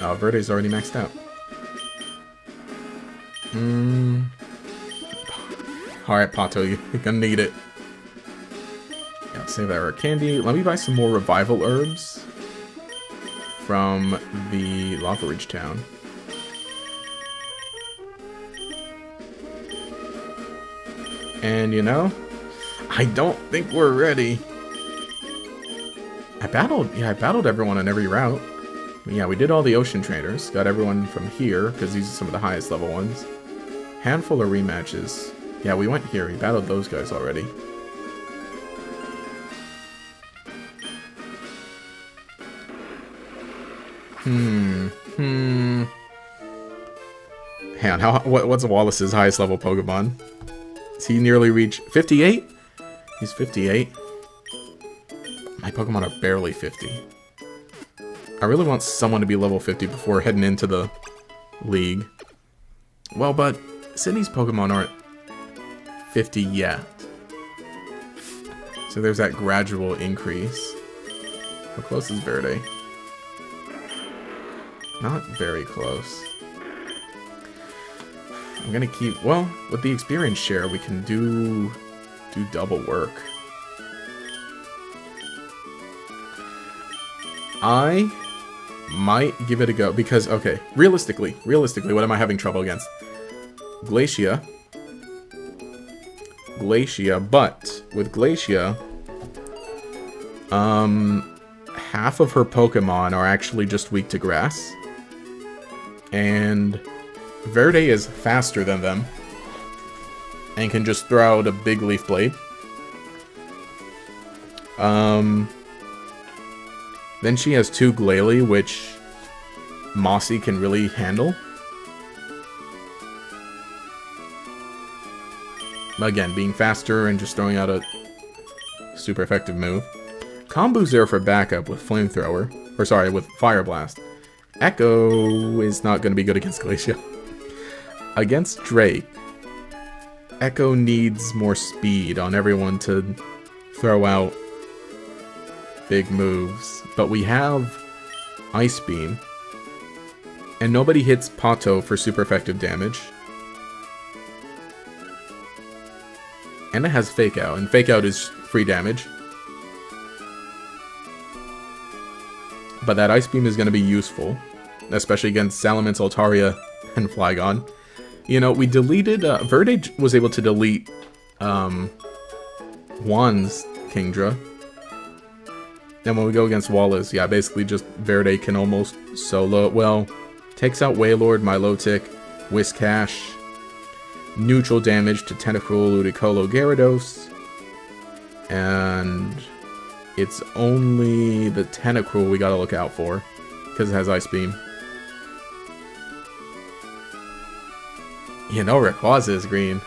Oh, Verde's already maxed out. Hmm. Alright, Pato, you're gonna need it. Yeah, save that rare candy. Let me buy some more revival herbs from the Lavaridge town. And you know, I don't think we're ready. I battled, yeah, I battled everyone on every route. Yeah, we did all the ocean trainers. Got everyone from here, because these are some of the highest level ones. Handful of rematches. Yeah, we went here. We battled those guys already. Hmm. Hmm. How, what, what's Wallace's highest level Pokemon? Does he nearly reach 58? He's 58. My Pokemon are barely 50. I really want someone to be level 50 before heading into the league. Well, but Sidney's Pokemon aren't 50 yet. So there's that gradual increase. How close is Verde? Not very close. I'm gonna keep... Well, with the experience share, we can do... do double work. I might give it a go, because, okay, realistically, realistically, what am I having trouble against? Glacia. Glacia, but with Glacia, um, half of her Pokemon are actually just weak to grass. And Verde is faster than them. And can just throw out a big Leaf Blade. Um, then she has two Glalie, which Mossy can really handle. Again, being faster and just throwing out a super effective move. Combo's there for backup with Flamethrower. Or sorry, with Fire Blast. Echo is not going to be good against Glacia. Against Drake, Echo needs more speed on everyone to throw out big moves. But we have Ice Beam. And nobody hits Pato for super effective damage. And it has Fake Out, and Fake Out is free damage. But that Ice Beam is going to be useful, especially against Salamence, Altaria, and Flygon. You know, we deleted, uh, Verde was able to delete, um, Juan's Kingdra. And when we go against Wallace, yeah, basically just Verde can almost solo, well, takes out Wailord, Milotic, Whiscash, neutral damage to Tentacruel, Ludicolo, Gyarados, and it's only the Tentacruel we gotta look out for, because it has Ice Beam. You know Rayquaza is green.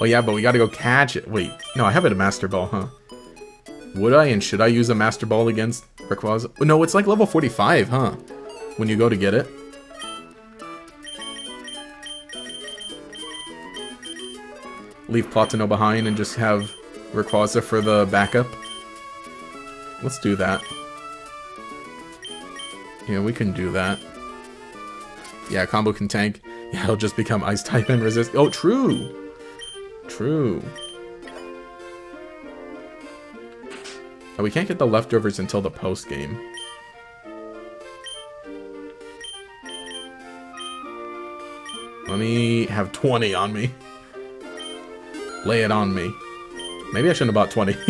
Oh yeah, but we gotta go catch it. Wait, no, I have it a Master Ball, huh? Would I and should I use a Master Ball against Rayquaza? No, it's like level 45, huh? When you go to get it. Leave Platino behind and just have Rayquaza for the backup. Let's do that. Yeah, we can do that. Yeah, combo can tank. [LAUGHS] Yeah, it'll just become ice type and resist. Oh, true. True. Oh, we can't get the leftovers until the post game. Let me have 20 on me. Lay it on me. Maybe I shouldn't have bought 20. [LAUGHS]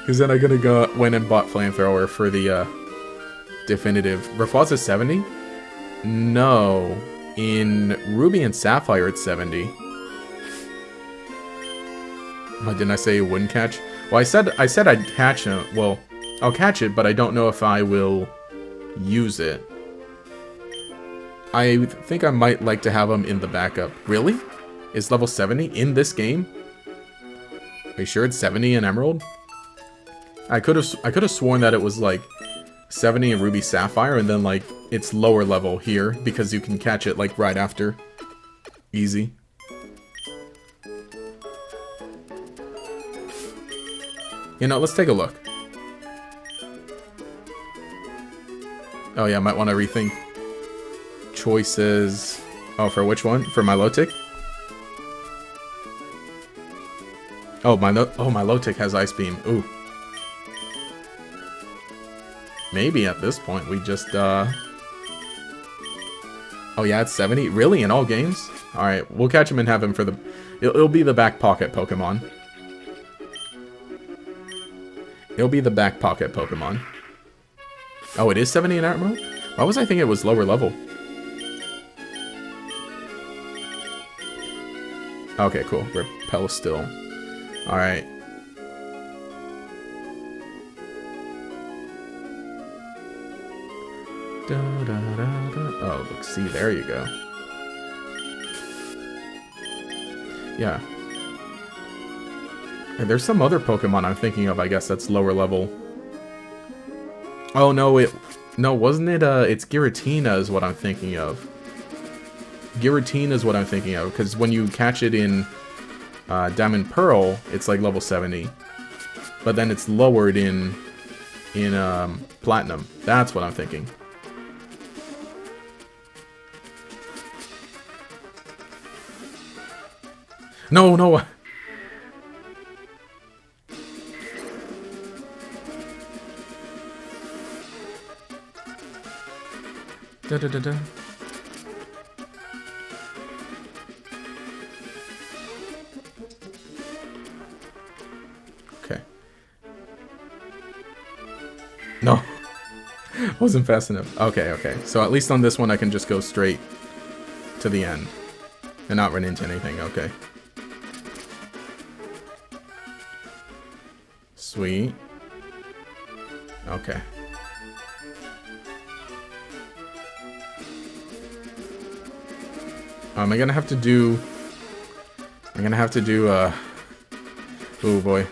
Because then I'm gonna go went and bought Flamethrower for the uh, definitive. Rayquaza 70? No. In Ruby and Sapphire, it's 70. [SIGHS] Oh, didn't I say it wouldn't catch? Well, I said I said I'd catch it. Well, I'll catch it, but I don't know if I will use it. I think I might like to have him in the backup. Really? Is level 70 in this game? Sure it's 70 in Emerald? I could have I could have sworn that it was like 70 in Ruby Sapphire and then like it's lower level here because you can catch it like right after. Easy. You know, let's take a look. Oh yeah, I might want to rethink choices. Oh, for which one? For Milotic? Oh, my oh Milotic has Ice Beam. Ooh. Maybe at this point we just, uh... Oh yeah, it's 70? Really? In all games? Alright, we'll catch him and have him for the... It'll, it'll be the back pocket Pokemon. It'll be the back pocket Pokemon. Oh, it is 70 in art mode? Why was I thinking it was lower level? Okay, cool. Repel still. Alright. Oh, look, see, there you go. Yeah. And there's some other Pokemon I'm thinking of, I guess, that's lower level. Oh, no, it... No, wasn't it, uh... It's Giratina is what I'm thinking of. Giratina is what I'm thinking of, because when you catch it in uh, Diamond Pearl, it's like level 70. But then it's lowered in in um, Platinum. That's what I'm thinking. No, no. [LAUGHS] Da da da Wasn't fast enough. Okay, okay. So at least on this one I can just go straight to the end. And not run into anything, okay. Sweet. Okay. Am I gonna have to do... I'm gonna have to do, uh... Oh boy.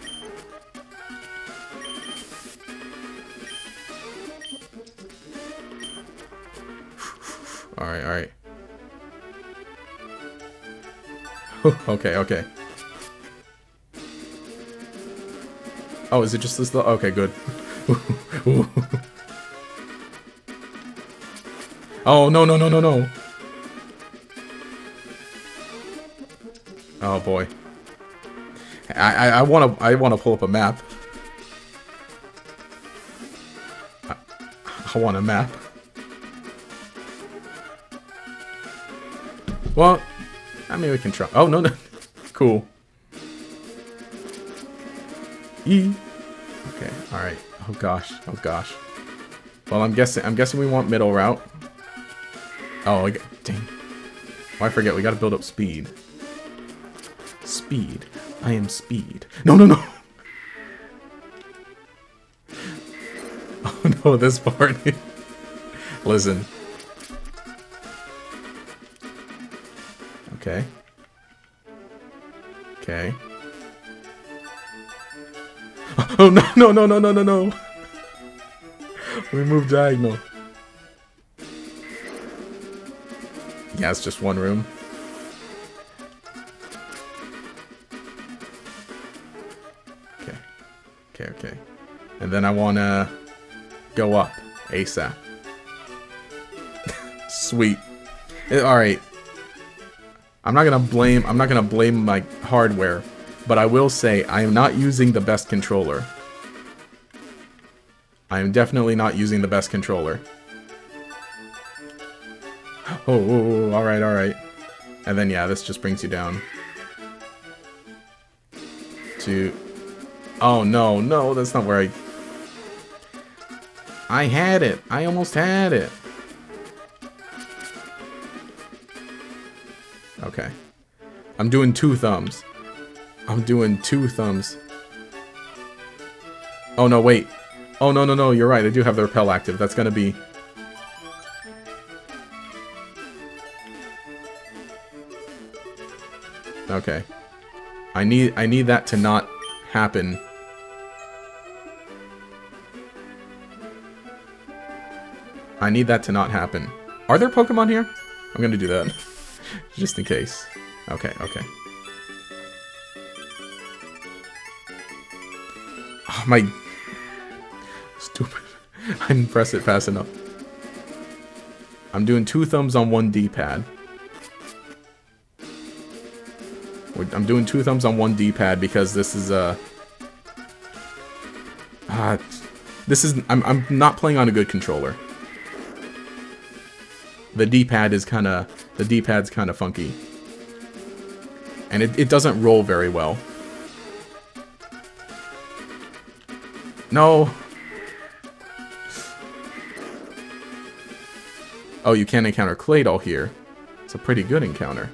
Okay, okay. Oh, is it just this? Okay, good. [LAUGHS] oh, no, no, no, no, no. Oh, boy. I I want to I want to pull up a map. I, I want a map. Well, I mean we can try. Oh no no, [LAUGHS] cool. E. Okay, all right. Oh gosh, oh gosh. Well, I'm guessing I'm guessing we want middle route. Oh, I, dang. Oh, I forget. We got to build up speed. Speed. I am speed. No, no, no. [LAUGHS] Oh no, this part. [LAUGHS] Listen. Oh [LAUGHS] no, no, no, no, no, no, no. We move diagonal. Yeah, it's just one room. Okay. Okay, okay. And then I want to go up ASAP. [LAUGHS] Sweet. Eh, Alright. I'm not to blame I'm not to blame my hardware, but I will say I am not using the best controller. I am definitely not using the best controller. Oh, oh, oh, oh alright, alright. And then, yeah, this just brings you down. To... Oh, no, no, that's not where I... I had it! I almost had it! Okay. I'm doing two thumbs. I'm doing two thumbs. Oh, no, wait. Oh, no, no, no, you're right. They do have the repel active. That's gonna be... Okay. I need I need that to not happen. I need that to not happen. Are there Pokemon here? I'm gonna do that. [LAUGHS] Just in case. Okay, okay. Oh my... Didn't press it fast enough. I'm doing two thumbs on one D-pad. I'm doing two thumbs on one D-pad because this is a... Uh, uh, this is... I'm, I'm not playing on a good controller. The D-pad is kind of... The D-pad's kind of funky. And it, it doesn't roll very well. No! Oh, you can't encounter Claydol here. It's a pretty good encounter.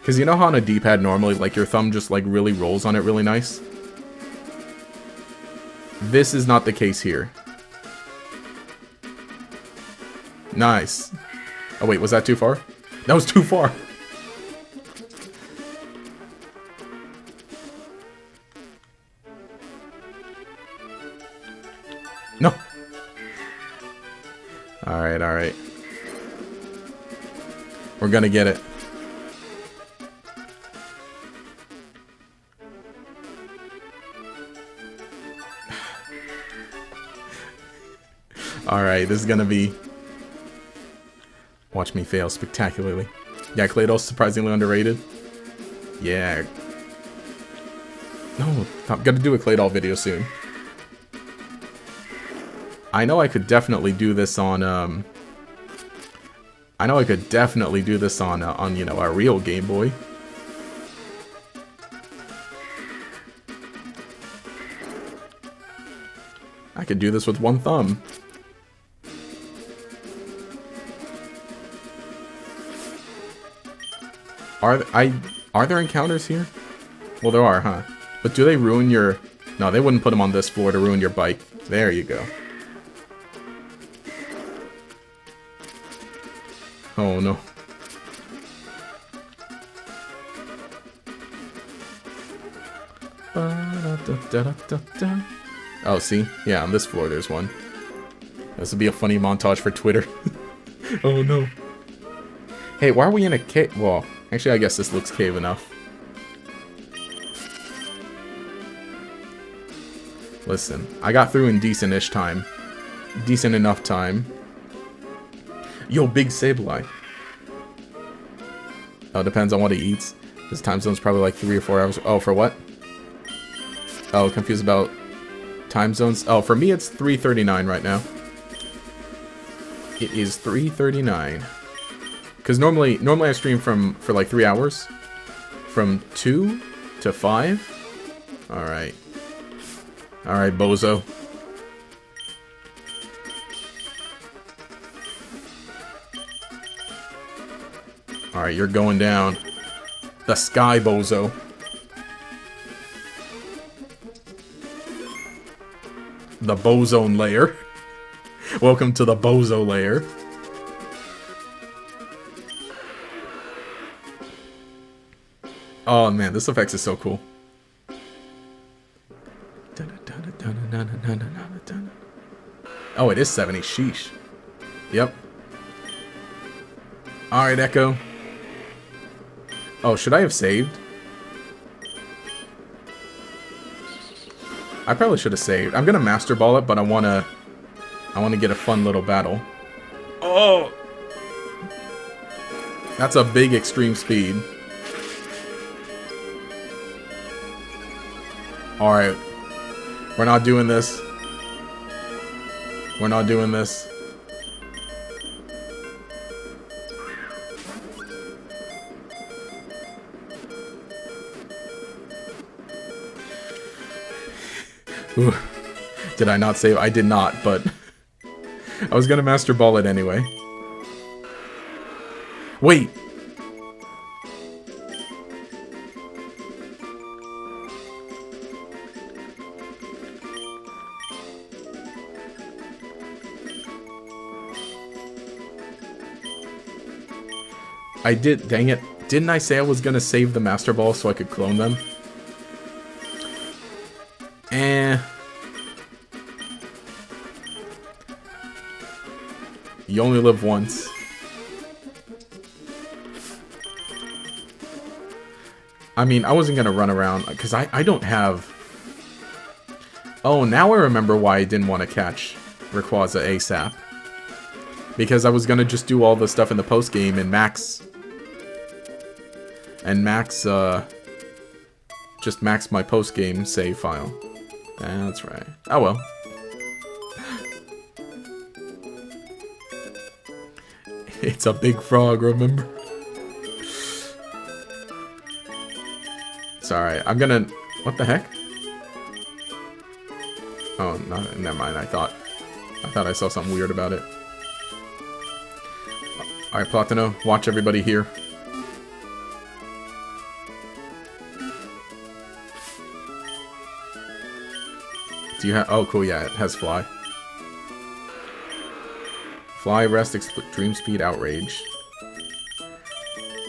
Because you know how on a D-pad normally, like, your thumb just, like, really rolls on it really nice? This is not the case here. Nice. Oh, wait, was that too far? That was too far! We're gonna get it. [SIGHS] Alright, this is gonna be... Watch me fail spectacularly. Yeah, Claydol's surprisingly underrated. Yeah. No, I'm gonna do a Claydol video soon. I know I could definitely do this on, um... I know I could definitely do this on, uh, on you know, our real Game Boy. I could do this with one thumb. Are I are there encounters here? Well, there are, huh? But do they ruin your... No, they wouldn't put them on this floor to ruin your bike. There you go. Oh, no. Oh, see? Yeah, on this floor there's one. This would be a funny montage for Twitter. [LAUGHS] oh, no. Hey, why are we in a cave? Well, Actually, I guess this looks cave enough. Listen, I got through in decent-ish time. Decent enough time. Yo, big Sableye. Oh, depends on what he eats. His time zone's probably like three or four hours. Oh, for what? Oh, confused about time zones. Oh, for me it's 3.39 right now. It is 3.39. Because normally, normally I stream from for like three hours. From 2 to 5. Alright. Alright, bozo. Alright, you're going down. The sky bozo. The bozone layer. [LAUGHS] Welcome to the bozo layer. Oh man, this effects is so cool. Oh, it is 70. Sheesh. Yep. Alright, Echo. Oh, should I have saved? I probably should have saved. I'm gonna Master Ball it, but I wanna... I wanna get a fun little battle. Oh! That's a big extreme speed. Alright. We're not doing this. We're not doing this. Ooh. Did I not save? I did not, but I was gonna master ball it anyway. Wait! I did, dang it. Didn't I say I was gonna save the Master Ball so I could clone them? You only live once. I mean, I wasn't gonna run around, because I, I don't have... Oh, now I remember why I didn't want to catch Rayquaza ASAP. Because I was gonna just do all the stuff in the post game and max... And max, uh... Just max my post game save file. That's right. Oh well. It's a big frog, remember? Sorry, I'm gonna... What the heck? Oh, no, never mind, I thought... I thought I saw something weird about it. Alright, Platino, watch everybody here. Do you have... Oh, cool, yeah, it has Fly. Fly, Rest, Extreme Speed, Outrage.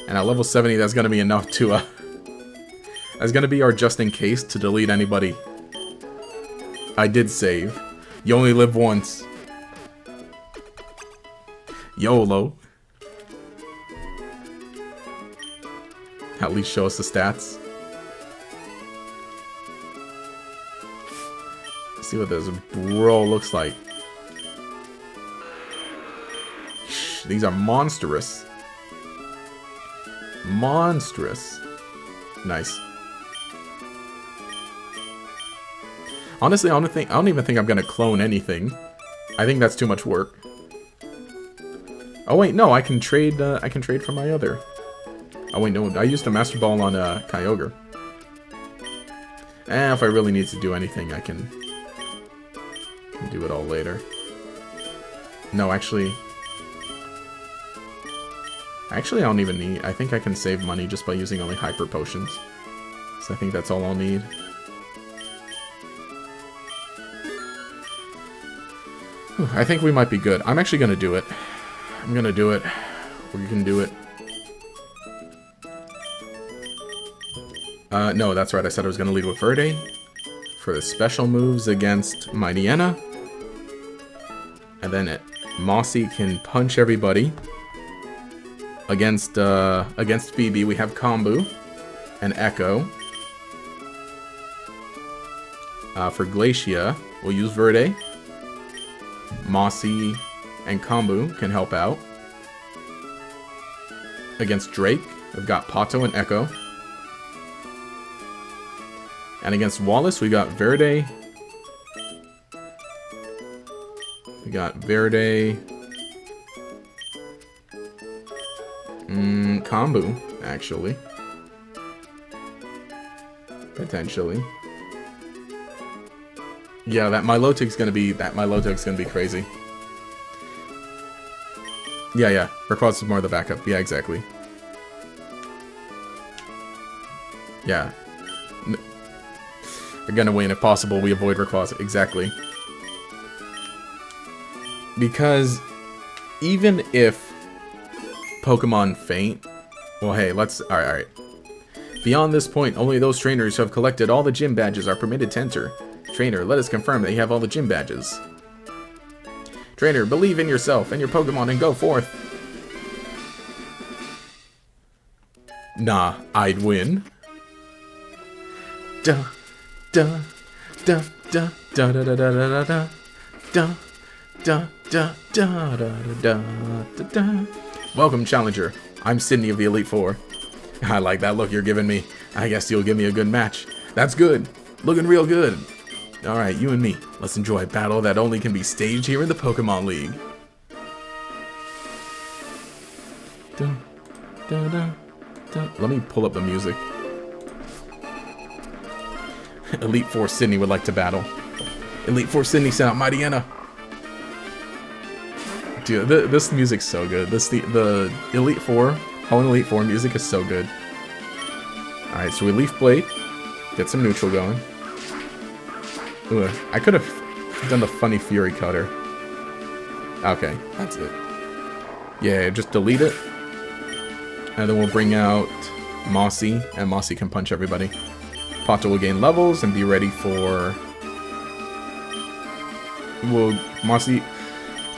And at level 70, that's going to be enough to... Uh, that's going to be our just in case to delete anybody. I did save. You only live once. YOLO. At least show us the stats. see what this bro looks like. These are monstrous. Monstrous. Nice. Honestly, I don't think I don't even think I'm gonna clone anything. I think that's too much work. Oh wait, no, I can trade. Uh, I can trade for my other. Oh wait, no, I used a Master Ball on uh, Kyogre. Eh, if I really need to do anything, I can do it all later. No, actually... Actually, I don't even need... I think I can save money just by using only Hyper Potions. So I think that's all I'll need. I think we might be good. I'm actually gonna do it. I'm gonna do it. We can do it. Uh, no, that's right. I said I was gonna lead with Verde for the special moves against Mightyena. And then it, Mossy can punch everybody. Against uh, against Phoebe, we have Kombu and Echo. Uh, for Glacia, we'll use Verde. Mossy and Kombu can help out. Against Drake, we've got Pato and Echo. And against Wallace, we got Verde. We got Verde. Kombu, actually. Potentially. Yeah, that Milotic's gonna be that Milotic's gonna be crazy. Yeah, yeah. Rayquaza is more of the backup. Yeah, exactly. Yeah. They're gonna win. If possible, we avoid Rayquaza. Exactly. Because even if Pokemon faint, well, hey, let's... Alright, alright. Beyond this point, only those trainers who have collected all the gym badges are permitted to enter. Trainer, let us confirm that you have all the gym badges. Trainer, believe in yourself and your Pokemon and go forth. Nah, I'd win. Da, da, da, da, da, da, da, da, da, da, da, da, da, da, da, da, da, da. Welcome, Challenger. I'm Sidney of the Elite Four. I like that look you're giving me. I guess you'll give me a good match. That's good. Looking real good. Alright, you and me. Let's enjoy a battle that only can be staged here in the Pokemon League. Dun, dun, dun, dun. Let me pull up the music. [LAUGHS] Elite Four Sidney would like to battle. Elite Four Sidney sent out Mightyena. Dude, th this music's so good. This the the Elite Four, Hoenn Elite Four music is so good. Alright, so we Leaf Blade, get some neutral going. Ooh, I could have done the funny Fury Cutter. Okay, that's it. Yeah, just delete it. And then we'll bring out Mossy, and Mossy can punch everybody. Pato will gain levels and be ready for... Will Mossy...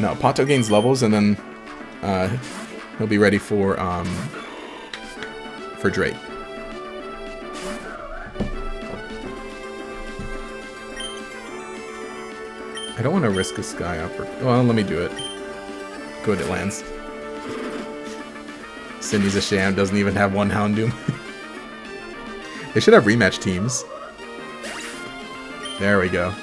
No, Pato gains levels and then uh, he'll be ready for, um, for Drake. I don't want to risk a sky upper. Well, let me do it. Good, it lands. Sidney's a sham, doesn't even have one Houndoom. [LAUGHS] they should have rematch teams. There we go.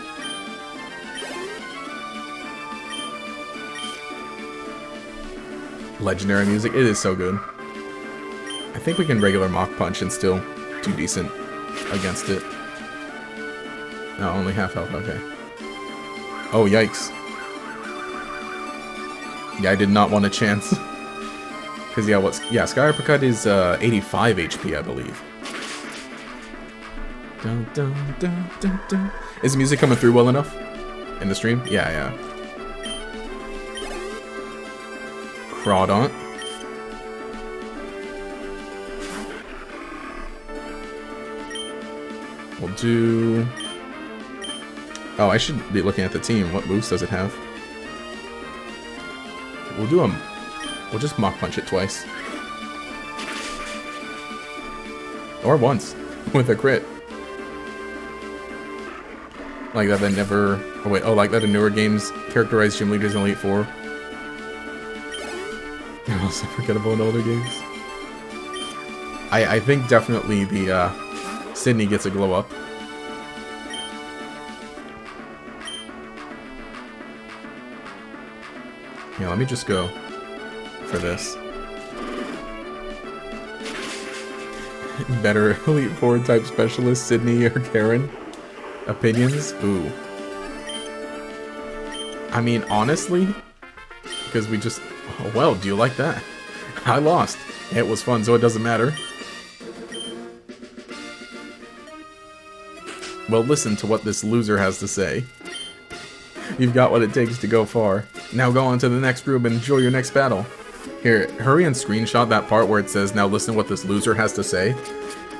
Legendary music, it is so good. I think we can regular Mach Punch and still do decent against it. No, only half health, okay. Oh, yikes. Yeah, I did not want a chance. [LAUGHS] Because, yeah, what's... Yeah, Sky Uppercut is uh, 85 HP, I believe. Dun, dun, dun. Is the music coming through well enough? In the stream? Yeah, yeah. Crawdaunt. We'll do... Oh, I should be looking at the team. What moves does it have? We'll do them. We'll just Mach Punch it twice. Or once. [LAUGHS] With a crit. Like that that never... Oh wait, oh like that in newer games characterized gym leaders in Elite Four. Also forgettable in older games. I, I think definitely the uh, Sidney gets a glow up. Yeah, let me just go for this. [LAUGHS] Better Elite Four type specialist, Sidney or Karen? Opinions? Ooh. I mean, honestly, because we just... Oh, well, do you like that? [LAUGHS] I lost. It was fun, so it doesn't matter. Well, listen to what this loser has to say. You've got what it takes to go far. Now go on to the next room and enjoy your next battle. Here, hurry and screenshot that part where it says, now listen what this loser has to say.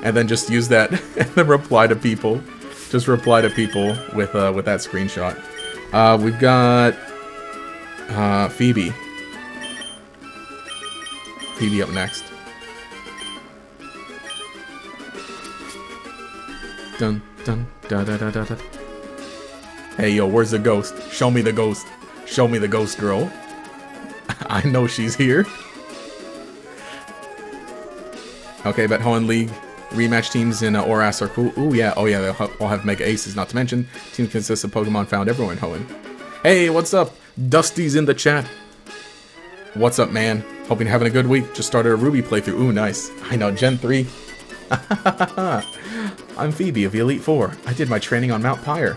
And then just use that [LAUGHS] and then reply to people. Just reply to people with uh, with that screenshot. Uh, we've got uh, Phoebe. Phoebe up next. Dun dun da da da da da. Hey yo, where's the ghost? Show me the ghost. Show me the ghost girl. [LAUGHS] I know she's here. Okay, but Hoenn League Rematch teams in uh, Oras are cool. Ooh, yeah. Oh, yeah, they all have Mega Aces, not to mention. Team consists of Pokemon found everywhere in Hoenn. Hey, what's up? Dusty's in the chat. What's up, man? Hoping having a good week. Just started a Ruby playthrough. Ooh, nice. I know, Gen 3. [LAUGHS] I'm Phoebe of the Elite Four. I did my training on Mount Pyre.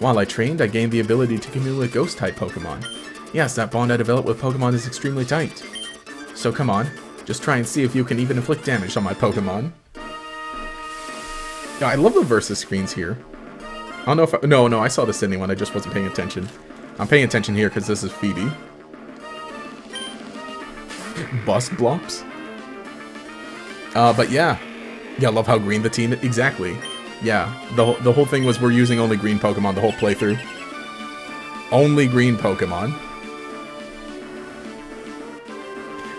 While I trained, I gained the ability to commune with Ghost-type Pokemon. Yes, that bond I developed with Pokemon is extremely tight. So come on, just try and see if you can even inflict damage on my Pokemon. Yeah, I love the versus screens here. I don't know if I, no, no, I saw the Sidney one. I just wasn't paying attention. I'm paying attention here because this is Phoebe. Bust blops. Uh, but yeah, yeah, love how green the team. Exactly. Yeah, the the whole thing was we're using only green Pokemon the whole playthrough. Only green Pokemon.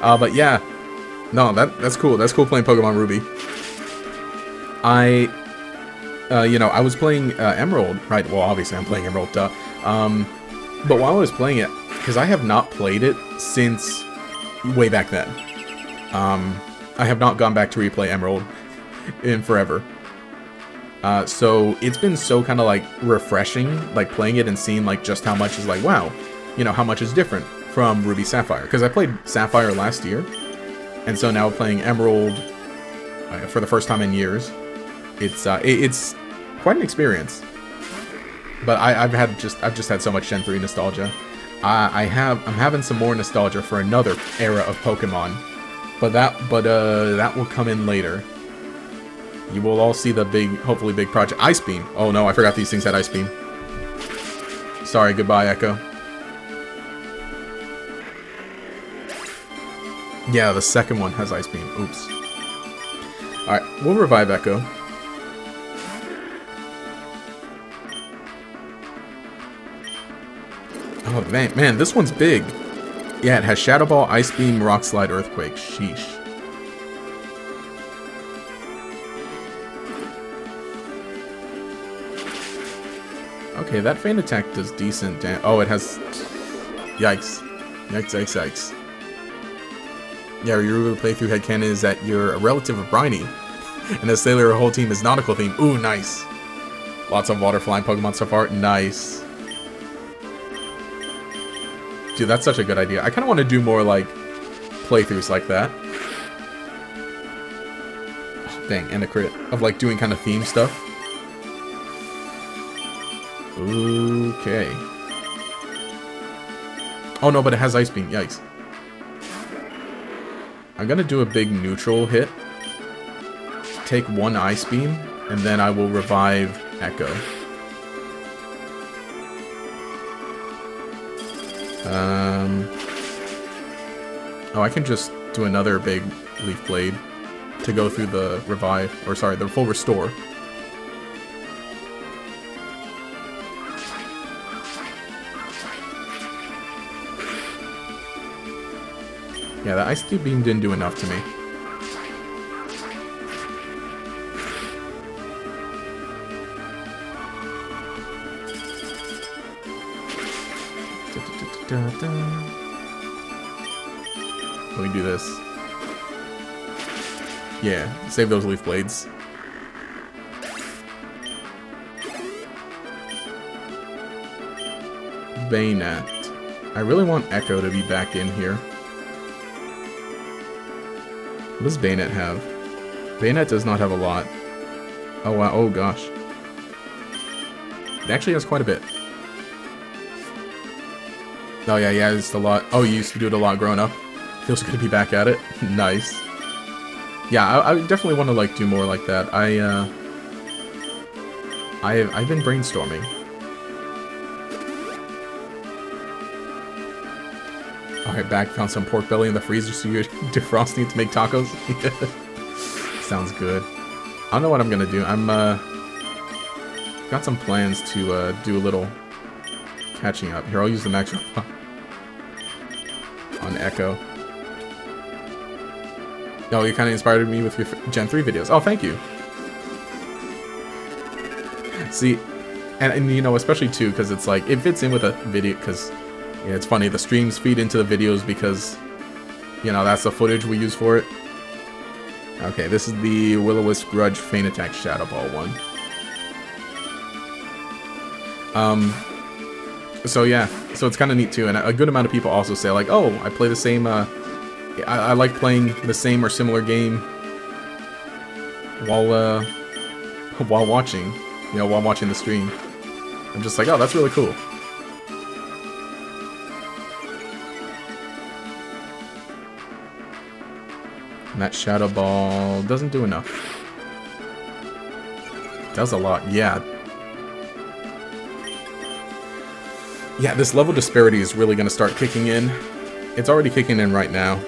Uh, but yeah, no, that that's cool. That's cool playing Pokemon Ruby. I uh, you know, I was playing uh, Emerald, right? Well, obviously I'm playing Emerald, duh. Um, but while I was playing it, because I have not played it since way back then. Um, I have not gone back to replay Emerald in forever. Uh, so it's been so kind of like refreshing, like playing it and seeing like just how much is like, wow, you know, how much is different from Ruby Sapphire. Because I played Sapphire last year, and so now playing Emerald uh, for the first time in years it's uh, it, it's quite an experience. But I, have had just I've just had so much Gen 3 nostalgia. I, I have I'm having some more nostalgia for another era of Pokemon, but that but uh that will come in later. You will all see the big, hopefully big project. Ice Beam. Oh no, I forgot these things had Ice Beam. Sorry, goodbye, Echo. Yeah, the second one has Ice Beam. Oops. Alright, we'll revive Echo. Oh, man, man, this one's big. Yeah, it has Shadow Ball, Ice Beam, Rock Slide, Earthquake. Sheesh. Okay, that Feint Attack does decent damage. Oh, it has... Yikes. Yikes, yikes, yikes. Yeah, your playthrough headcanon is that you're a relative of Briney, [LAUGHS] and the Sailor whole team is nautical theme. Ooh, nice. Lots of water flying Pokemon so far. Nice. Dude, that's such a good idea. I kind of want to do more, like, playthroughs like that. Dang, and a crit. Of, like, doing kind of theme stuff. Okay. Oh, no, but it has Ice Beam. Yikes. I'm gonna do a big neutral hit. Take one Ice Beam, and then I will revive Echo. Um, oh, I can just do another big Leaf Blade to go through the revive, or sorry, the full restore. Yeah, the Ice Cube Beam didn't do enough to me. Let me do this. Yeah, save those leaf blades. Banette. I really want Echo to be back in here. What does Banette have? Banette does not have a lot. Oh wow, oh gosh. It actually has quite a bit. Oh yeah, yeah, it's a lot. Oh, you used to do it a lot growing up. Feels good to be back at it. [LAUGHS] nice. Yeah, I, I, definitely want to like do more like that. I uh, I I've been brainstorming. All right, back. Found some pork belly in the freezer, so you're [LAUGHS] defrosting it to make tacos. [LAUGHS] Sounds good. I don't know what I'm gonna do. I'm uh, got some plans to uh, do a little catching up. Here, I'll use the max on Echo. Oh, you kind of inspired me with your Gen 3 videos. Oh, thank you. See, and, and you know, especially too, because it's like, it fits in with a video, because it's funny, the streams feed into the videos because, you know, that's the footage we use for it. Okay, this is the Will-O-Wisp Grudge Feint Attack Shadow Ball one. Um, so yeah, so it's kind of neat too, and a good amount of people also say like, oh, I play the same, uh, I, I like playing the same or similar game while, uh, [LAUGHS] while watching, you know, while watching the stream. I'm just like, oh, that's really cool. And that Shadow Ball doesn't do enough. Does a lot, yeah. Yeah, this level disparity is really going to start kicking in. It's already kicking in right now.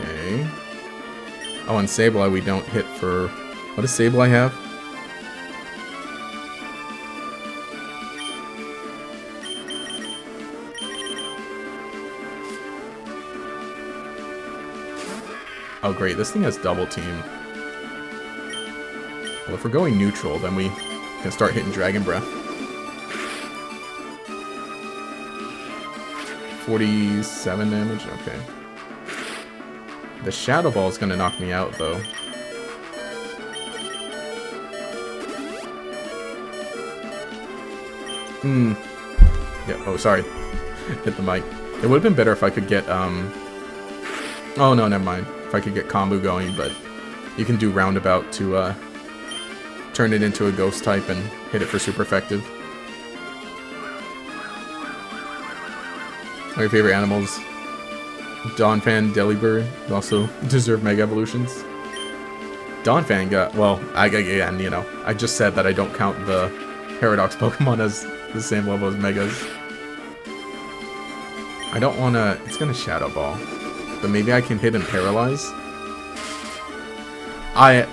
Okay. Oh, and Sableye we don't hit for... What does Sableye have? Oh great, this thing has double team. Well, if we're going neutral, then we can start hitting Dragon Breath. 47 damage? Okay. The Shadow Ball is going to knock me out, though. Hmm. Yeah, oh, sorry. [LAUGHS] Hit the mic. It would have been better if I could get, um... Oh, no, never mind. If I could get combo going, but you can do Roundabout to, uh, turn it into a ghost type and hit it for super effective. My favorite animals, Donphan, Delibird, also [LAUGHS] deserve Mega Evolutions. Donphan got, well, I, again, you know, I just said that I don't count the Paradox [LAUGHS] Pokemon as the same level as Megas. I don't want to, it's going to Shadow Ball, but maybe I can hit and Paralyze. I,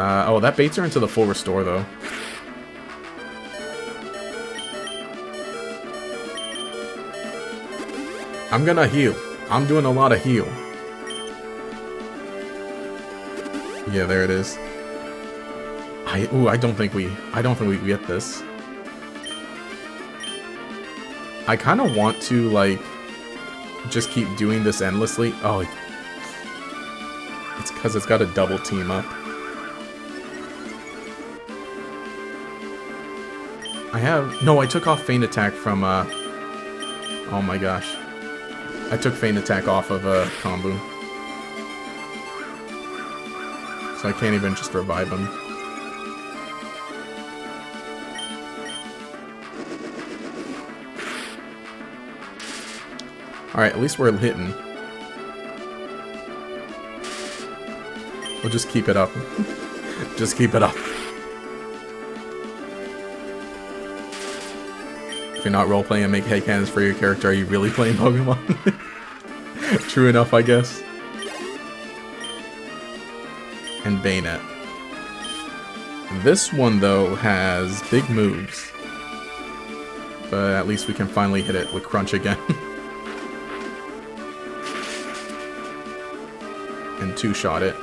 uh, oh, that baits her into the full restore, though. I'm gonna heal. I'm doing a lot of heal. Yeah, there it is. I ooh, I don't think we I don't think we get this. I kind of want to like just keep doing this endlessly. Oh, it's because it's got a double team up. I have... No, I took off Feint Attack from, uh... Oh my gosh. I took Feint Attack off of, uh, Kombu. So I can't even just revive him. Alright, at least we're hitting. We'll just keep it up. [LAUGHS] just keep it up. If you're not role-playing and make headcanons for your character, are you really [LAUGHS] playing Pokemon? [LAUGHS] True enough, I guess. And Banette. This one, though, has big moves. But at least we can finally hit it with Crunch again. [LAUGHS] and two-shot it.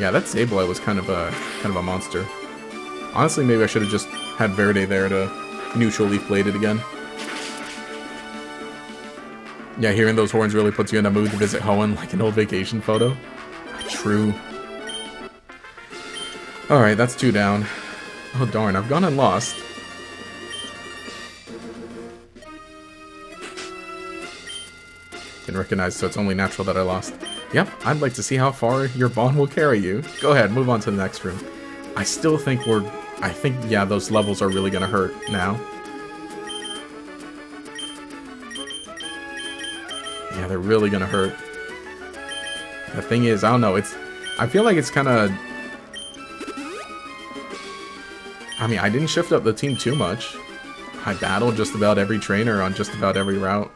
Yeah, that Sableye was kind of a kind of a monster. Honestly, maybe I should have just had Verde there to neutral Leaf it again. Yeah, hearing those horns really puts you in a mood to visit Hoenn like an old vacation photo. True. Alright, that's two down. Oh darn, I've gone and lost. Didn't recognize, so it's only natural that I lost. Yep, I'd like to see how far your bond will carry you. Go ahead, move on to the next room. I still think we're I think, yeah, those levels are really gonna hurt now. Yeah, they're really gonna hurt. The thing is, I don't know, it's... I feel like it's kind of... I mean, I didn't shift up the team too much. I battled just about every trainer on just about every route.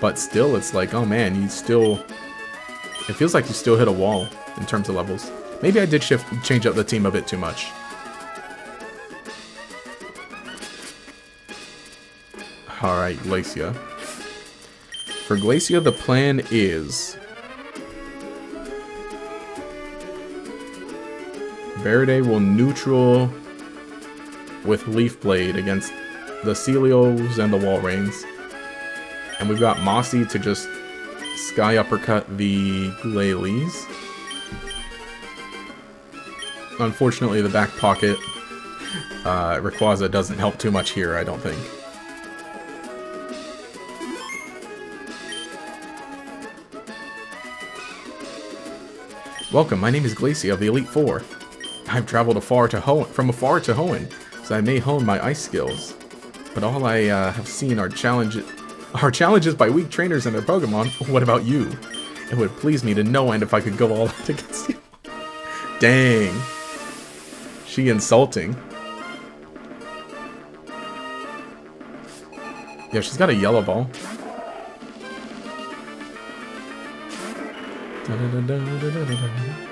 But still, it's like, oh man, you still... It feels like you still hit a wall in terms of levels. Maybe I did shift change up the team a bit too much. Alright, Glacia. For Glacia, the plan is... Verde will neutral with Leaf Blade against the Sealeos and the Walreins. And we've got Mossy to just Sky Uppercut the Glalie. Unfortunately, the back pocket uh, Rayquaza doesn't help too much here, I don't think. Welcome, my name is Glacia of the Elite Four. I've traveled afar to Hoenn, from afar to Hoenn, so I may hone my ice skills. But all I uh, have seen are challenges, are challenges by weak trainers and their Pokemon. [LAUGHS] What about you? It would please me to no end if I could go all [LAUGHS] out against you. Dang. She insulting. Yeah, she's got a yellow ball. Da -da -da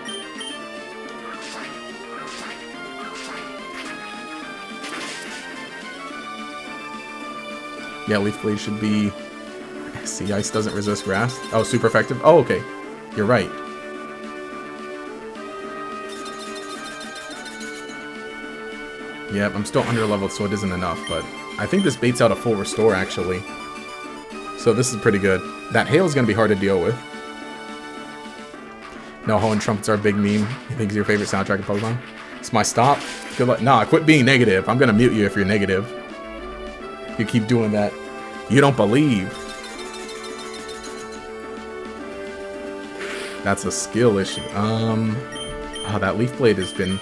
yeah, Leaf Blade should be... See, Ice doesn't resist Grass. Oh, super effective? Oh, okay. You're right. Yep, I'm still under leveled, so it isn't enough, but I think this baits out a full restore, actually. So this is pretty good. That hail is going to be hard to deal with. No, Hoenn Trumpets are a big meme. You think it's your favorite soundtrack of Pokemon? It's my stop. Good luck. Nah, quit being negative. I'm going to mute you if you're negative. You keep doing that. You don't believe. That's a skill issue. Um, oh, that Leaf Blade has been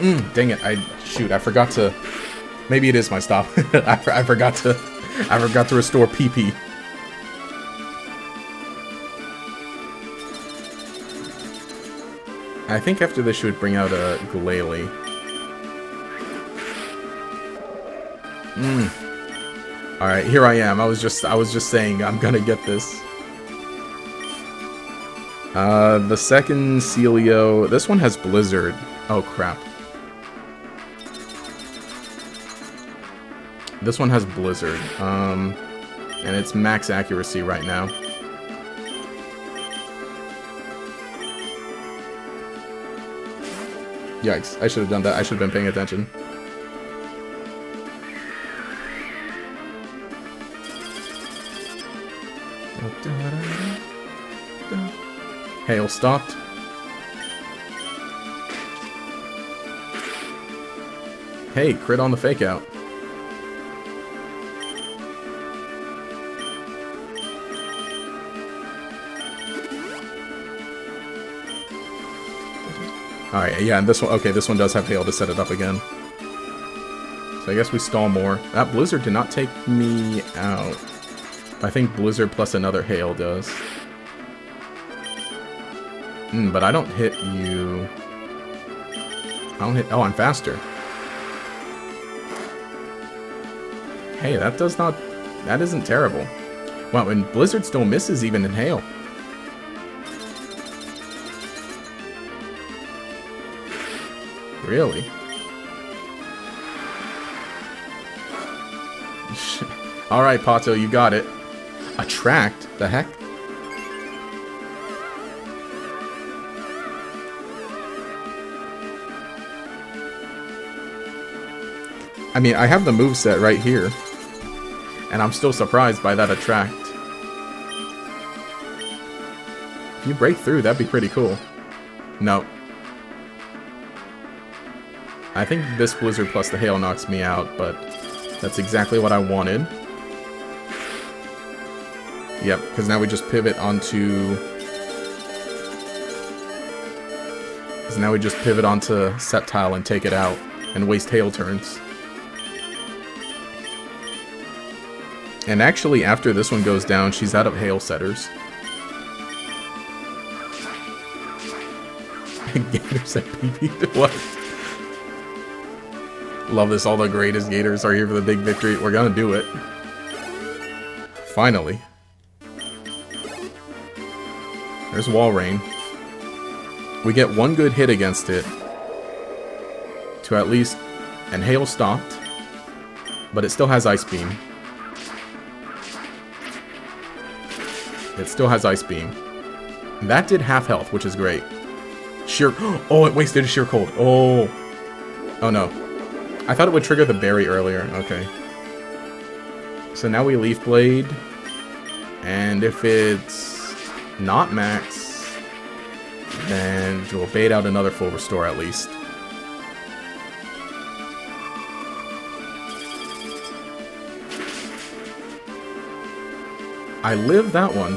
Mm, dang it! I shoot. I forgot to. Maybe it is my stop. [LAUGHS] I, I forgot to. I forgot to restore PP. I think after this, she would bring out a Glalie. Mm. All right, here I am. I was just. I was just saying I'm gonna get this. Uh, the second Sealeo. This one has Blizzard. Oh crap. This one has Blizzard, um, and it's max accuracy right now. Yikes, I should have done that. I should have been paying attention. Hail stopped. Hey, crit on the fake out. Alright, yeah, and this one, okay, this one does have hail to set it up again. So I guess we stall more. That blizzard did not take me out. I think blizzard plus another hail does. Hmm, but I don't hit you. I don't hit, oh, I'm faster. Hey, that does not, that isn't terrible. Wow, and blizzard still misses even in hail. Really? [LAUGHS] Alright, Pato, you got it. Attract? The heck? I mean, I have the move set right here. And I'm still surprised by that attract. If you break through, that'd be pretty cool. No, I think this Blizzard plus the Hail knocks me out, but that's exactly what I wanted. Yep, because now we just pivot onto... Because now we just pivot onto Sceptile and take it out, and waste Hail turns. And actually, after this one goes down, she's out of Hail setters. [LAUGHS] Gators at [LAUGHS] PP? What? Love this, all the greatest Gators are here for the big victory. We're gonna do it. Finally. There's Walrein. We get one good hit against it. To at least... And Hail stopped. But it still has Ice Beam. It still has Ice Beam. That did half health, which is great. Sheer... [GASPS] Oh, it wasted a Sheer Cold. Oh. Oh, no. I thought it would trigger the berry earlier. Okay. So now we Leaf Blade. And if it's not max, then we'll bait out another full restore at least. I live that one.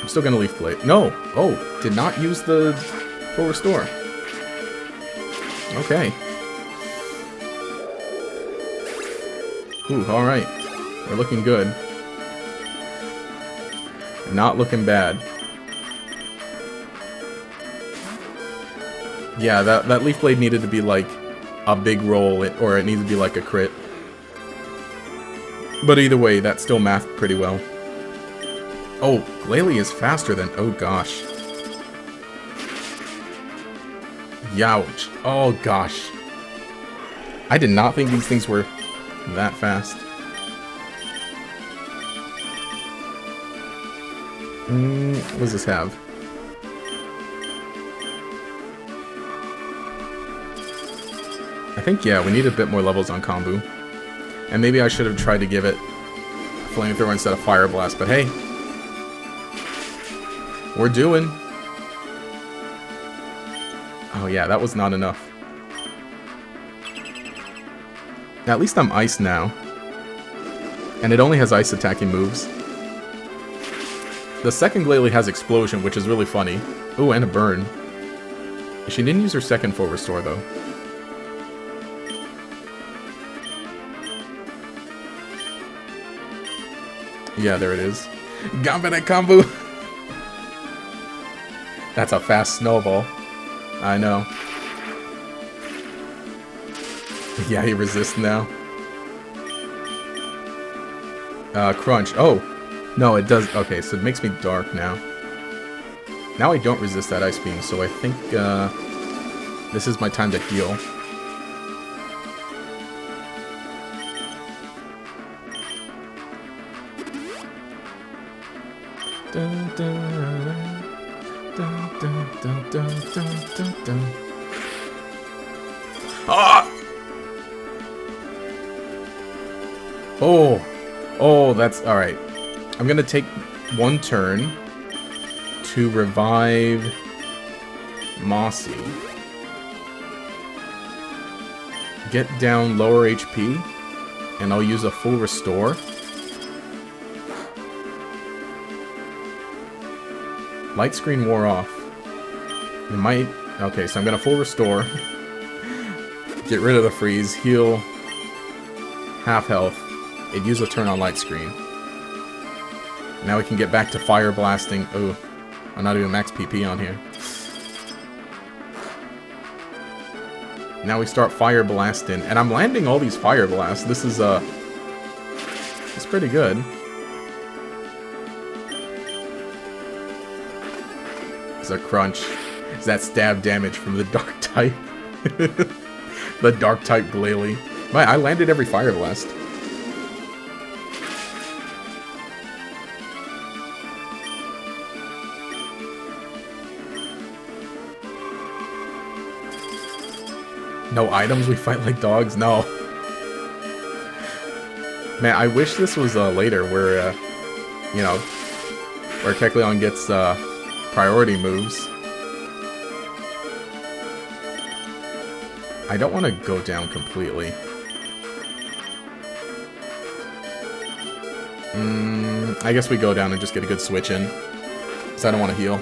I'm still gonna Leaf Blade. No! Oh, did not use the full restore. Okay. Ooh, alright. We're looking good. Not looking bad. Yeah, that, that Leaf Blade needed to be like a big roll, it, or it needed to be like a crit. But either way, that still mathed pretty well. Oh, Glalie is faster than... Oh, gosh. Youch. Oh, gosh. I did not think these things were that fast. Mm, what does this have? I think, yeah, we need a bit more levels on Kombu. And maybe I should have tried to give it Flamethrower instead of Fire Blast, but hey. We're doing. Oh yeah, that was not enough. At least I'm ice now. And it only has ice attacking moves. The second Glalie has Explosion, which is really funny. Ooh, and a burn. She didn't use her second full restore, though. Yeah, there it is. Gambit Kombu! [LAUGHS] That's a fast snowball. I know. [LAUGHS] Yeah, he resists now. Uh, Crunch. Oh! No, it does. Okay, so it makes me dark now. Now I don't resist that Ice Beam, so I think, uh, this is my time to heal. Dun, dun, Oh! Oh, that's... Alright. I'm gonna take one turn to revive Mossy. Get down lower HP, and I'll use a full restore. Light screen wore off. It might... Okay, so I'm gonna full restore. [LAUGHS] Get rid of the freeze, heal half health. It a turn on light screen. Now we can get back to fire blasting. Ooh, I'm not even max PP on here. Now we start fire blasting, and I'm landing all these fire blasts. This is, uh, it's pretty good. It's a crunch. Is that stab damage from the [LAUGHS] dark type? [LAUGHS] the dark type Glalie. My, I landed every fire blast. No items? We fight like dogs? No. Man, I wish this was uh, later where, uh, you know, where Kecleon gets uh, priority moves. I don't want to go down completely. Mm, I guess we go down and just get a good switch in. Because I don't want to heal.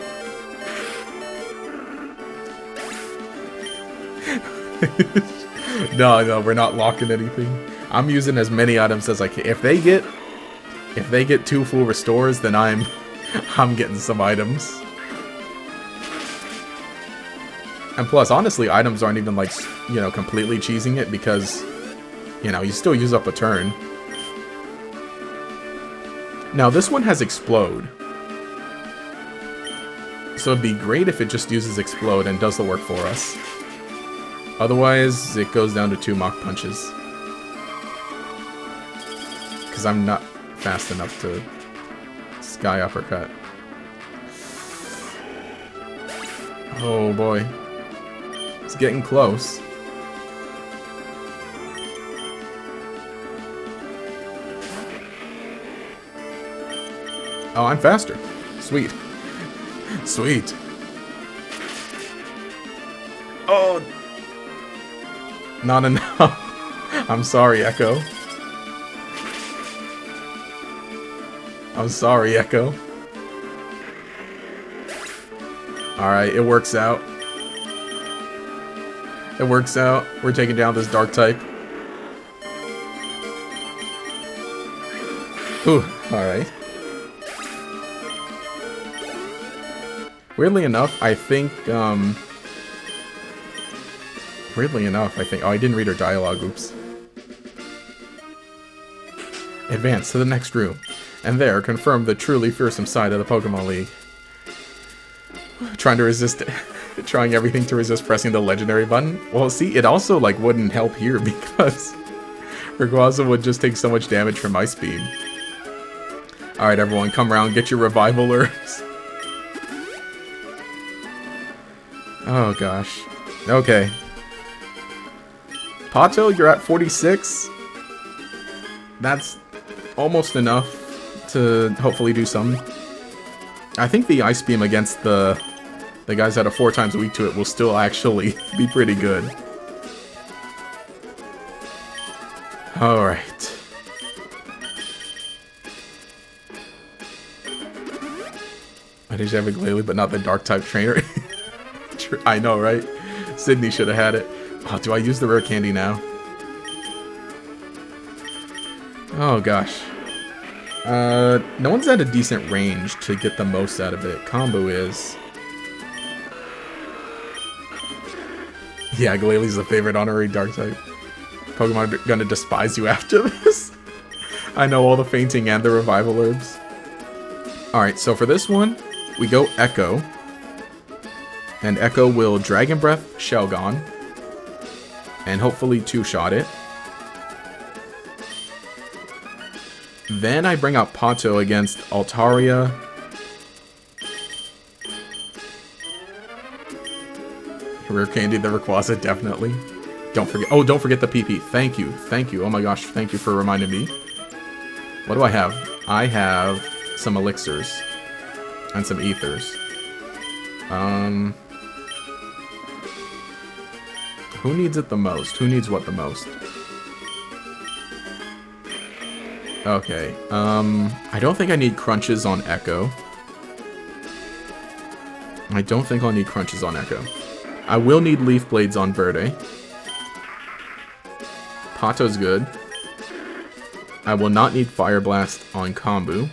No, no, we're not locking anything. I'm using as many items as I can. If they get, if they get two full restores, then I'm, [LAUGHS] I'm getting some items. And plus, honestly, items aren't even, like, you know, completely cheesing it because, you know, you still use up a turn. Now, this one has Explode. So it'd be great if it just uses Explode and does the work for us. Otherwise, it goes down to two Mach Punches. Because I'm not fast enough to Sky Uppercut. Oh boy. It's getting close. Oh, I'm faster. Sweet. [LAUGHS] Sweet. Not enough. [LAUGHS] I'm sorry, Echo. I'm sorry, Echo. Alright, it works out. It works out. We're taking down this dark type. Ooh, alright. Weirdly enough, I think, um... Weirdly enough, I think... Oh, I didn't read her dialogue, oops. Advance to the next room, and there confirm the truly fearsome side of the Pokemon League. Trying to resist... [LAUGHS] trying everything to resist pressing the legendary button. Well, see, it also, like, wouldn't help here [LAUGHS] because... Rayquaza would just take so much damage from my speed. Alright, everyone, come around, get your revival herbs. [LAUGHS] Oh, gosh. Okay. Pato, you're at 46. That's almost enough to hopefully do something. I think the Ice Beam against the the guys that are four times a week to it will still actually [LAUGHS] be pretty good. Alright. I did have a Glalie, but not the dark type trainer. [LAUGHS] I know, right? Sidney should have had it. Oh, do I use the rare candy now? Oh, gosh. Uh, no one's at a decent range to get the most out of it. Combo is. Yeah, Glalie's the favorite honorary dark type. Pokemon are gonna despise you [LAUGHS] after this. I know all the fainting and the revival herbs. Alright, so for this one, we go Echo. And Echo will Dragon Breath Shelgon. And hopefully two-shot it. Then I bring out Pato against Altaria. Rare Candy, the Rayquaza, definitely. Don't forget- oh, don't forget the PP. Thank you, thank you. Oh my gosh, thank you for reminding me. What do I have? I have some elixirs. And some ethers. Um... Who needs it the most? Who needs what the most? Okay, um, I don't think I need crunches on Echo. I don't think I'll need crunches on Echo. I will need Leaf Blades on Verde. Pato's good. I will not need Fire Blast on Kombu.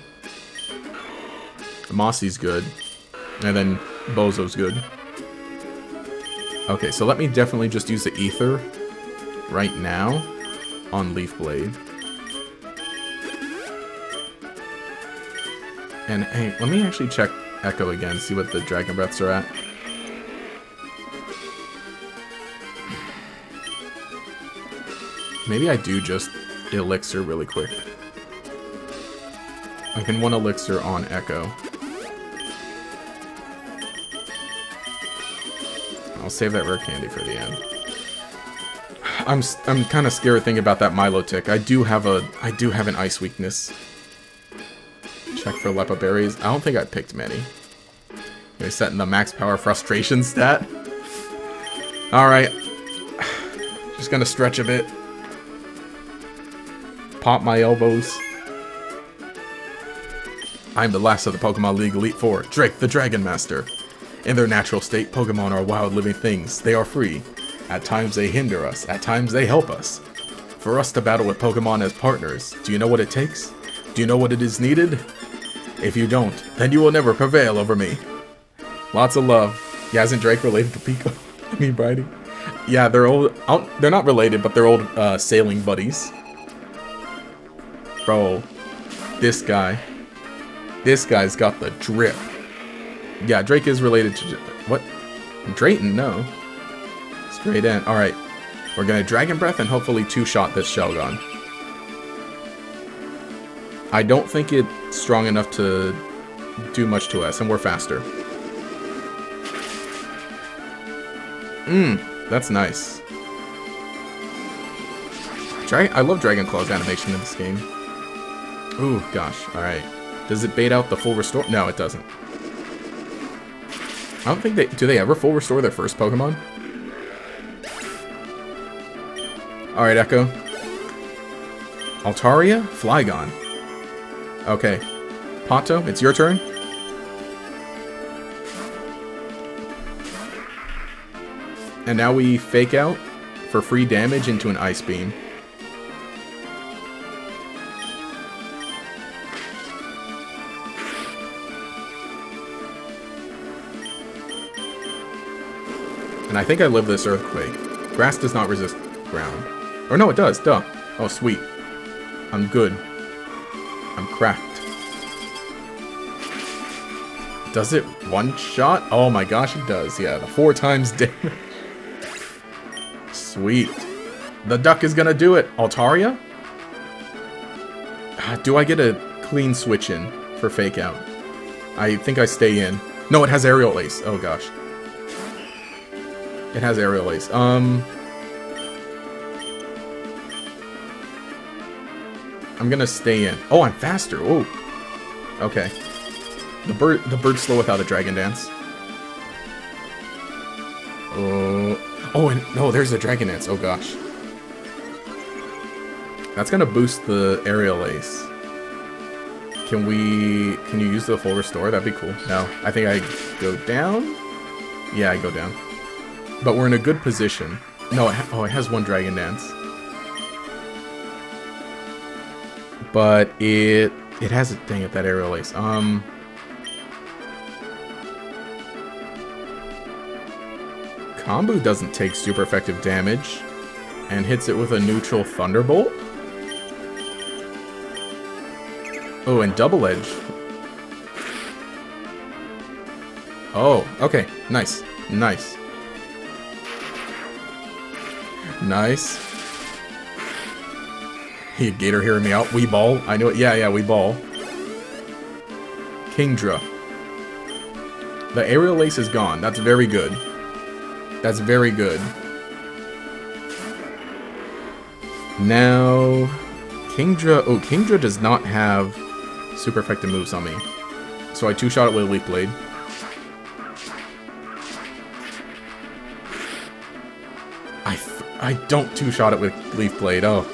Mossy's good. And then Bozo's good. Okay, so let me definitely just use the Ether right now on Leaf Blade. And hey, let me actually check Echo again, see what the Dragon Breaths are at. Maybe I do just Elixir really quick. I can one Elixir on Echo. I'll save that rare candy for the end. I'm I'm kind of scared thinking about that Milotic. I do have a I do have an ice weakness. Check for Leppa berries. I don't think I picked many. Maybe setting the max power frustration stat. All right, just gonna stretch a bit. Pop my elbows. I'm the last of the Pokemon League Elite Four, Drake the Dragon Master. In their natural state, Pokemon are wild living things. They are free. At times they hinder us, at times they help us. For us to battle with Pokemon as partners, do you know what it takes? Do you know what it is needed? If you don't, then you will never prevail over me. Lots of love. Isn't Drake related to Peeko? [LAUGHS] I mean, Briney. Yeah, they're old. They're not related, but they're old uh, sailing buddies. Bro, this guy. This guy's got the drip. Yeah, Drake is related to... What? Drayton? No. Straight in. Alright. We're gonna Dragon Breath and hopefully two-shot this Shelgon. I don't think it's strong enough to do much to us, and we're faster. Mmm, that's nice. Dra I love Dragon Claw's animation in this game. Ooh, gosh, alright. Does it bait out the full restore? No, it doesn't. I don't think they... Do they ever full restore their first Pokemon? Alright, Echo. Altaria? Flygon. Okay. Pato, it's your turn. And now we fake out for free damage into an Ice Beam. And I think I live this Earthquake. Grass does not resist ground. Or no, it does, duh. Oh, sweet. I'm good. I'm cracked. Does it one shot? Oh my gosh, it does. Yeah, the four times [LAUGHS] damage. Sweet. The duck is gonna do it. Altaria? Ah, do I get a clean switch in for fake out? I think I stay in. No, it has aerial ace. Oh gosh. It has aerial ace. Um... I'm gonna stay in. Oh, I'm faster. Oh. Okay. The bird the bird's slow without a dragon dance. Oh. Oh, and no, there's a dragon dance. Oh gosh. That's gonna boost the aerial ace. Can we... Can you use the full restore? That'd be cool. No. I think I go down? Yeah, I go down. But we're in a good position. No, it oh, it has one Dragon Dance. But it... It has... A dang it, that aerial ace. Um... Kombu doesn't take super effective damage and hits it with a neutral Thunderbolt. Oh, and Double Edge. Oh, okay. Nice. Nice. Nice. Hey, Gator hearing me out. We ball. I know it. Yeah, yeah, we ball. Kingdra. The aerial ace is gone. That's very good. That's very good. Now, Kingdra... Oh, Kingdra does not have super effective moves on me. So I two-shot it with a Leaf Blade. I, don't two-shot it with Leaf Blade. Oh.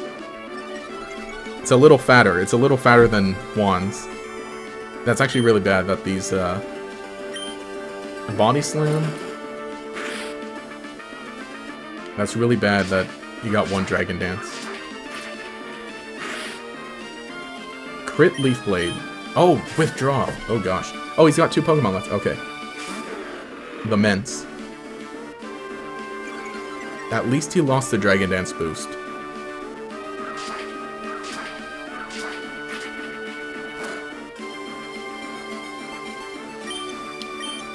It's a little fatter. It's a little fatter than Wands. That's actually really bad that these, uh... Body Slam? That's really bad that you got one Dragon Dance. Crit Leaf Blade. Oh, withdraw. Oh gosh. Oh, he's got two Pokemon left. Okay. The Mence. At least he lost the Dragon Dance boost.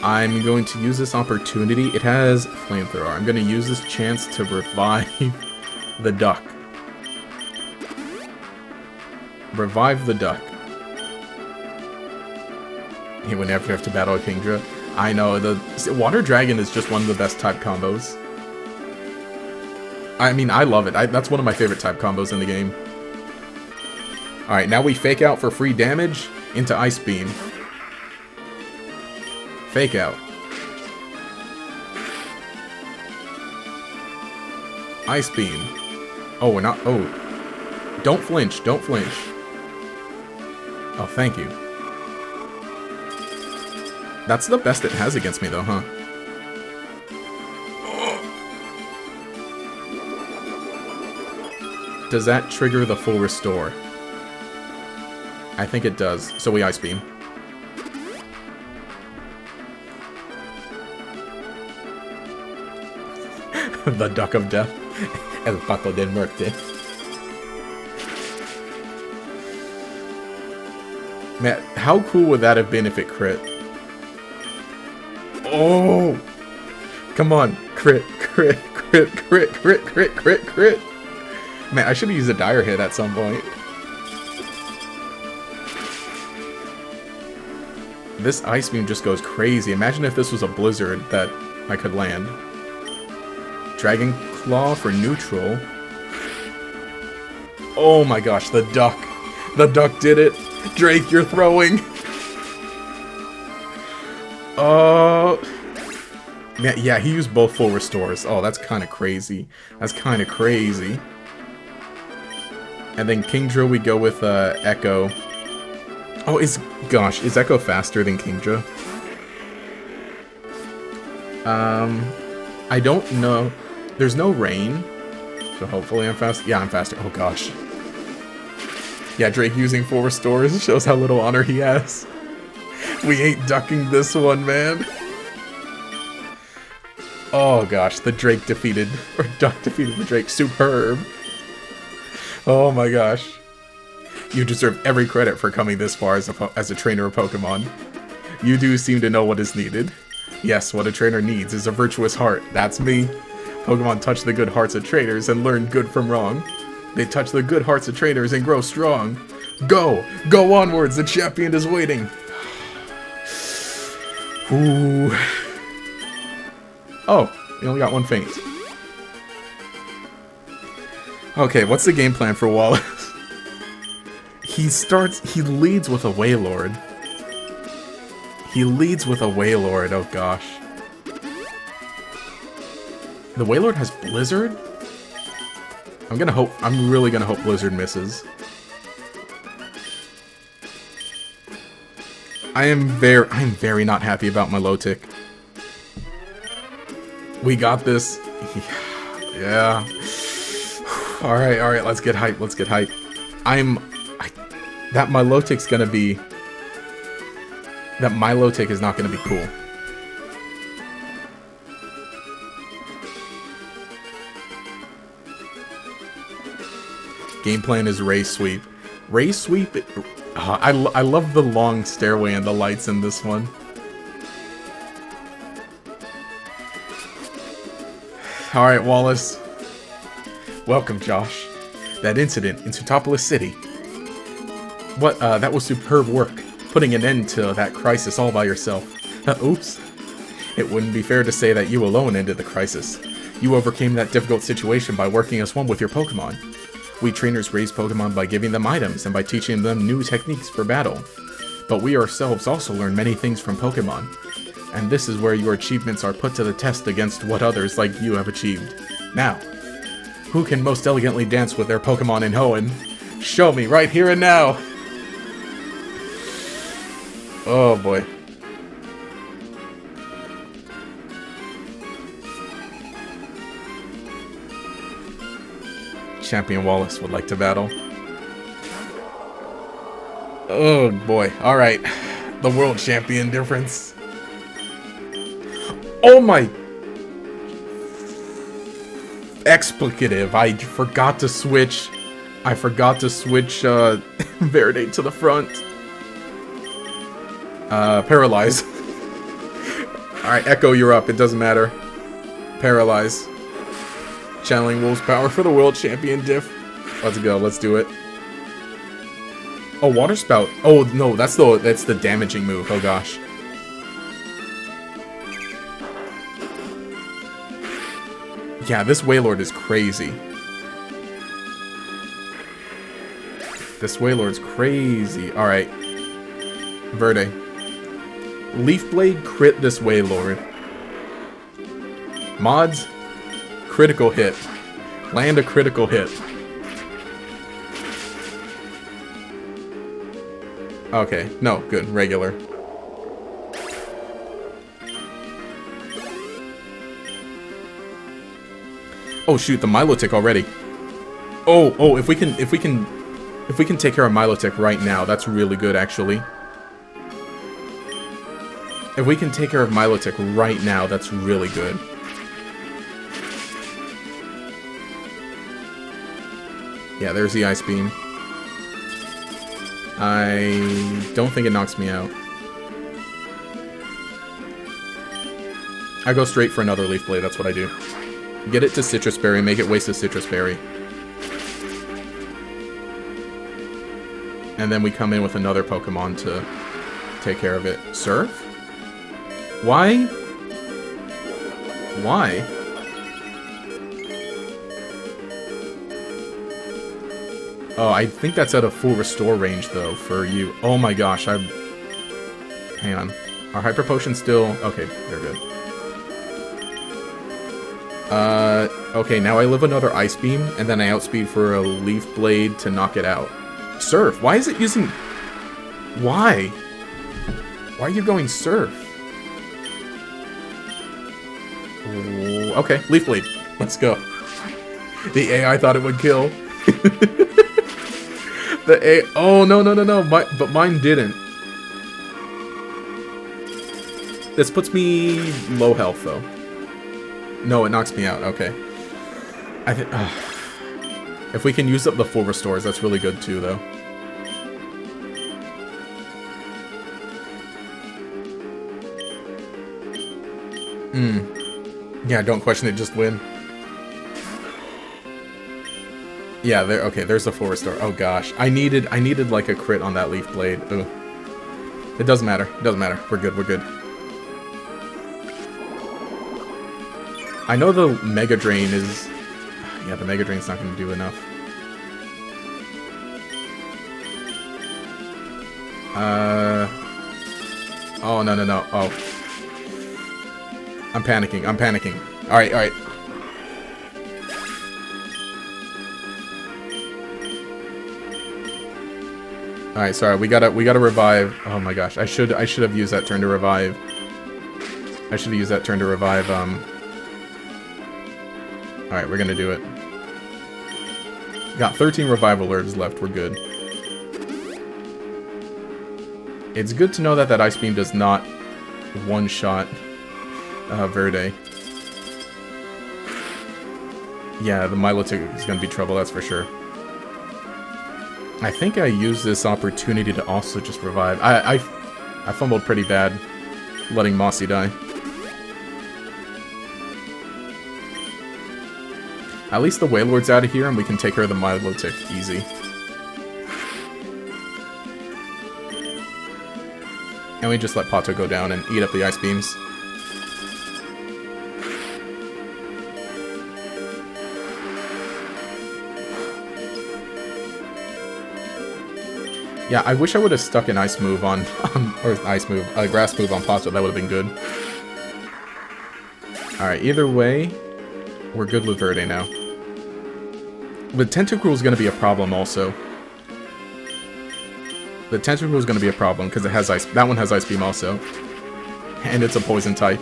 I'm going to use this opportunity. It has Flamethrower. I'm going to use this chance to revive [LAUGHS] the duck. Revive the duck. Hey, whenever you have to battle a Kingdra. I know, the Water Dragon is just one of the best type combos. I mean, I love it. I, that's one of my favorite type combos in the game. Alright, now we fake out for free damage into Ice Beam. Fake out. Ice Beam. Oh, we're not... Oh. Don't flinch. Don't flinch. Oh, thank you. That's the best it has against me, though, huh? Does that trigger the full restore? I think it does. So we Ice Beam. [LAUGHS] the Duck of Death. [LAUGHS] El Pato de Muerte. Man, how cool would that have been if it crit? Oh! Come on, crit, crit, crit, crit, crit, crit, crit, crit. Man, I should have used a dire hit at some point. This Ice Beam just goes crazy. Imagine if this was a blizzard that I could land. Dragon Claw for neutral. Oh my gosh, the duck. The duck did it. Drake, you're throwing. Oh. Uh, yeah, yeah, he used both full restores. Oh, that's kind of crazy. That's kind of crazy. And then Kingdra, we go with uh, Echo. Oh, is gosh, is Echo faster than Kingdra? Um, I don't know. There's no rain, so hopefully I'm fast. Yeah, I'm faster. Oh gosh. Yeah, Drake using four restores [LAUGHS] shows how little honor he has. We ain't ducking this one, man. Oh gosh, the Drake defeated, [LAUGHS] or Duck defeated the Drake. Superb. Oh my gosh. You deserve every credit for coming this far as a, as a trainer of Pokemon. You do seem to know what is needed. Yes, what a trainer needs is a virtuous heart. That's me. Pokemon touch the good hearts of trainers and learn good from wrong. They touch the good hearts of trainers and grow strong. Go! Go onwards! The champion is waiting! [SIGHS] Ooh. Oh, you only got one faint. Okay, what's the game plan for Wallace? [LAUGHS] he starts, he leads with a Wailord. He leads with a Wailord, oh gosh. The Wailord has Blizzard? I'm gonna hope, I'm really gonna hope Blizzard misses. I am very, I am very not happy about Milotic. We got this. [LAUGHS] Yeah. Alright, alright, let's get hype, let's get hype. I'm... I, that Milotic's gonna be... That Milotic is not gonna be cool. Game plan is Ray Sweep. Ray Sweep... Uh, I, I love the long stairway and the lights in this one. Alright, Wallace. Welcome, Josh. That incident in Sootopolis City. What, uh, that was superb work, putting an end to that crisis all by yourself. [LAUGHS] Oops. It wouldn't be fair to say that you alone ended the crisis. You overcame that difficult situation by working as one with your Pokemon. We trainers raise Pokemon by giving them items and by teaching them new techniques for battle. But we ourselves also learn many things from Pokemon. And this is where your achievements are put to the test against what others like you have achieved. Now, who can most elegantly dance with their Pokemon in Hoenn? Show me right here and now! Oh boy. Champion Wallace would like to battle. Oh boy, alright. The world champion difference. Oh my explicative. I forgot to switch. I forgot to switch uh, [LAUGHS] Verde to the front. Uh, Paralyze. [LAUGHS] Alright, Echo, you're up. It doesn't matter. Paralyze. Channeling Wolfe's power for the world champion diff. Let's go. Let's do it. Oh, Water Spout. Oh, no. That's the, that's the damaging move. Oh, gosh. Yeah, this Wailord is crazy. This Wailord's crazy. Alright. Verde. Leaf Blade crit this Wailord. Mods, critical hit. Land a critical hit. Okay, no, good, regular. Oh shoot, the Milotic already. Oh, oh, if we can, if we can, if we can take care of Milotic right now, that's really good, actually. If we can take care of Milotic right now, that's really good. Yeah, there's the Ice Beam. I don't think it knocks me out. I go straight for another Leaf Blade, that's what I do. Get it to Sitrus Berry. Make it waste a Sitrus Berry. And then we come in with another Pokemon to take care of it. Surf? Why? Why? Oh, I think that's at a full restore range, though, for you. Oh my gosh, I'm... Hang on. Are Hyper Potion's still... Okay, they're good. Okay, now I live another Ice Beam, and then I outspeed for a Leaf Blade to knock it out. Surf! Why is it using... Why? Why are you going Surf? Ooh, okay, Leaf Blade. Let's go. The AI thought it would kill. [LAUGHS] the A. Oh no no no no! My, but mine didn't. This puts me low health though. No, it knocks me out. Okay. I think. If we can use up the full restores, that's really good too, though. Hmm. Yeah, don't question it, just win. Yeah, there. Okay, there's a full restore. Oh gosh, I needed, I needed like a crit on that leaf blade. Ooh. It doesn't matter. It doesn't matter. We're good. We're good. I know the Mega Drain is... Yeah, the Mega Drain's not going to do enough. Uh... Oh, no, no, no. Oh. I'm panicking. I'm panicking. Alright, alright. Alright, sorry. We gotta we gotta revive. Oh my gosh. I should I should have used that turn to revive. I should have used that turn to revive um Alright, we're gonna do it. Got 13 revival herbs left, we're good. It's good to know that that Ice Beam does not one-shot uh, Verde. Yeah, the Milotic is gonna be trouble, that's for sure. I think I used this opportunity to also just revive. I, I, I fumbled pretty bad, letting Mossy die. At least the Wailord's out of here, and we can take care of the Milotic easy. And we just let Pato go down and eat up the Ice Beams. Yeah, I wish I would have stuck an Ice move on, [LAUGHS] um, or Ice move, a Grass move on Pato, that would have been good. Alright, either way, we're good with Verde now. The Tentacruel is going to be a problem also. The Tentacruel is going to be a problem because it has ice. That one has Ice Beam also. And it's a poison type.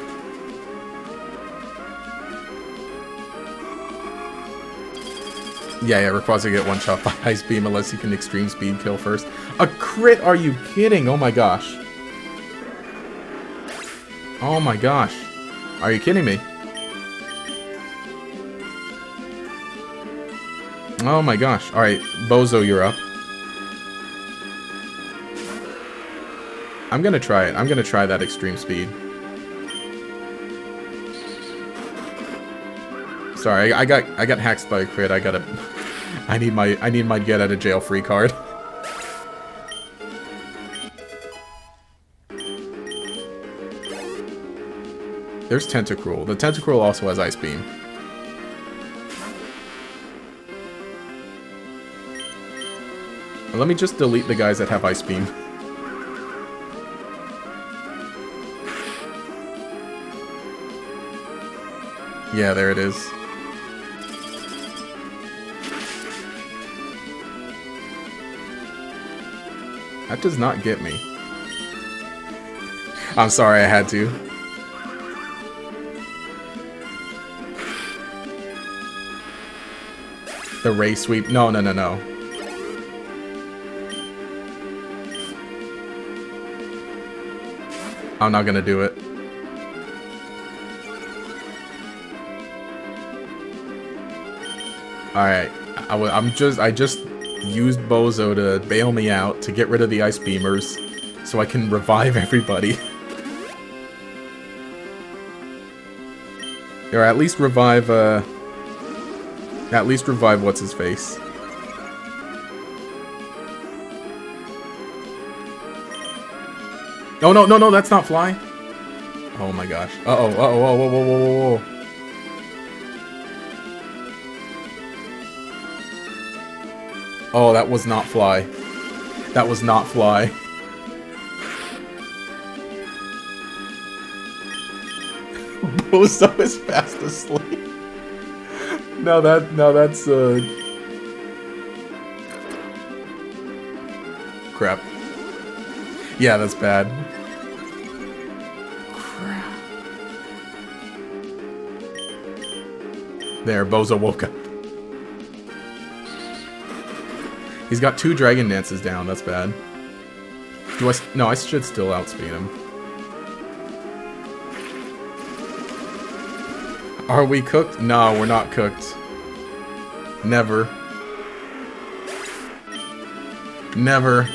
Yeah, yeah, Rayquaza get one shot by [LAUGHS] Ice Beam unless you can extreme speed kill first. A crit? Are you kidding? Oh my gosh. Oh my gosh. Are you kidding me? Oh my gosh. Alright, Bozo, you're up. I'm gonna try it. I'm gonna try that extreme speed. Sorry, I, I got I got hacked by a crit. I gotta [LAUGHS] I need my I need my get out of jail free card. [LAUGHS] There's Tentacruel. The Tentacruel also has Ice Beam. Let me just delete the guys that have Ice Beam. Yeah, there it is. That does not get me. I'm sorry I had to. The ray sweep. No, no, no, no. I'm not gonna do it. Alright, I'm just, I just used Bozo to bail me out, to get rid of the Ice Beamers, so I can revive [LAUGHS] everybody. or at least revive, uh... At least revive what's-his-face. No, no, no, no, that's not fly. Oh my gosh. Uh-oh, uh-oh, whoa, whoa, whoa, whoa, whoa. Oh, that was not fly. That was not fly. [LAUGHS] Bozo is fast asleep. No, that, no, that's, uh... Crap. Yeah, that's bad. There, Bozo woke up. He's got two Dragon Dances down, that's bad. Do I... No, I should still outspeed him. Are we cooked? No, we're not cooked. Never. Never.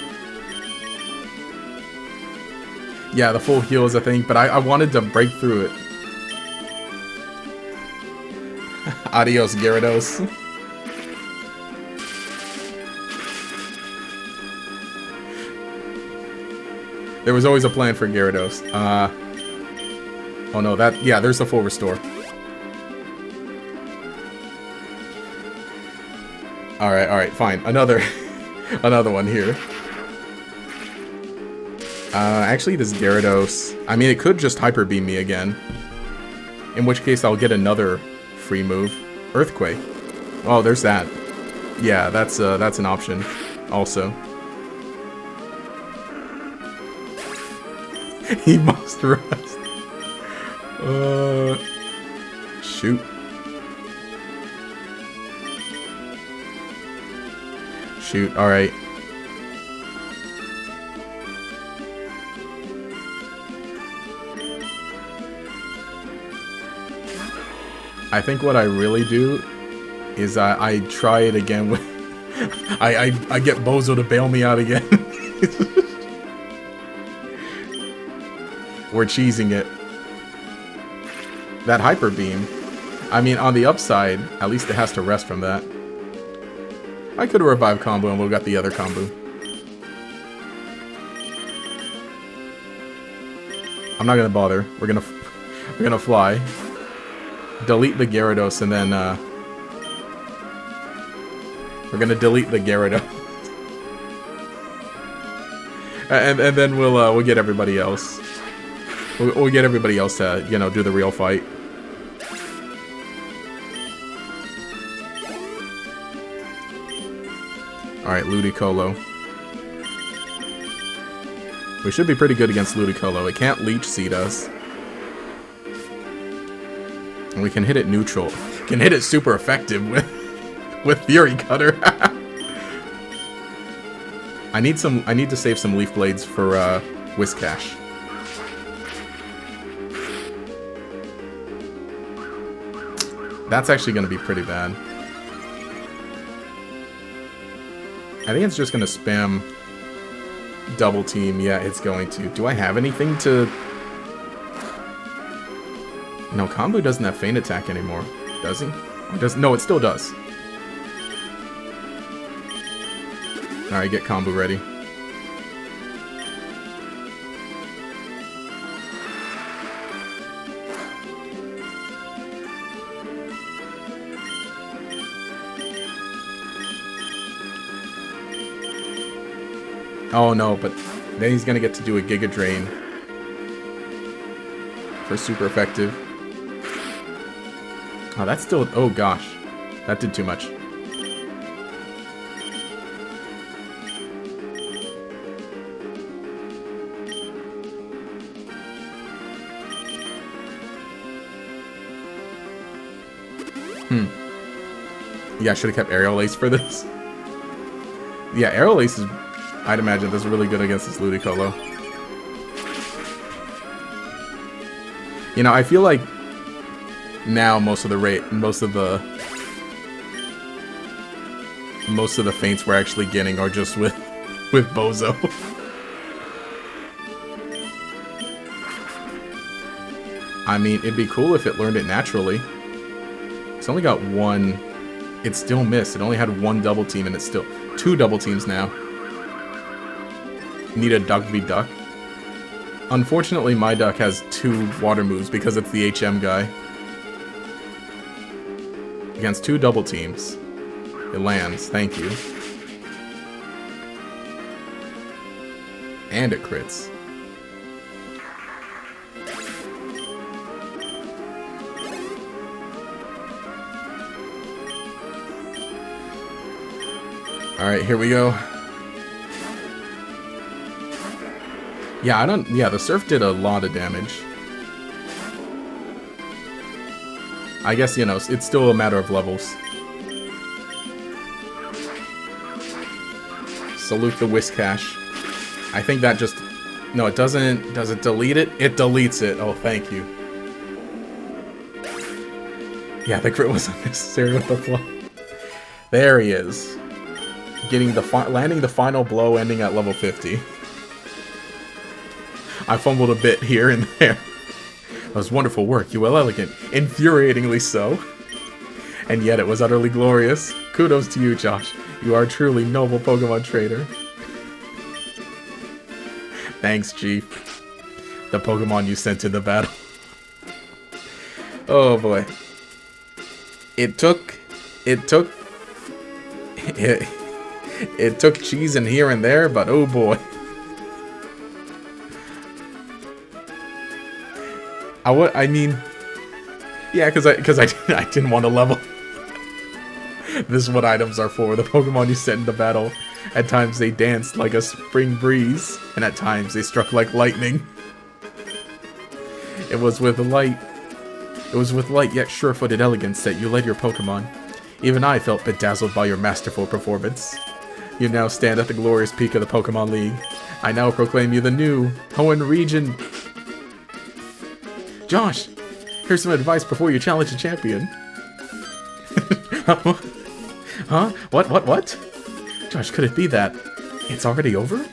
Yeah, the full heal is a thing, but I, I wanted to break through it. [LAUGHS] Adios, Gyarados. [LAUGHS] there was always a plan for Gyarados. Uh, oh no, that, yeah, there's the full restore. Alright, alright, fine. Another, [LAUGHS] another one here. Uh, actually, this Gyarados... I mean, it could just Hyper Beam me again. In which case, I'll get another free move. Earthquake. Oh, there's that. Yeah, that's, uh, that's an option. Also. [LAUGHS] he must rest. Uh... Shoot. Shoot, alright. I think what I really do is I, I try it again with... [LAUGHS] I, I, I get Bozo to bail me out again. [LAUGHS] We're cheesing it. That Hyper Beam. I mean, on the upside, at least it has to rest from that. I could have revived combo and we'll got the other combo. I'm not gonna bother. We're gonna [LAUGHS] we're gonna fly. Delete the Gyarados and then uh we're gonna delete the Gyarados. [LAUGHS] and and then we'll uh, we'll get everybody else. We'll, we'll get everybody else to you know do the real fight. Alright, Ludicolo. We should be pretty good against Ludicolo. It can't Leech Seed us. And we can hit it neutral. Can hit it super effective with [LAUGHS] with Fury Cutter. [LAUGHS] I need some I need to save some Leaf Blades for uh Whiscash. That's actually gonna be pretty bad. I think it's just going to spam double team. Yeah, it's going to. Do I have anything to... No, Combo doesn't have Feint Attack anymore, does he? Or does No, it still does. Alright, get Combo ready. Oh no, but then he's gonna get to do a Giga Drain for super effective. Oh, that's still... Oh gosh. That did too much. Hmm. Yeah, I should have kept Aerial Ace for this. [LAUGHS] Yeah, Aerial Ace is I'd imagine this is really good against this Ludicolo. You know, I feel like now most of the rate, most of the most of the feints we're actually getting are just with [LAUGHS] with Bozo. I mean, it'd be cool if it learned it naturally. It's only got one. It still missed. It only had one double team, and it's still two double teams now need a duck v duck. Unfortunately, my duck has two water moves because it's the HM guy against two double teams. It lands, thank you. And it crits. Alright, here we go. Yeah, I don't... Yeah, the Surf did a lot of damage. I guess, you know, it's still a matter of levels. Salute the Whiscash. I think that just... No, it doesn't... Does it delete it? It deletes it. Oh, thank you. Yeah, the crit [LAUGHS] was unnecessary with the blow. There he is. Getting the landing the final blow ending at level 50. I fumbled a bit here and [LAUGHS] there. That was wonderful work, you well elegant. Infuriatingly so. And yet it was utterly glorious. Kudos to you, Josh. You are truly noble Pokemon trainer. Thanks, Chief. The Pokemon you sent to the battle. oh boy. It took... It took... It, [LAUGHS] it took cheese in here and there, but oh boy. I would. I mean, yeah, because I because I [LAUGHS] I didn't want to level. [LAUGHS] this is what items are for. The Pokemon you sent into battle. At times they danced like a spring breeze, and at times they struck like lightning. It was with light. It was with light yet sure-footed elegance that you led your Pokemon. Even I felt bedazzled by your masterful performance. You now stand at the glorious peak of the Pokemon League. I now proclaim you the new Hoenn Region Josh, here's some advice before you challenge a champion. [LAUGHS] huh? What, what, what? Josh, could it be that it's already over?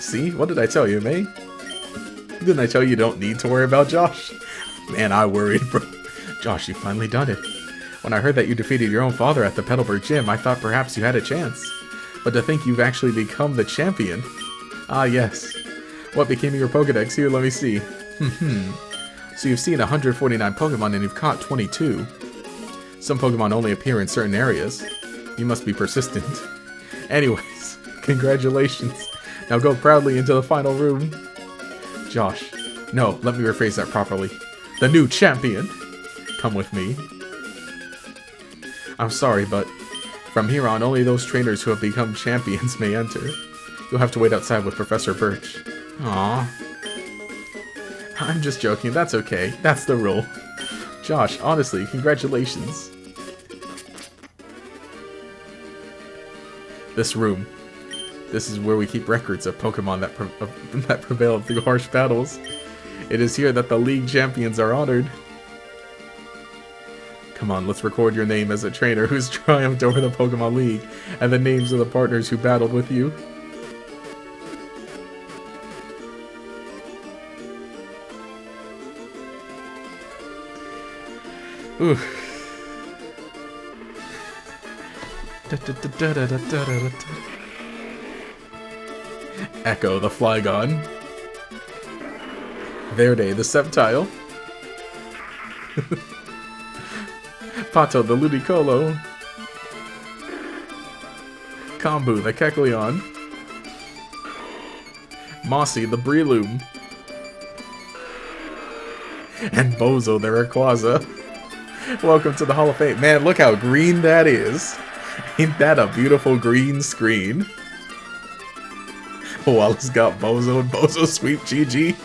See? What did I tell you, May? Didn't I tell you you don't need to worry about Josh? Man, I worried, bro. Josh, you finally done it. When I heard that you defeated your own father at the Petalburg Gym, I thought perhaps you had a chance. But to think you've actually become the champion. Ah, yes. What became of your Pokedex? Here, let me see. Hmm. so you've seen 149 Pokemon and you've caught 22. Some Pokemon only appear in certain areas. You must be persistent. [LAUGHS] Anyways, [LAUGHS] congratulations. Now go proudly into the final room. Josh. No, let me rephrase that properly. The new champion! Come with me. I'm sorry, but from here on, only those trainers who have become champions may enter. You'll have to wait outside with Professor Birch. Aw. I'm just joking, that's okay. That's the rule. Josh, honestly, congratulations. This room. This is where we keep records of Pokemon that, pre [LAUGHS] that prevailed through harsh battles. It is here that the League champions are honored. Come on, let's record your name as a trainer who's [LAUGHS] triumphed over the Pokemon League, and the names of the partners who battled with you. Ooh. Echo the Flygon. Verde the Sceptile. [LAUGHS] Pato the Ludicolo. Kombu the Kecleon. Mossy the Breloom. And Bozo the Rayquaza. [LAUGHS] Welcome to the Hall of Fame. Man, look how green that is. [LAUGHS] Ain't that a beautiful green screen? [LAUGHS] Wallace got Bozo and Bozo Sweet GG.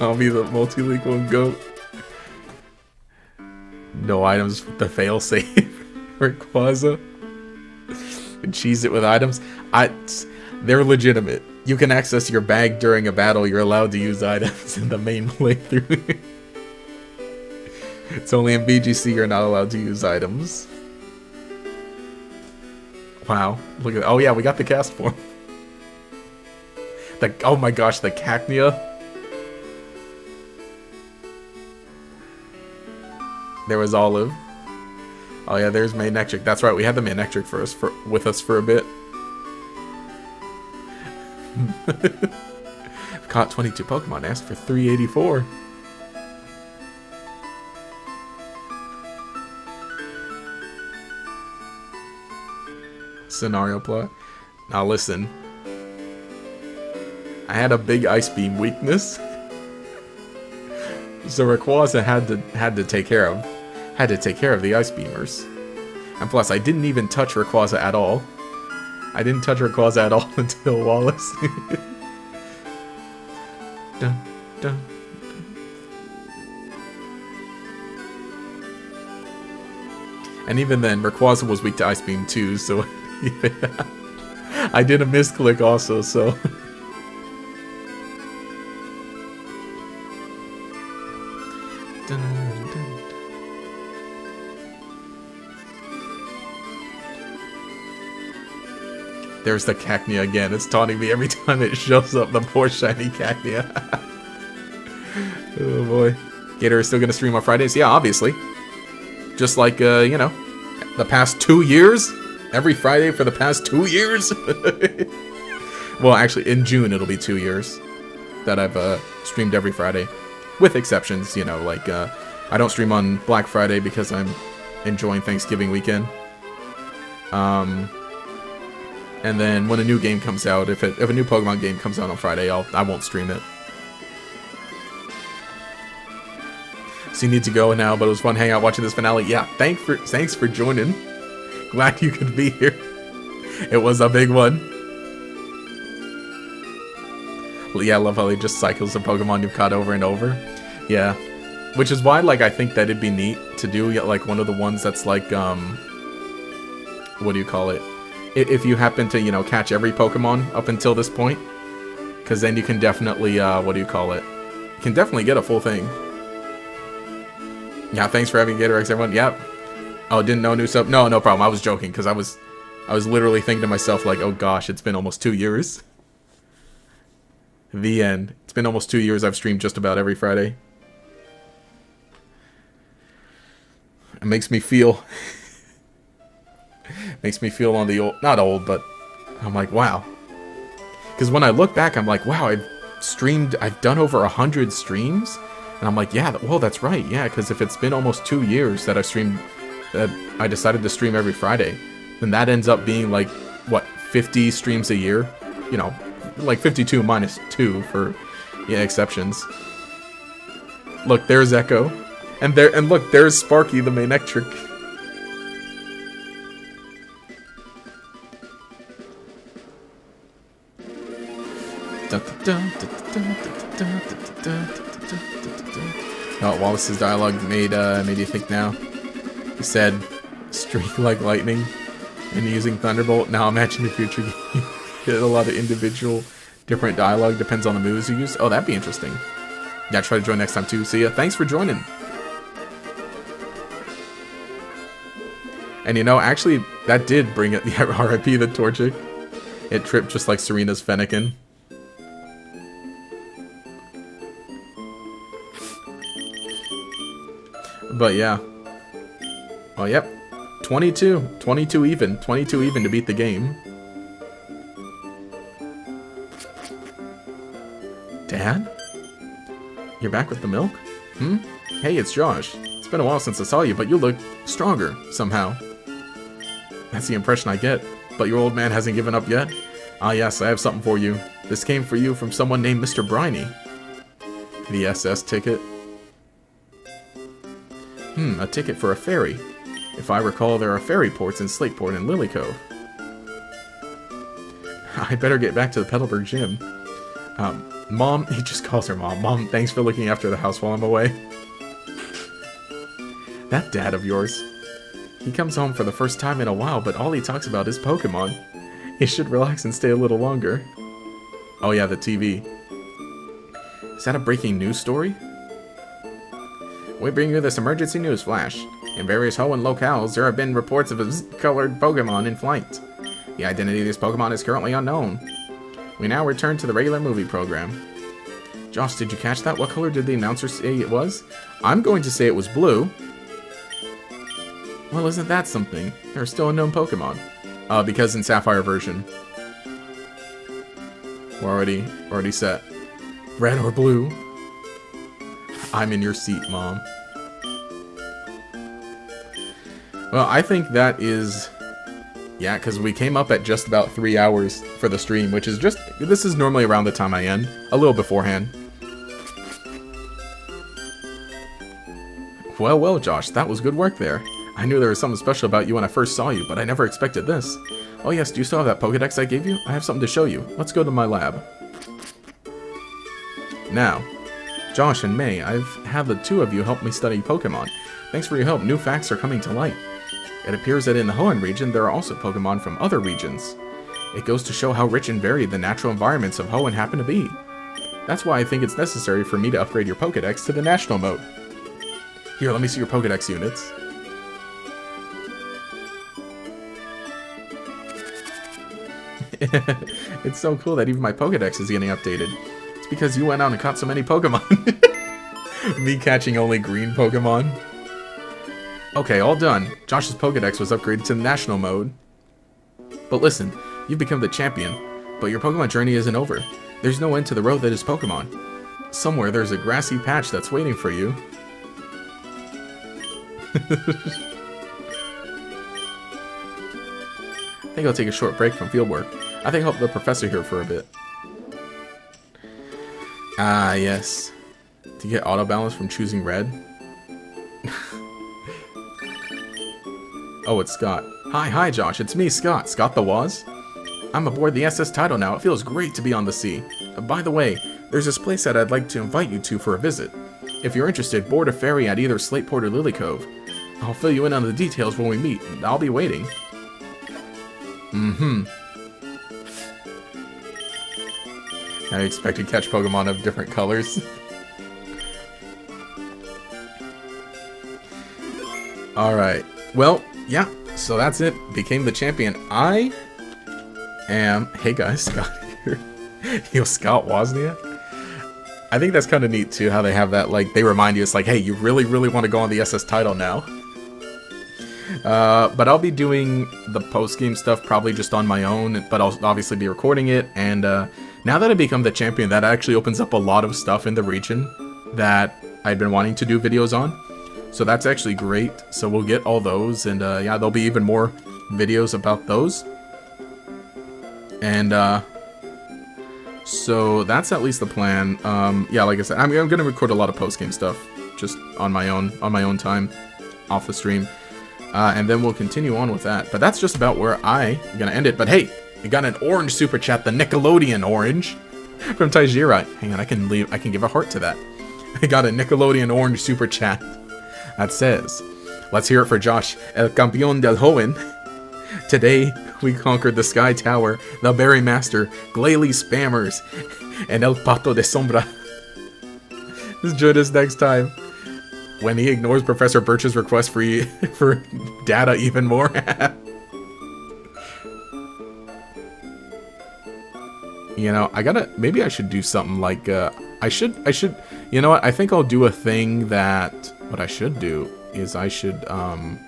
I'll be the multilingual goat. No items the failsafe Rayquaza. And cheese it with items. I, they're legitimate. You can access your bag during a battle. You're allowed to use items in the main playthrough. [LAUGHS] It's only in VGC you're not allowed to use items. Wow. Look at Oh yeah, we got the Castform. The oh my gosh, the Cacnea. There was Olive. Oh yeah, there's Manectric. That's right, we had the Manectric for us for with us for a bit. [LAUGHS] Caught 22 Pokemon, asked for 384. Scenario plot. Now listen. I had a big ice beam weakness. [LAUGHS] So Rayquaza had to had to take care of had to take care of the ice beamers. And plus I didn't even touch Rayquaza at all. I didn't touch Rayquaza at all [LAUGHS] until Wallace. [LAUGHS] dun, dun. And even then, Rayquaza was weak to Ice Beam too, so [LAUGHS] I did a misclick also, so... There's the Cacnea again. It's taunting me every [LAUGHS] time it shows up, the poor shiny Cacnea. [LAUGHS] oh boy. Gator is still gonna stream on Fridays? Yeah, obviously. Just like, uh, you know, the past two years? Every Friday for the past two years? [LAUGHS] well, actually, in June it'll be two years that I've uh, streamed every Friday. With exceptions, you know, like, uh, I don't stream on Black Friday because I'm enjoying Thanksgiving weekend. Um, and then when a new game comes out, if it, if a new Pokemon game comes out on Friday, I'll I won't stream it. So you need to go now, but it was fun hanging out watching this finale. Yeah, thanks for thanks for joining. Glad you could be here. It was a big one. Yeah, I love how he just cycles the Pokemon you've caught over and over. Yeah. Which is why, like, I think that it'd be neat to do, like, one of the ones that's, like, um... What do you call it? if you happen to, you know, catch every Pokemon up until this point. Because then you can definitely, uh, what do you call it? You can definitely get a full thing. Yeah, thanks for having GatorEX, everyone. Yep. Oh, didn't know new sub? No, no problem. I was joking, because I was, I was literally thinking to myself, like, oh gosh, it's been almost two years. The end. It's been almost two years I've streamed just about every Friday. It makes me feel... [LAUGHS] makes me feel on the old, not old, but I'm like, wow. Because when I look back, I'm like, wow, I've streamed, I've done over a hundred streams, and I'm like, yeah, well, that's right, yeah, because if it's been almost two years that I've streamed, that I decided to stream every Friday, then that ends up being like, what, 50 streams a year? You know, like 52 minus 2 for yeah, exceptions. Look, there's Echo. And there and look, there's Sparky the Manectric. Oh, Wallace's dialogue made uh, made you think now. Said, "Streak like lightning," and using Thunderbolt. Now imagine the future. [LAUGHS] Get a lot of individual, different dialogue. Depends on the moves you use. Oh, that'd be interesting. Yeah, try to join next time too. See ya. Thanks for joining. And you know, actually, that did bring it. [LAUGHS] Yeah, RIP the Torchic. It tripped just like Serena's Fennekin. But yeah. Oh, yep. 22. 22 even. 22 even to beat the game. Dad? You're back with the milk? Hmm? Hey, it's Josh. It's been a while since I saw you, but you look stronger, somehow. That's the impression I get. But your old man hasn't given up yet? Ah yes, I have something for you. This came for you from someone named Mr. Briny. The SS ticket. Hmm, a ticket for a ferry. If I recall, there are ferry ports in Slateport and Lilycove. [LAUGHS] I'd better get back to the Petalburg gym. Um, Mom, [LAUGHS] he just calls her Mom. Mom, thanks for looking after the house while I'm away. [LAUGHS] that dad of yours. He comes home for the first time in a while, but all he talks about is Pokemon. He should relax and stay a little longer. Oh yeah, the TV. Is that a breaking news story? We bring you this emergency news flash. In various Hoenn locales, there have been reports of a colored Pokemon in flight. The identity of this Pokemon is currently unknown. We now return to the regular movie program. Josh, did you catch that? What color did the announcer say it was? I'm going to say it was blue. Well, isn't that something? There are still unknown Pokemon. Uh, because in Sapphire version, we're already, already set. Red or blue? I'm in your seat, Mom. Well, I think that is... Yeah, because we came up at just about three hours for the stream, which is just, this is normally around the time I end, a little beforehand. Well, well, Josh, that was good work there. I knew there was something special about you when I first saw you, but I never expected this. Oh yes, do you still have that Pokedex I gave you? I have something to show you. Let's go to my lab. Now, Josh and May, I've had the two of you help me study Pokemon. Thanks for your help, new facts are coming to light. It appears that in the Hoenn region, there are also Pokemon from other regions. It goes to show how rich and varied the natural environments of Hoenn happen to be. That's why I think it's necessary for me to upgrade your Pokedex to the National mode. Here, let me see your Pokedex units. [LAUGHS] it's so cool that even my Pokedex is getting updated. It's because you went out and caught so many Pokemon. [LAUGHS] me catching only green Pokemon. Okay, all done. Josh's Pokedex was upgraded to National mode. But listen, you've become the champion, but your Pokemon journey isn't over. There's no end to the road that is Pokemon. Somewhere there's a grassy patch that's waiting for you. [LAUGHS] I think I'll take a short break from fieldwork. I think I'll help the professor here for a bit. Ah, yes. To get auto balance from choosing red? Oh, it's Scott. Hi, hi, Josh. It's me, Scott. Scott the Woz? I'm aboard the SS Tidal now. It feels great to be on the sea. Uh, by the way, there's this place that I'd like to invite you to for a visit. If you're interested, board a ferry at either Slateport or Lilycove. I'll fill you in on the details when we meet. I'll be waiting. Mm-hmm. I expect to catch Pokemon of different colors. [LAUGHS] Alright. Well, yeah, so that's it. Became the champion. I am... Hey guys, [LAUGHS] Scott here. Yo, Scott Wozniak. I think that's kind of neat too, how they have that, like, they remind you, it's like, hey, you really, really want to go on the SS Tidal now. Uh, but I'll be doing the post-game stuff probably just on my own, but I'll obviously be recording it, and uh, now that I become the champion, that actually opens up a lot of stuff in the region that I'd been wanting to do videos on. So that's actually great. So we'll get all those, and uh, yeah, there'll be even more videos about those. And uh, so that's at least the plan. Um, yeah, like I said, I'm, I'm gonna record a lot of post game stuff just on my own, on my own time, off the stream, uh, and then we'll continue on with that. But that's just about where I am gonna end it. But hey, we got an orange super chat, the Nickelodeon orange [LAUGHS] from Taijirai. Hang on, I can leave. I can give a heart to that. [LAUGHS] I got a Nickelodeon orange super chat that says, Let's hear it for Josh, El Campeón del Hoenn. Today, we conquered the Sky Tower, the Berry Master, Glalie Spammers, and El Pato de Sombra. [LAUGHS] Just join us next time when he ignores Professor Birch's request for, [LAUGHS] for data even more. [LAUGHS] you know, I gotta, maybe I should do something like, uh, I should, I should, you know what, I think I'll do a thing that what I should do is I should um,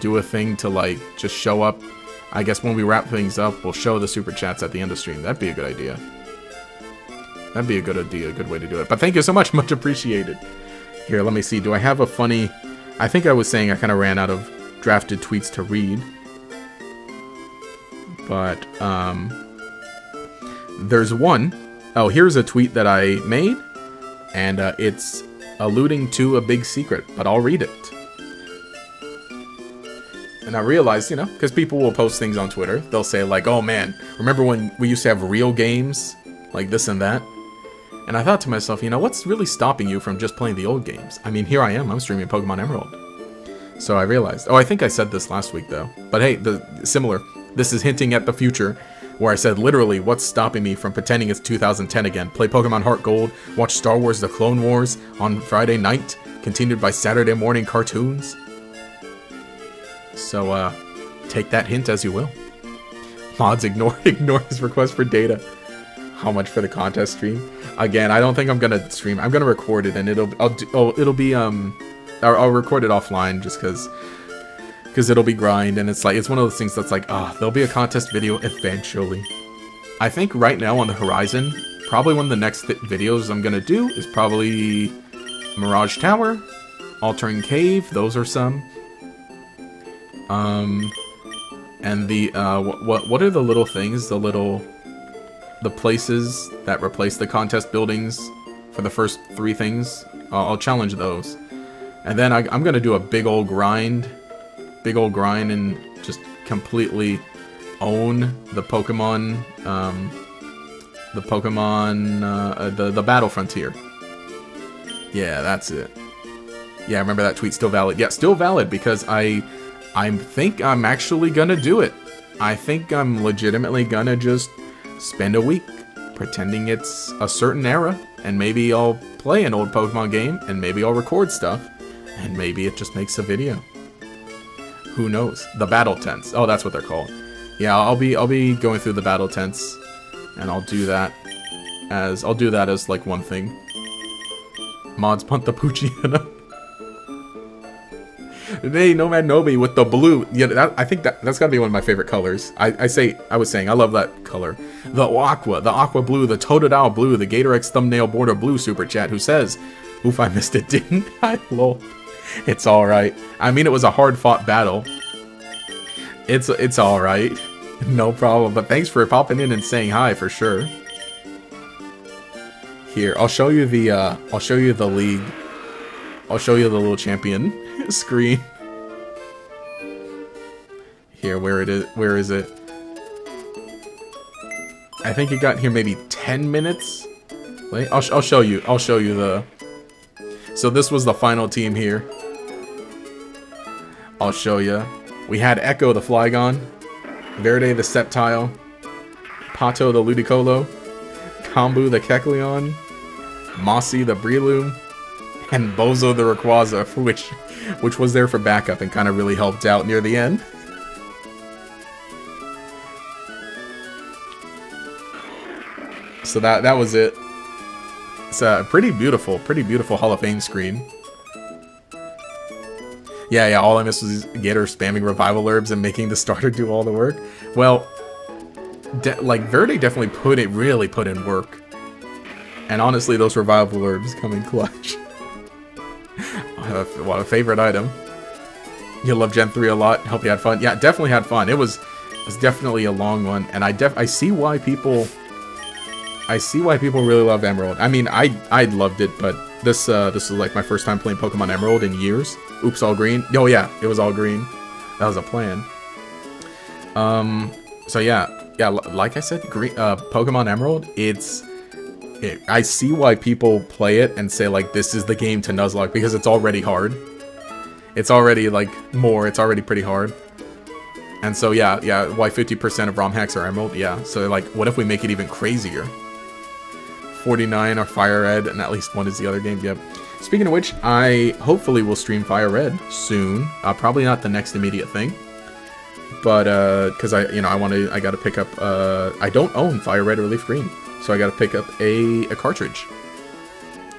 do a thing to like just show up. I guess when we wrap things up, we'll show the super chats at the end of stream. That'd be a good idea. That'd be a good idea, a good way to do it. But thank you so much, [LAUGHS] much appreciated. Here, let me see. Do I have a funny... I think I was saying I kind of ran out of drafted tweets to read. But, um... There's one. Oh, here's a tweet that I made. And uh, it's alluding to a big secret, but I'll read it. And I realized, you know, because people will post things on Twitter. They'll say, like, oh man, remember when we used to have real games? Like this and that? And I thought to myself, you know, what's really stopping you from just playing the old games? I mean, here I am, I'm streaming Pokemon Emerald. So I realized, oh, I think I said this last week though. But hey, the similar, this is hinting at the future where I said literally what's stopping me from pretending it's 2010 again. Play Pokemon Heart Gold, watch Star Wars The Clone Wars on Friday night, continued by Saturday morning cartoons. So, uh, take that hint as you will. Mods ignore [LAUGHS] ignore his request for data. How much for the contest stream? Again, I don't think I'm gonna stream. I'm gonna record it, and it'll I'll do, oh it'll be um I'll, I'll record it offline just because because it'll be grind, and it's like it's one of those things that's like, ah, oh, there'll be a contest video eventually. I think right now on the horizon, probably one of the next videos I'm gonna do is probably Mirage Tower, Altering Cave. Those are some. Um, And the, uh, what, what are the little things, the little, the places that replace the contest buildings for the first three things? I'll, I'll challenge those. And then I, I'm gonna do a big old grind, big old grind and just completely own the Pokemon, um, the Pokemon, uh, the, the Battle Frontier. Yeah, that's it. Yeah, remember that tweet still valid. Yeah, still valid because I I think I'm actually gonna do it. I think I'm legitimately gonna just spend a week pretending it's a certain era and maybe I'll play an old Pokemon game and maybe I'll record stuff and maybe it just makes a video. Who knows? The battle tents. Oh, that's what they're called. Yeah, I'll be I'll be going through the battle tents and I'll do that as I'll do that as like one thing. Mods punt the Poochyena. [LAUGHS] Hey, Nomad Nobi with the blue. Yeah, that, I think that that's gotta be one of my favorite colors. I, I say, I was saying, I love that color. The aqua, the aqua blue, the Totodile blue, the GatorEX thumbnail border blue super chat who says, "Oof, I missed it, [LAUGHS] didn't I? [LAUGHS] Lol. [LAUGHS] It's all right. I mean, it was a hard fought battle. It's it's all right, no problem. But thanks for popping in and saying hi for sure. Here, I'll show you the uh, I'll show you the league. I'll show you the little champion [LAUGHS] screen. Here, where it is, where is it? I think it got here maybe 10 minutes. Wait, I'll, I'll show you. I'll show you the... So this was the final team here. I'll show you. We had Echo the Flygon, Verde the Sceptile, Pato the Ludicolo, Kambu the Kecleon, Mossy the Breloom, and Bozo the Rayquaza, [LAUGHS] which which was there for backup and kind of really helped out near the end. So that that was it. It's a pretty beautiful, pretty beautiful Hall of Fame screen. Yeah, yeah, all I missed was Gator spamming revival herbs and making the starter do all the work. Well, like, Verde definitely put it, really put in work. And honestly, those revival herbs come in clutch. [LAUGHS] what a favorite item. You love Gen 3 a lot. Hope you had fun. Yeah, definitely had fun. It was it was definitely a long one, and I def I see why people I see why people really love Emerald. I mean, I I loved it, but this uh this was like my first time playing Pokemon Emerald in years. Oops, all green. Oh yeah, it was all green. That was a plan. Um. So yeah, yeah. Like I said, green, uh, Pokemon Emerald. It's it, I see why people play it and say like this is the game to Nuzlocke because it's already hard. It's already like more, it's already pretty hard. And so yeah, yeah, why 50% of ROM hacks are Emerald? Yeah, so like what if we make it even crazier? 49 are Fire Red and at least one is the other game, yep. Speaking of which, I hopefully will stream Fire Red soon. Uh, probably not the next immediate thing. But, uh, cause I, you know, I want to, I gotta pick up, uh, I don't own Fire Red or Leaf Green. So I gotta pick up a, a cartridge.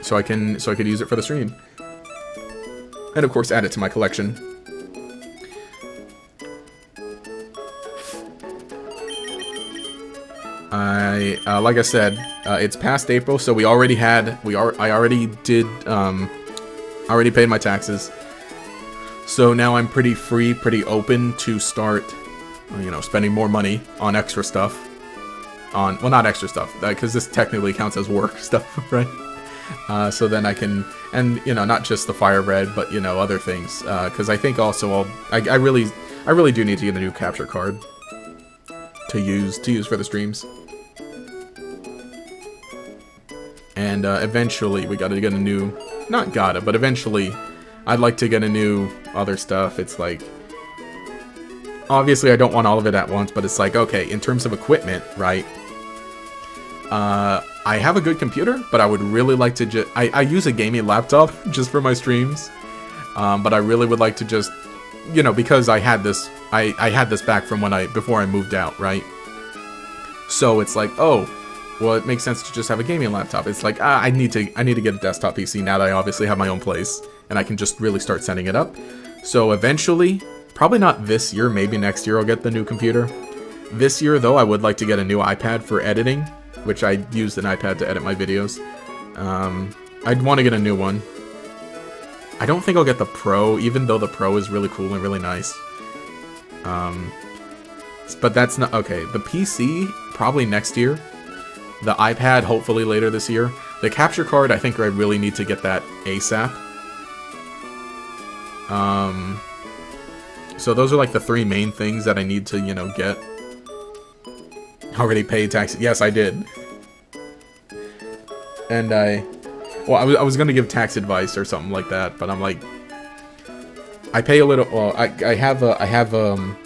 So I can so I could use it for the stream. And of course add it to my collection. I uh, like I said, uh, it's past April, so we already had we are I already did um, already paid my taxes. So now I'm pretty free, pretty open to start, you know, spending more money on extra stuff on, well, not extra stuff, because this technically counts as work [LAUGHS] stuff, right? Uh, so then I can, and you know, not just the fire red, but you know, other things. Because uh, I think also I'll, I, I really, I really do need to get a new capture card to use to use for the streams. And uh, eventually, we gotta get a new, not gotta, but eventually, I'd like to get a new other stuff. It's like, obviously I don't want all of it at once, but it's like, okay, in terms of equipment, right? Uh, I have a good computer, but I would really like to just... I, I use a gaming laptop [LAUGHS] just for my streams. Um, but I really would like to just... You know, because I had this... I, I had this back from when I... Before I moved out, right? So it's like, oh, well, it makes sense to just have a gaming laptop. It's like, ah, I need to I need to get a desktop PC now that I obviously have my own place. And I can just really start setting it up. So eventually, probably not this year, maybe next year I'll get the new computer. This year, though, I would like to get a new iPad for editing which I used an iPad to edit my videos. Um, I'd want to get a new one. I don't think I'll get the Pro, even though the Pro is really cool and really nice. Um, but that's not okay. The PC probably next year. The iPad hopefully later this year. The capture card, I think I really need to get that ASAP. Um, so those are like the three main things that I need to, you know, get. Already paid taxes. Yes, I did. And I, well, I was, I was gonna give tax advice or something like that, but I'm like, I pay a little. Well, I I have a I have um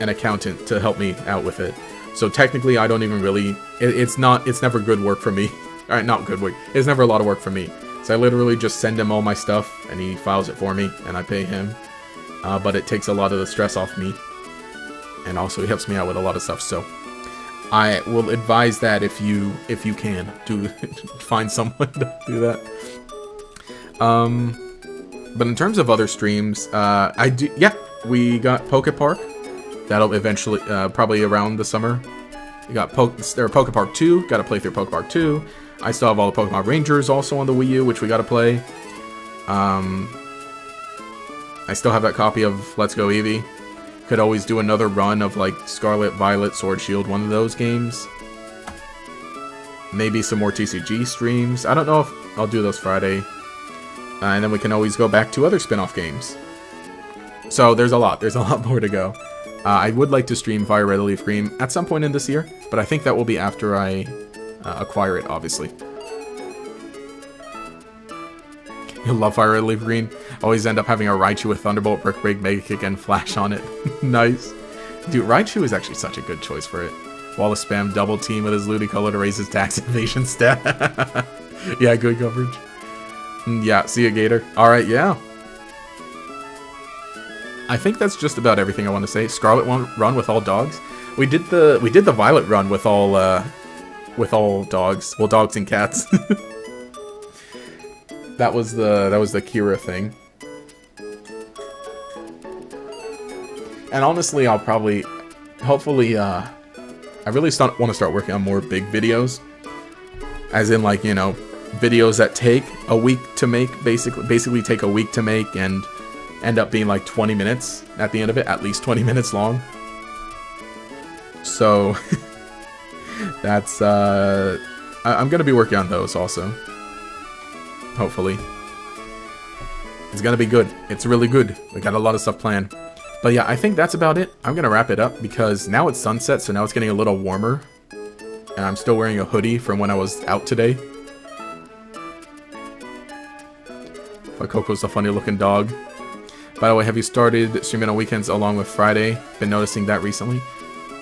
an accountant to help me out with it. So technically, I don't even really. It, it's not. It's never good work for me. [LAUGHS] All right, not good work. It's never a lot of work for me. So I literally just send him all my stuff, and he files it for me, and I pay him. Uh, but it takes a lot of the stress off me, and also he helps me out with a lot of stuff. So I will advise that if you if you can do [LAUGHS] find someone [LAUGHS] to do that. Um, but in terms of other streams, uh, I do yeah we got Poke Park. That'll eventually uh, probably around the summer. We got Poke there Poke Park 2. Got to play through Poke Park 2. I still have all the Pokemon Rangers also on the Wii U, which we got to play. Um, I still have that copy of Let's Go Eevee. Could always do another run of like Scarlet, Violet, Sword Shield, one of those games. Maybe some more TCG streams. I don't know if I'll do those Friday. Uh, and then we can always go back to other spin-off games. So there's a lot. There's a lot more to go. Uh, I would like to stream Fire Red Leaf Green at some point in this year, but I think that will be after I uh, acquire it, obviously. You'll [LAUGHS] love Fire Red Leaf Green. Always end up having a Raichu with Thunderbolt, Brick Break, Mega Kick, and Flash on it. [LAUGHS] nice. Dude, Raichu is actually such a good choice for it. Wallace spam double team with his Ludicolo to raise his tax [LAUGHS] evasion stat. yeah, good coverage. Mm, yeah, see you, Gator. Alright, yeah. I think that's just about everything I want to say. Scarlet run with all dogs. We did the we did the Violet run with all uh, with all dogs. Well, dogs and cats. [LAUGHS] that was the that was the Kira thing. And honestly, I'll probably, hopefully, uh, I really start, want to start working on more big videos. As in, like, you know, videos that take a week to make, basically, basically take a week to make and end up being like 20 minutes at the end of it, at least 20 [LAUGHS] minutes long. So, [LAUGHS] that's, uh, I am to be working on those also. Hopefully. It's to be good. It's really good. We got a lot of stuff planned. But yeah, I think that's about it. I'm to wrap it up because now it's sunset, so now it's getting a little warmer. And I'm still wearing a hoodie from when I was out today. But Coco's a funny looking dog. By the way, have you started streaming on weekends along with Friday? Been noticing that recently?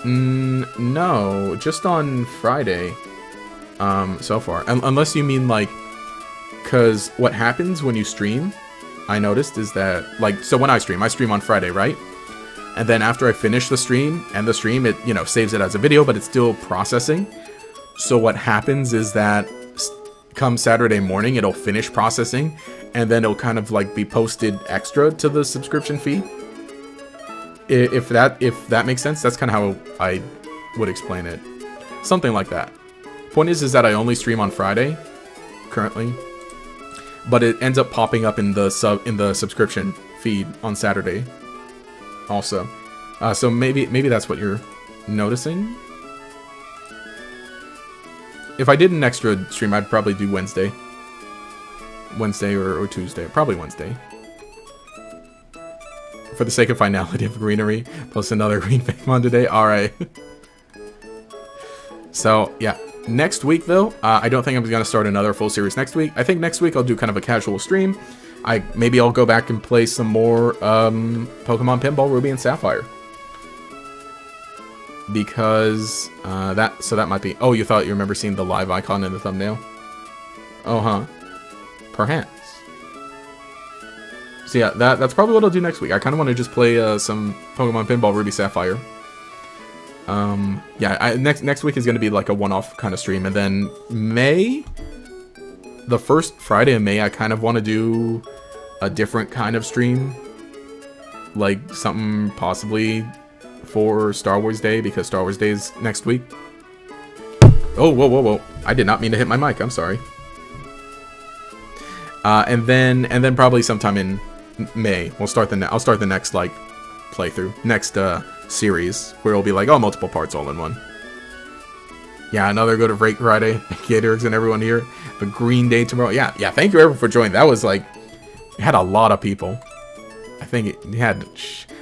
Mm, no, just on Friday. Um, so far. Un unless you mean like, cause what happens when you stream, I noticed is that, like, so when I stream, I stream on Friday, right? And then after I finish the stream, and the stream, it, you know, saves it as a video, but it's still processing. So what happens is that come Saturday morning, it'll finish processing, and then it'll kind of like be posted extra to the subscription fee. If that if that makes sense, that's kind of how I would explain it. Something like that. Point is, is that I only stream on Friday, currently, but it ends up popping up in the sub in the subscription feed on Saturday also. Uh, so maybe maybe that's what you're noticing. If I did an extra stream, I'd probably do Wednesday. Wednesday or, or Tuesday. Probably Wednesday. For the sake of finality of greenery, post another [LAUGHS] green Pokemon today. Alright. [LAUGHS] so, yeah. Next week, though, uh, I don't think I'm going to start another full series next week. I think next week I'll do kind of a casual stream. I maybe I'll go back and play some more um, Pokemon Pinball Ruby and Sapphire because uh, that so that might be. Oh, you thought you remember seeing the live icon in the thumbnail? Oh, huh. Perhaps. So yeah, that that's probably what I'll do next week. I kind of want to just play uh, some Pokemon Pinball Ruby Sapphire. Um, yeah, I, next next week is going to be like a one-off kind of stream, and then May, the first Friday of May, I kind of want to do a different kind of stream. Like something possibly for Star Wars Day, because Star Wars Day is next week. Oh, whoa, whoa, whoa. I did not mean to hit my mic. I'm sorry. Uh, and then, and then probably sometime in May, we'll start the. I'll start the next like playthrough, next uh, series where it'll be like, oh, multiple parts all in one. Yeah, another go to Break Friday. [LAUGHS] GatorEX and everyone here. The Green Day tomorrow. Yeah, yeah. Thank you everyone for joining. That was like, it had a lot of people. I think it had,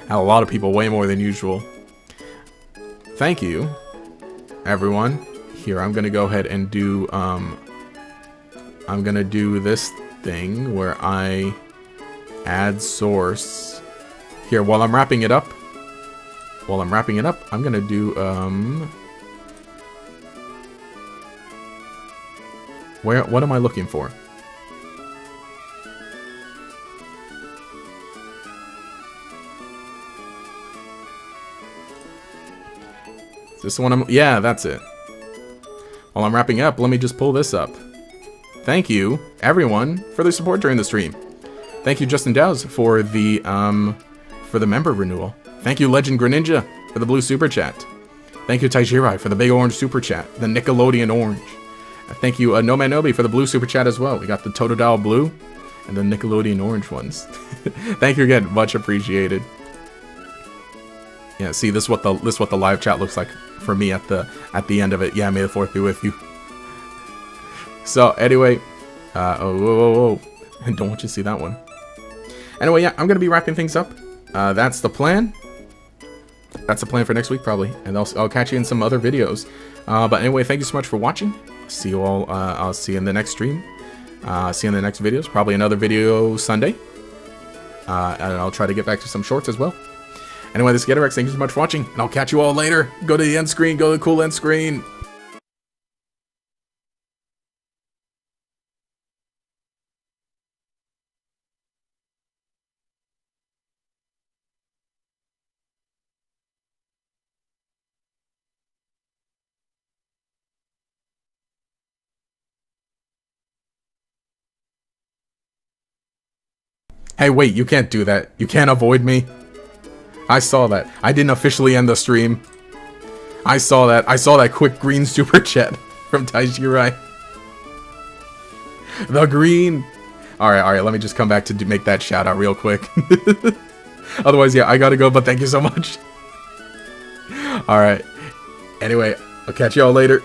had a lot of people, way more than usual. Thank you, everyone. Here, I'm gonna go ahead and do. Um, I'm gonna do this thing where I add source. Here, while I'm wrapping it up, while I'm wrapping it up, I'm gonna do um. Where, what am I looking for? Is this one I'm, yeah, that's it. While I'm wrapping up, let me just pull this up. Thank you, everyone, for their support during the stream. Thank you, Justin Dows, for the, um, for the member renewal. Thank you, Legend Greninja, for the blue super chat. Thank you, Taijirai, for the big orange super chat, the Nickelodeon orange. Thank you, uh, Nomanobi, for the blue super chat as well. We got the Totodile blue and the Nickelodeon orange ones. [LAUGHS] Thank you again, much appreciated. Yeah, see, this is what the this is what the live chat looks like for me at the at the end of it. Yeah, may the fourth be with you. So anyway, uh, oh, whoa, whoa, whoa. [LAUGHS] don't want you to see that one. Anyway, yeah, I'm gonna be wrapping things up. Uh, that's the plan. That's the plan for next week, probably, and I'll I'll catch you in some other videos. Uh, but anyway, thank you so much for watching. See you all. Uh, I'll see you in the next stream. Uh, see you in the next videos. Probably another video Sunday. Uh, and I'll try to get back to some shorts as well. Anyway, this is GatorEX. Thank you so much for watching, and I'll catch you all later. Go to the end screen. Go to the cool end screen. Hey, wait, you can't do that. You can't avoid me. I saw that. I didn't officially end the stream. I saw that. I saw that quick green [LAUGHS] super chat from Taijirai. The green. Alright, alright, let me just come back to make that shout out real quick. [LAUGHS] Otherwise, yeah, I gotta go, but thank you so much. [LAUGHS] Alright. Anyway, I'll catch y'all later.